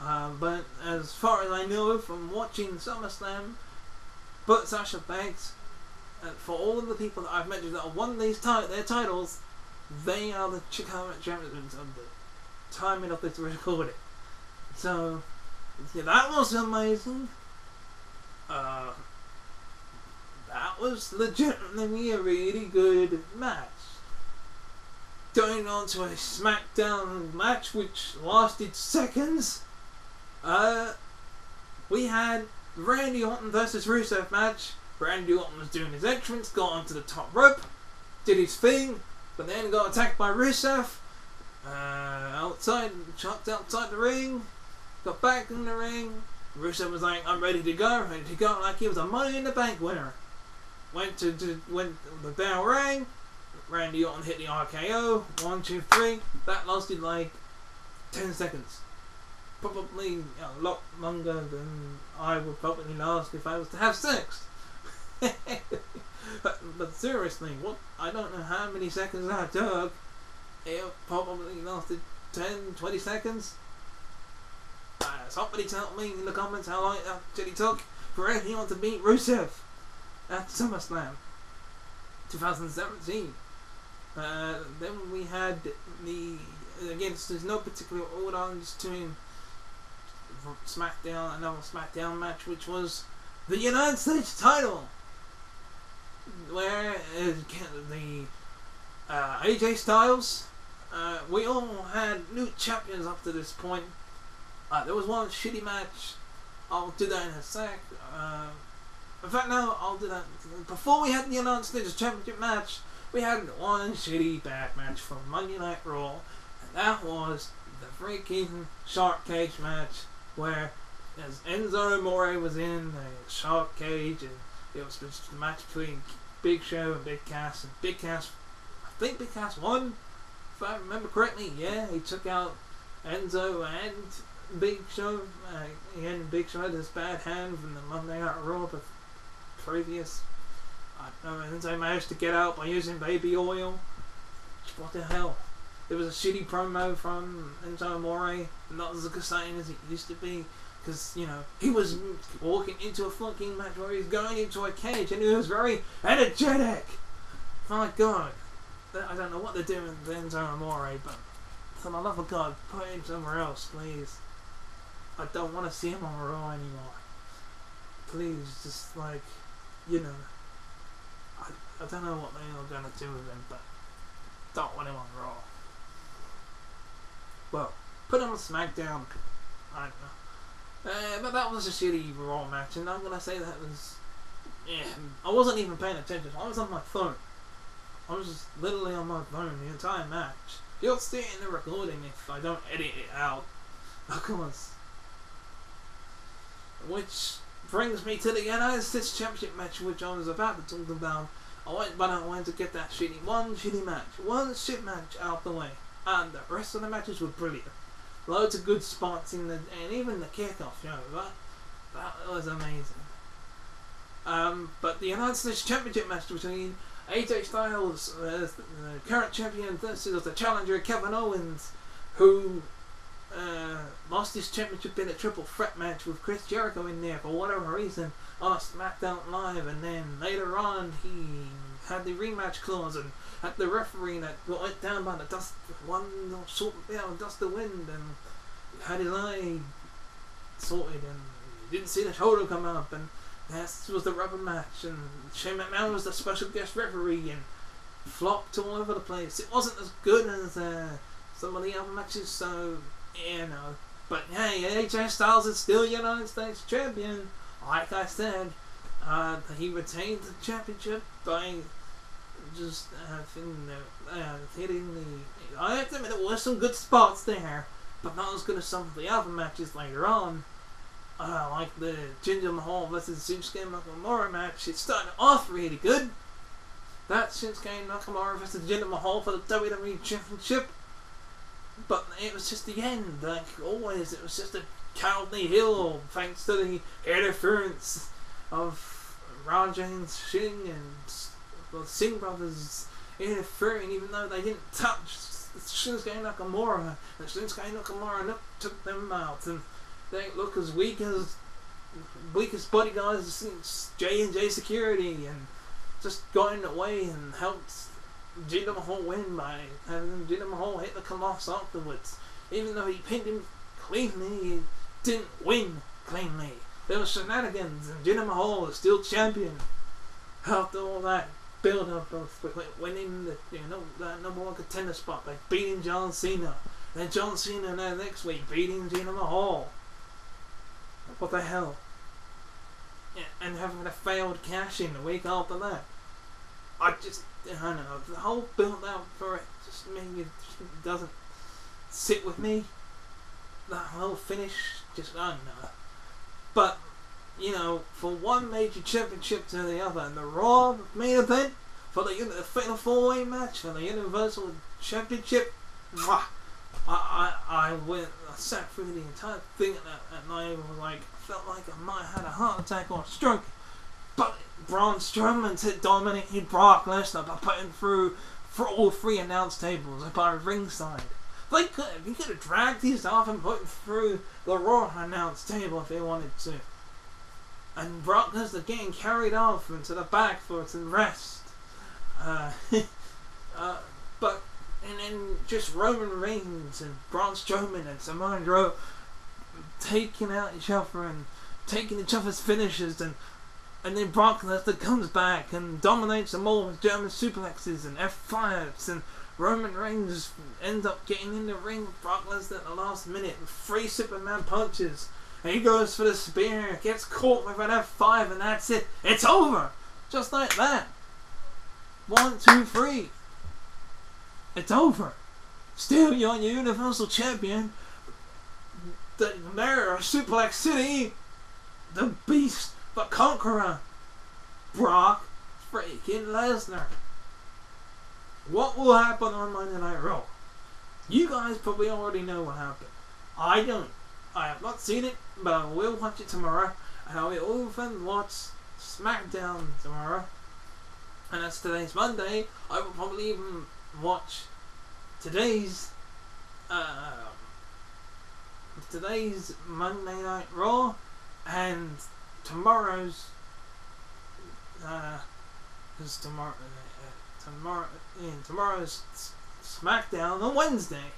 Uh, but as far as I know from watching SummerSlam, but Sasha Banks, uh, for all of the people that I've mentioned that have won these ti- their titles, they are the Chicago champions of the timing of this recording. So, yeah, that was amazing. Uh, that was legitimately a really good match. Going on to a SmackDown match which lasted seconds. Uh, we had Randy Orton versus Rusev match. Randy Orton was doing his entrance, got onto the top rope, did his thing, but then got attacked by Rusev. Uh, outside, chucked outside the ring, got back in the ring. Rusev was like, "I'm ready to go, ready to go," like he was a Money in the Bank winner. Went to, to when the bell rang. Randy Orton hit the RKO. One, two, three. That lasted like ten seconds. Probably a lot longer than I would probably last if I was to have sex. [LAUGHS] but, but seriously, what? I don't know how many seconds that took. It probably lasted 10, 20 seconds. Uh, somebody tell me in the comments how long it actually took for Orton to beat Rusev at SummerSlam 2017. Uh, then we had the again. There's no particular order. I'm just doing SmackDown, another SmackDown match, which was the United States title, where uh, the uh, AJ Styles. Uh, we all had new champions up to this point. Uh, there was one shitty match. I'll do that in a sec. In fact, no, I'll do that. Before we had the United States Championship match, we had one shitty bad match from Monday Night Raw, and that was the freaking Shark Cage match, where as Enzo Amore was in the Shark Cage, and it was just a match between Big Show and Big Cass, and Big Cass, I think Big Cass won, if I remember correctly. Yeah, he took out Enzo and Big Show. Uh, again, Big Show had this bad hand from the Monday Night Raw, but previous. I don't know, Enzo managed to get out by using baby oil. What the hell? There was a shitty promo from Enzo Amore, not as exciting as it used to be. Because, you know, he was walking into a fucking match where he was going into a cage and he was very energetic. My god. I don't know what they're doing with Enzo Amore, but for the love of God, put him somewhere else, please. I don't want to see him on Raw anymore. Please, just like, you know, I, I don't know what they are going to do with him, but don't want him on Raw. Well, put him on SmackDown. I don't know. Uh, but that was a shitty Raw match, and I'm going to say that was. Yeah, I wasn't even paying attention. I was on my phone. I was just literally on my phone the entire match. You'll see it in the recording if I don't edit it out. [LAUGHS] Of course. Which brings me to the United States Championship match, which I was about to talk about. I went, but I wanted to get that shitty one shitty match, one shit match out the way, and the rest of the matches were brilliant. Loads of good spots in the, and even the kickoff show. That that was amazing. Um, but the United States Championship match between AJ Styles, uh, the current champion, versus the challenger Kevin Owens, who uh, lost his championship in a triple threat match with Chris Jericho in there for whatever reason on a SmackDown Live, and then later on he had the rematch clause and had the referee that got it down by the dust, one short bit of dust the wind, and had his eye sorted, and didn't see the shoulder come up, and that was the rubber match, and Shane McMahon was the special guest referee, and flopped all over the place. It wasn't as good as uh, some of the other matches, so you know. But hey, AJ Styles is still United States champion. Like I said, uh, he retained the championship by just uh, hitting the, uh, hitting the. I have to admit, there were some good spots there, but not as good as some of the other matches later on. Uh, like the Jinder Mahal versus Shinsuke Nakamura match. It started off really good. That Shinsuke Nakamura versus Jinder Mahal for the WWE Championship but it was just the end. Like always, it was just a cowardly hill thanks to the interference of Rajan Singh and the Singh brothers interfering, even though they didn't touch Shinsuke Nakamura. And Shinsuke Nakamura took them out, and they look as weak as weakest bodyguards since J and J Security, and just got in the way and helped Jinder Mahal win by having Jinder Mahal hit the Khallas afterwards. Even though he pinned him cleanly, he didn't win cleanly. There were shenanigans, and Jinder Mahal is still champion. After all that build up of winning the you know that number one contender spot by beating John Cena, then John Cena the next week beating Jinder Mahal. What the hell? Yeah, and having a failed cash in the week after that. I just I don't know the whole build out for it just maybe just doesn't sit with me. That whole finish just I don't know. But you know, for one major championship to the other, and the Raw main event for the, the Fatal Four Way match for the Universal Championship. Mwah, I, I, I went, I sat through the entire thing and, and I was like, felt like I might have had a heart attack or a stroke. But Braun Strowman dominated Brock Lesnar by putting through for all three announce tables by ringside. They could have, he could have dragged these off and put through the Raw announce table if they wanted to. And Brock Lesnar getting carried off into the back for some rest. Uh, [LAUGHS] uh, but and then just Roman Reigns and Braun Strowman and Samoa Joe taking out each other and taking each other's finishes and and then Brock Lesnar comes back and dominates them all with German suplexes and F5s and Roman Reigns ends up getting in the ring with Brock Lesnar at the last minute with three Superman punches. And he goes for the spear, gets caught with an F5 and that's it. It's over! Just like that. One, two, three. It's over. Still, you're Universal Champion. The mayor of Suplex City. The Beast, the Conqueror. Brock freaking Lesnar. What will happen on Monday Night Raw? You guys probably already know what happened. I don't. I have not seen it, but I will watch it tomorrow. And I will even watch SmackDown tomorrow. And as today's Monday, I will probably even watch today's uh, today's Monday Night Raw and tomorrow's because tomorrow uh, tomorrow yeah, tomorrow's SmackDown on Wednesday.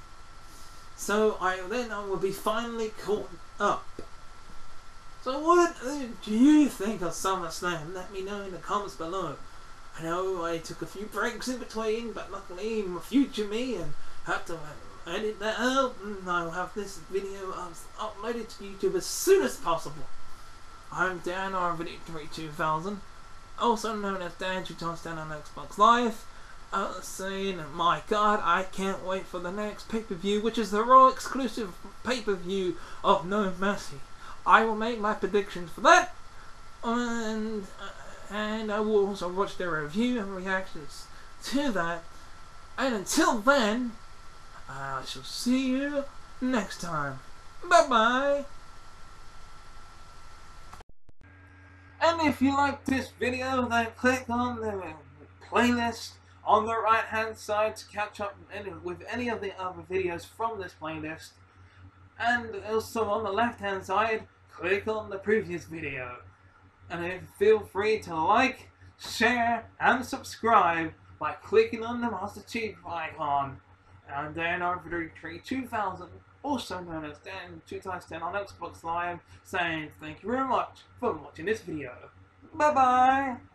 So I then I will be finally caught up. So what do you think of SummerSlam? Let me know in the comments below. I know I took a few breaks in between, but luckily my future me and had to edit that out, and I'll have this video uploaded to YouTube as soon as possible. I'm Dan RVD 2000, also known as Dan Two Dan on Xbox Live. Was saying, my god, I can't wait for the next pay-per-view, which is the Raw exclusive pay-per-view of No Mercy. I will make my predictions for that, and uh, and I will also watch the review and reactions to that. And until then, I shall see you next time. Bye bye. And if you like this video, then click on the playlist on the right hand side to catch up with any of the other videos from this playlist. And also on the left hand side, click on the previous video. And feel free to like, share, and subscribe by clicking on the Master Chief icon. And Dan RVD Tree 2000, also known as Dan 2 times 10 on Xbox Live, saying thank you very much for watching this video. Bye bye!